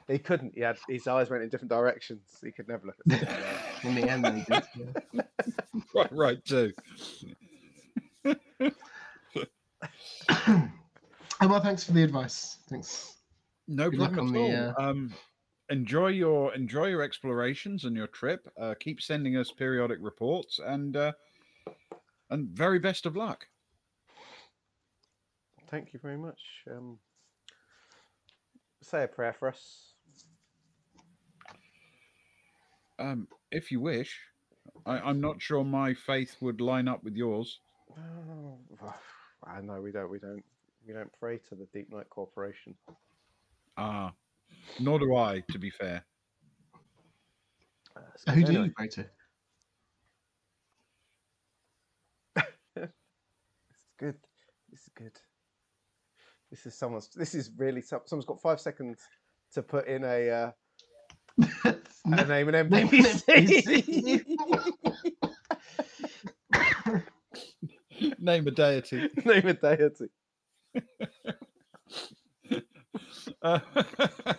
He couldn't. He had his eyes went in different directions. He could never look at someone's eyes. In the end, they did. Yeah. right, right, too. oh, well, thanks for the advice. Thanks. No Good luck problem on at the, uh, all. Um, enjoy your enjoy your explorations and your trip. Uh, keep sending us periodic reports, and uh, and very best of luck. Thank you very much. Um, say a prayer for us. Um, if you wish, I, I'm not sure my faith would line up with yours. Oh, I know we don't. We don't. We don't pray to the Deepnight Corporation. Ah, nor do I, to be fair. Uh, it's good Who do you pray to? This is good. This is good. This is someone's. This is really. some- Someone's got five seconds to put in a uh, a name and Name an NPC. Name a deity. name a deity. Uh,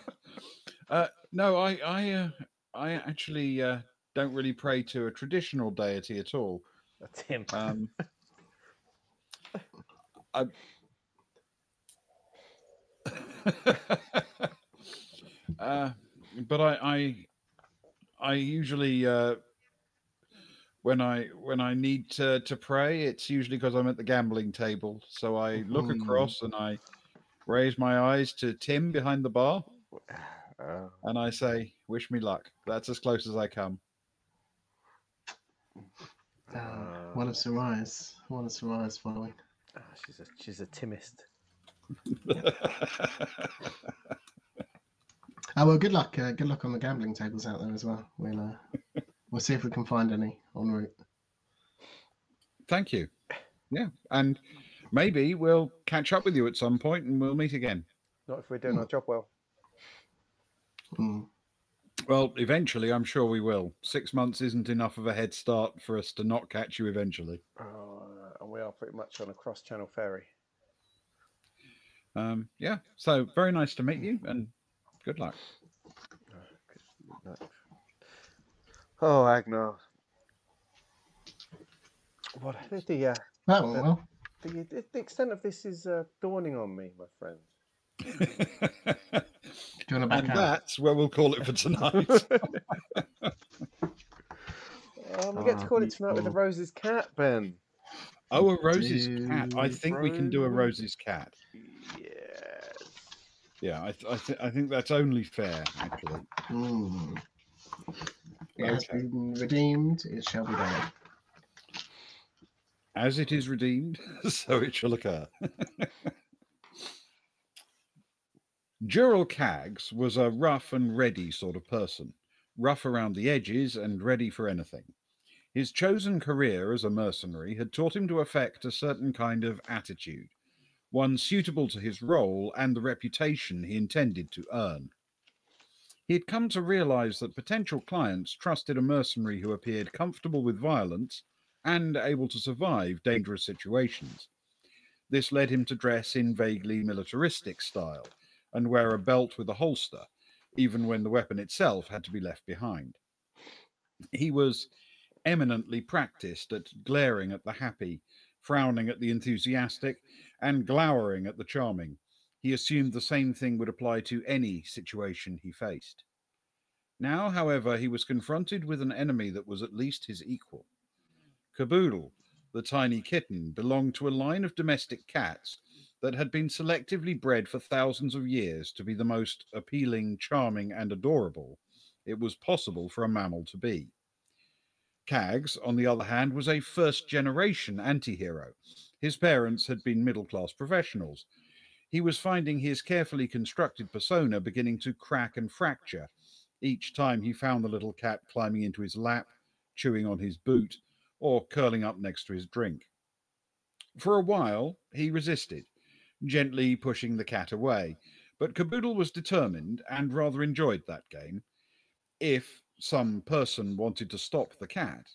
uh, no, I, I, uh, I actually uh, don't really pray to a traditional deity at all. That's him. Um, I, uh, but I, I, I usually uh, when I when I need to to pray, it's usually because I'm at the gambling table. So I look Mhm. across and I raise my eyes to Tim behind the bar, Uh, and I say, "Wish me luck." That's as close as I come. Uh, one of Soraya's. One of Soraya's following. ah, she's a she's a Timist. Oh well, good luck. Uh, good luck on the gambling tables out there as well. We'll uh, we'll see if we can find any en route. Thank you. Yeah, and maybe we'll catch up with you at some point, and we'll meet again. Not if we're doing our job well. Mm. Well, eventually, I'm sure we will. Six months isn't enough of a head start for us to not catch you eventually. Uh, and we are pretty much on a cross-channel ferry. Um, yeah, so very nice to meet you, and good luck. No. Oh, Agnar. What the uh, That went well. the, the, the extent of this is uh, dawning on me, my friend. Do you want to back and out? that's where we'll call it for tonight. Um, we get to call it tonight with a. Rose's cat, Ben. Oh, a Rose's cat. I Do think we can do a Rose's cat. Yes. Yeah, I, th- I, th- I think that's only fair, actually. Mm. It has been redeemed. It shall be done. As it is redeemed, so it shall occur. Gerald Caggs was a rough and ready sort of person, rough around the edges and ready for anything. His chosen career as a mercenary had taught him to affect a certain kind of attitude, one suitable to his role and the reputation he intended to earn. He had come to realize that potential clients trusted a mercenary who appeared comfortable with violence and able to survive dangerous situations. This led him to dress in vaguely militaristic style and wear a belt with a holster, even when the weapon itself had to be left behind. He was eminently practiced at glaring at the happy, frowning at the enthusiastic, and glowering at the charming. He assumed the same thing would apply to any situation he faced. Now, however, he was confronted with an enemy that was at least his equal. Caboodle, the tiny kitten, belonged to a line of domestic cats that had been selectively bred for thousands of years to be the most appealing, charming, and adorable it was possible for a mammal to be. Caggs, on the other hand, was a first generation anti hero. His parents had been middle class professionals. He was finding his carefully constructed persona beginning to crack and fracture each time he found the little cat climbing into his lap, chewing on his boot, or curling up next to his drink. For a while, he resisted, gently pushing the cat away, but Caboodle was determined and rather enjoyed that game. If some person wanted to stop the cat,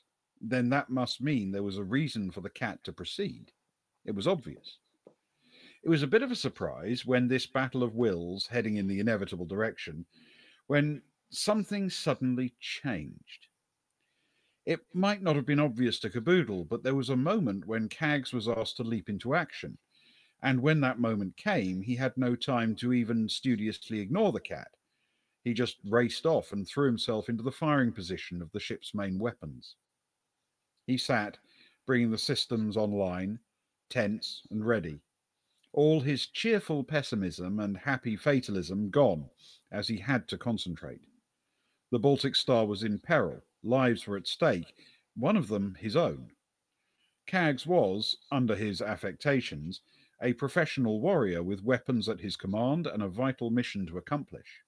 then that must mean there was a reason for the cat to proceed. It was obvious. It was a bit of a surprise when this battle of wills heading in the inevitable direction, when something suddenly changed. It might not have been obvious to Caboodle, but there was a moment when Caggs was asked to leap into action. And when that moment came, he had no time to even studiously ignore the cat. He just raced off and threw himself into the firing position of the ship's main weapons. He sat, bringing the systems online, tense and ready. All his cheerful pessimism and happy fatalism gone, as he had to concentrate. The Baltic Star was in peril, lives were at stake, one of them his own. Caggs was, under his affectations, a professional warrior with weapons at his command and a vital mission to accomplish.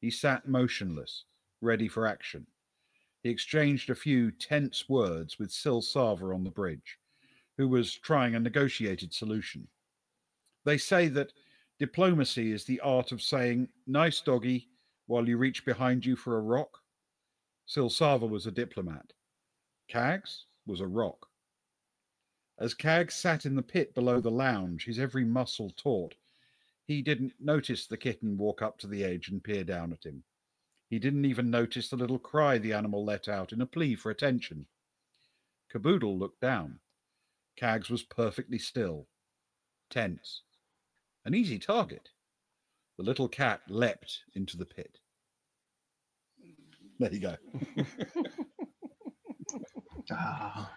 He sat motionless, ready for action. He exchanged a few tense words with Sil Sava on the bridge, who was trying a negotiated solution. They say that diplomacy is the art of saying, nice doggy, while you reach behind you for a rock. Sil Sava was a diplomat. Caggs was a rock. As Caggs sat in the pit below the lounge, his every muscle taut, he didn't notice the kitten walk up to the edge and peer down at him. He didn't even notice the little cry the animal let out in a plea for attention. Caboodle looked down. Caggs was perfectly still, tense, an easy target. The little cat leapt into the pit. There you go. Ah,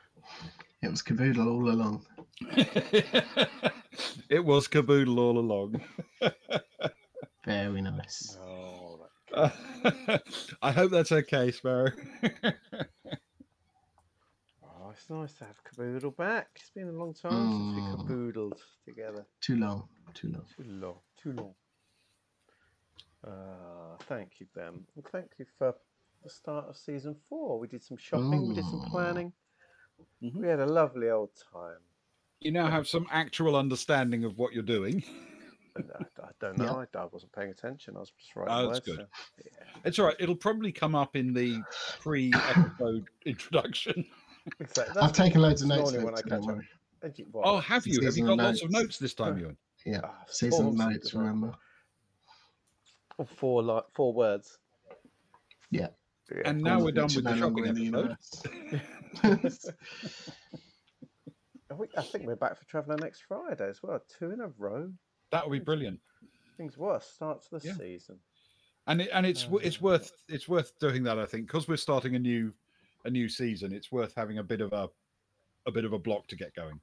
it was Caboodle all along. it was Caboodle all along. Very nice. Oh, that- I hope that's okay, Sparrow. Oh, it's nice to have Caboodle back. It's been a long time since we Mm. caboodled together. Too long. Too long. Too long. Too long. Uh, thank you, Ben. And thank you for the start of season four. We did some shopping, we did some Mm. planning. Mhm. We had a lovely old time. you now have some actual understanding of what you're doing. I, I don't know, I, I wasn't paying attention. I was just writing Oh, words. that's good. so, yeah. It's all right. It'll probably come up in the pre-episode introduction. It's like- I've taken loads of it's notes. normally when I so don't catch up. you- what? Oh, have you? Have you Season got lots of notes. notes this time, Ewan? Yeah. Ah, Season forms, notes, remember? Oh, Four, li- four words. Yeah. Yeah. And now we're done with the no longer in the episode. universe. I think- I think we're back for Traveller next Friday as well. Two in a row. That would be brilliant. Things worse. Start to the Yeah. season. And it, and it's w- it's worth it's worth doing that. I think because we're starting a new a new season. It's worth having a bit of a a bit of a block to get going.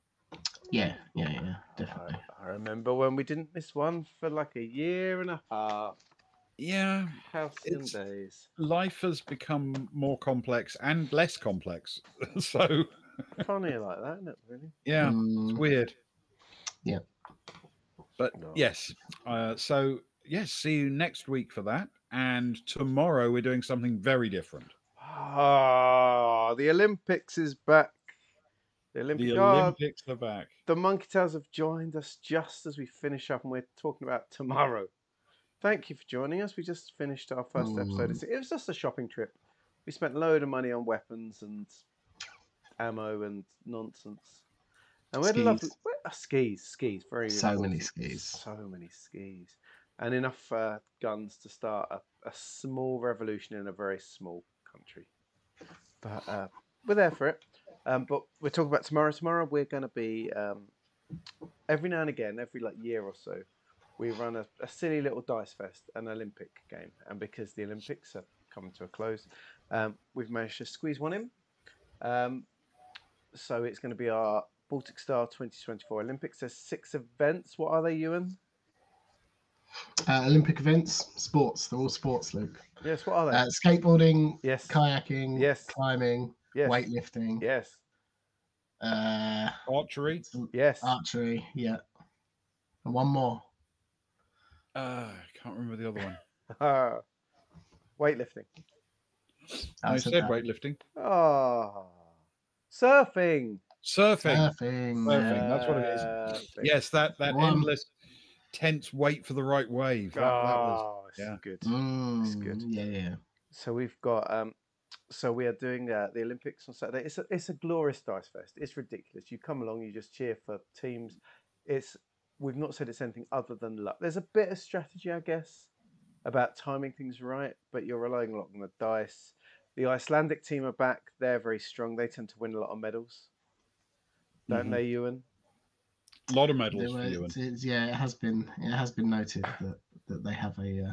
Yeah, yeah, yeah, definitely. I, I remember when we didn't miss one for like a year and a half. Yeah, Halcyon It's- days. life has become more complex and less complex. so Funny like that, isn't it? Really? yeah, Mm, it's weird. Yeah. But No. yes, uh, so yes, see you next week for that. And tomorrow we're doing something very different. Ah, the Olympics is back. The Olympic The ah, Olympics are back. the Monkey Tales have joined us just as we finish up, and we're talking about tomorrow. Thank you for joining us. We just finished our first episode. Mm. It was just a shopping trip. We spent a load of money on weapons and ammo and nonsense. And we had a lovely Skis. uh, skis, skis, very So many skis. so many skis, and enough uh, guns to start a, a small revolution in a very small country. But uh, we're there for it. Um, but we're talking about tomorrow. Tomorrow we're going to be um, every now and again, every like year or so, we run a, a silly little dice fest, an Olympic game, and because the Olympics are coming to a close, um, we've managed to squeeze one in. Um, so it's going to be our Baltic Star 2024 Olympics. There's six events. What are they, Ewan? Uh, Olympic events, sports. They're all sports, Luke. Yes, what are they? Uh, skateboarding, yes. kayaking, Yes. climbing, yes. weightlifting, Yes. uh, Archery. Yes. archery. Yeah, and one more. Uh, I can't remember the other one. Ah. weightlifting. I, said said weightlifting. Oh. Surfing. Surfing. Surfing. Surfing, yeah. that's what it is. Surfing. Yes, that that One. endless tense wait for the right wave. That, that was Oh, it's yeah. good. Mm, good. Yeah, yeah. So we've got um so we are doing uh, the Olympics on Saturday. It's a it's a glorious dice fest. It's ridiculous. You come along, you just cheer for teams. It's we've not said it's anything other than luck. There's a bit of strategy, I guess, about timing things right, but you're relying a lot on the dice. The Icelandic team are back. They're very strong. They tend to win a lot of medals, don't Mhm. they, Ewan? A lot of They medals for you. it's- it's- yeah, it has been it has been noted that, that they have a uh,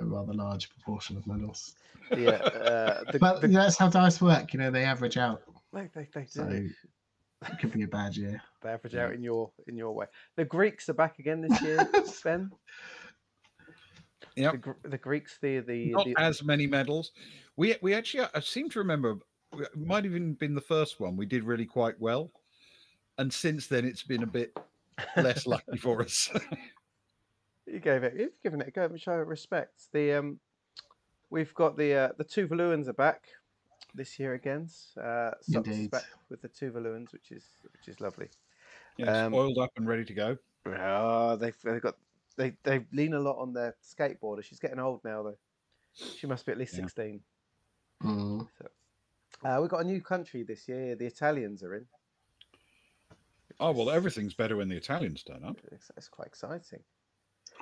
a rather large proportion of medals. Yeah, uh, the, But the, that's how dice work. You know, they average out. they, they, they So do. it could be a bad year. They average Yeah. out in your in your way. The Greeks are back again this year, Ben. Yep. The, the Greeks, the the, Not the as many medals. We we actually I seem to remember it might have even been the first one we did really quite well, and since then it's been a bit less lucky for us. you gave it. You've given it a go. and Show respect. The um, we've got the uh, the two Tuvaluans are back this year again. Uh, Sox Indeed. back with the Tuvaluans, which is which is lovely. Yeah, Um, oiled up and ready to go. Oh, they've, they've got they they lean a lot on their skateboarder. She's getting old now though. She must be at least Yeah. sixteen. Mm. Uh, we've got a new country this year. The Italians are in. Oh well, everything's better when the Italians turn up. It's, it's quite exciting.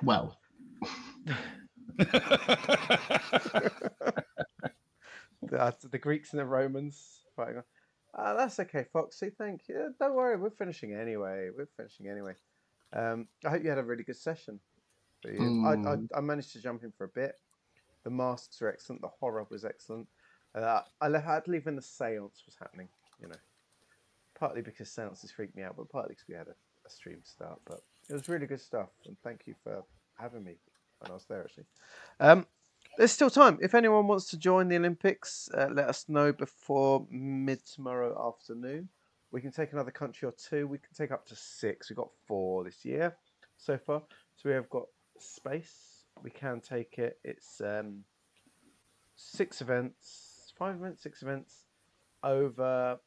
Well, the, the Greeks and the Romans fighting. on- Uh, that's okay, Foxy. Thank you. Don't worry, we're finishing anyway. We're finishing anyway. Um, I hope you had a really good session. But you- I, I, Mm. I managed to jump in for a bit. The masks are excellent. The horror was excellent. Uh, I le- had to leave when the seance was happening, you know. Partly because seances freaked me out, but partly because we had a, a stream start. But it was really good stuff. And thank you for having me when I was there, actually. Um, there's still time. If anyone wants to join the Olympics, uh, let us know before mid tomorrow afternoon. We can take another country or two. We can take up to six. We've got four this year so far. So we have got space. We can take it. It's um, six events, five events, six events over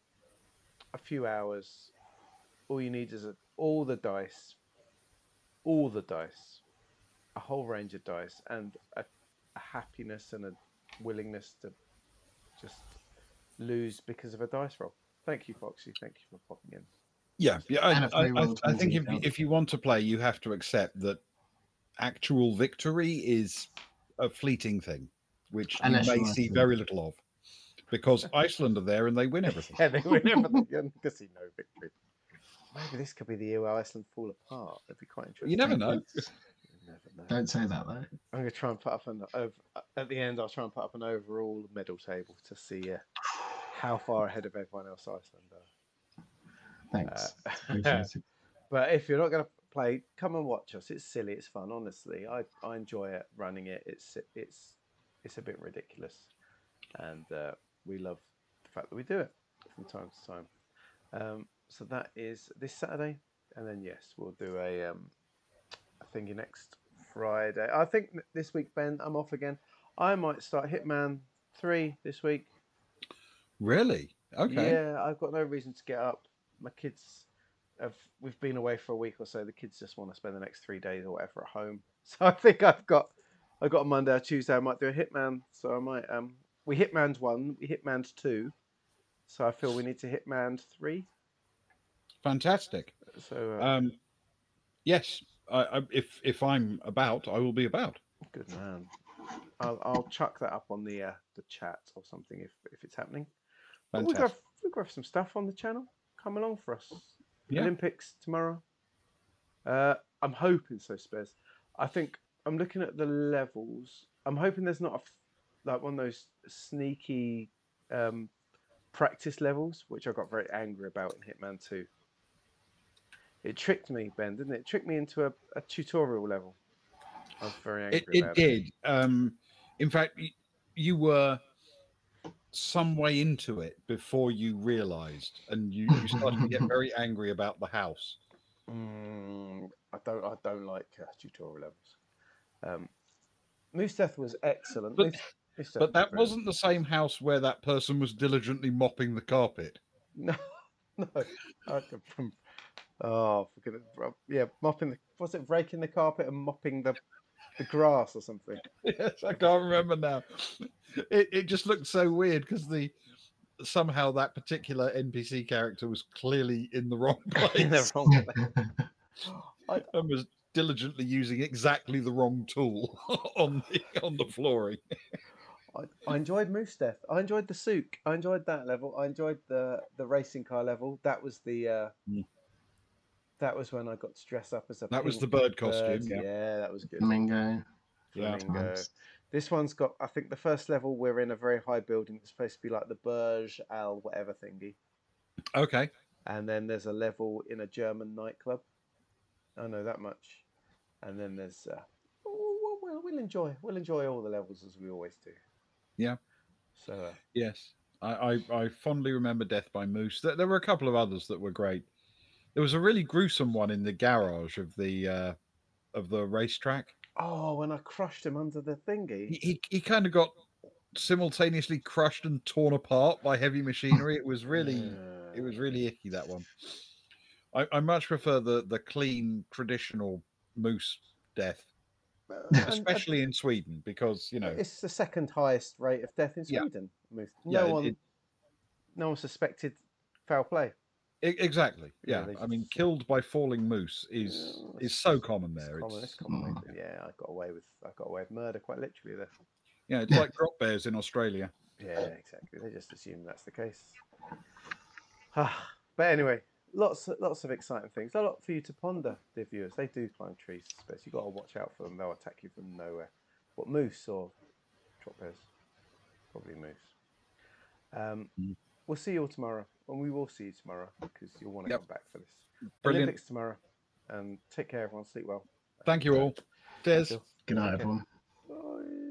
a few hours. All you need is a, all the dice, all the dice, a whole range of dice, and a a happiness and a willingness to just lose because of a dice roll. Thank you, Foxy. Thank you for popping in. Yeah, yeah. And I, a I, I, I think if you, if you want to play, you have to accept that actual victory is a fleeting thing, which you Unless you may want see to. very little of, because Iceland are there and they win everything. Yeah, they win everything. You can see no victory. Maybe this could be the year where Iceland fall apart. That'd be quite interesting. You never know. You never know. don't say that though. I'm going to try and put up an over, at the end. I'll try and put up an overall medal table to see uh, how far ahead of everyone else Iceland are. Thanks. Uh, but if you're not going to play, come and watch us. It's silly. It's fun. Honestly, I, I enjoy it running it. It's it's it's a bit ridiculous, and uh, we love the fact that we do it from time to time. Um, so that is this Saturday, and then yes, we'll do a um, a thingy next Friday. I think this week, Ben, I'm off again. I might start Hitman three this week. Really? Okay. Yeah, I've got no reason to get up. My kids have we've been away for a week or so. The kids just want to spend the next three days or whatever at home. So I think I've got I've got a Monday or Tuesday. I might do a Hitman. So I might um we Hitman's one, we Hitman's two. So I feel we need to Hitman three. Fantastic. So uh, Um, yes, I, I, if if I'm about, I will be about. good man. I'll I'll chuck that up on the uh, the chat or something if if it's happening. But we've got Fantastic. we've got some stuff on the channel. Come along for us. Yeah. Olympics tomorrow. Uh, I'm hoping so, Spez. I think I'm looking at the levels. I'm hoping there's not a like one of those sneaky um, practice levels, which I got very angry about in Hitman 2. It tricked me, Ben, didn't it? It tricked me into a, a tutorial level. I was very angry It, it did. Um, in fact, you were some way into it before you realised, and you, you started to get very angry about the house. Mm, I don't. I don't like uh, tutorial levels. Um, Moose Death was excellent. But- Moose- Moose Death But that brilliant. wasn't the same house where that person was diligently mopping the carpet. No, no. From, oh, for goodness, bro- yeah, mopping the was it breaking the carpet and mopping the the grass or something? Yes, I can't remember now. It it just looked so weird because the somehow that particular NPC character was clearly in the wrong place. In the wrong place. and was diligently using exactly the wrong tool on the on the flooring. I, I enjoyed Moose Death. I enjoyed the souk. I enjoyed that level. I enjoyed the the racing car level. That was the. Uh, Mm. That was when I got to dress up as a. That was the pink bird costume. Yeah. Yeah, that was good. Flamingo. Yeah. Flamingo. Nice. This one's got. I think the first level we're in a very high building. It's supposed to be like the Burj Al whatever thingy. Okay. and then there's a level in a German nightclub. I know that much. And then there's uh, we'll, we'll, we'll enjoy we'll enjoy all the levels as we always do. Yeah. So uh, Yes. I, I, I fondly remember Death by Moose. There, there were a couple of others that were great. There was a really gruesome one in the garage of the uh, of the racetrack. oh, when I crushed him under the thingy. He, he, he kind of got simultaneously crushed and torn apart by heavy machinery. It was really it was really icky that one. I, I much prefer the the clean traditional moose death, and- and especially in Sweden, because you know it's the second highest rate of death in Sweden. Moose. Yeah, No it- one, it- no one suspected foul play. exactly. Yeah, Yeah, I mean, killed by falling moose is Yeah, is so common there. It's common. It's It's common. Mm. Yeah, I got away with I got away with murder quite literally there. yeah, it's like drop bears in Australia. Yeah, exactly. They just assume that's the case. but anyway, lots lots of exciting things. A lot for you to ponder, dear viewers. They do climb trees, but you've got to watch out for them. They'll attack you from nowhere. What moose or drop bears? Probably moose. Um, Mm. We'll see you all tomorrow, and we will see you tomorrow because you'll want to Yep. come back for this. Brilliant. Olympics tomorrow, and take care, everyone. Sleep well. Thank you all. Cheers. Good night, everyone. Bye.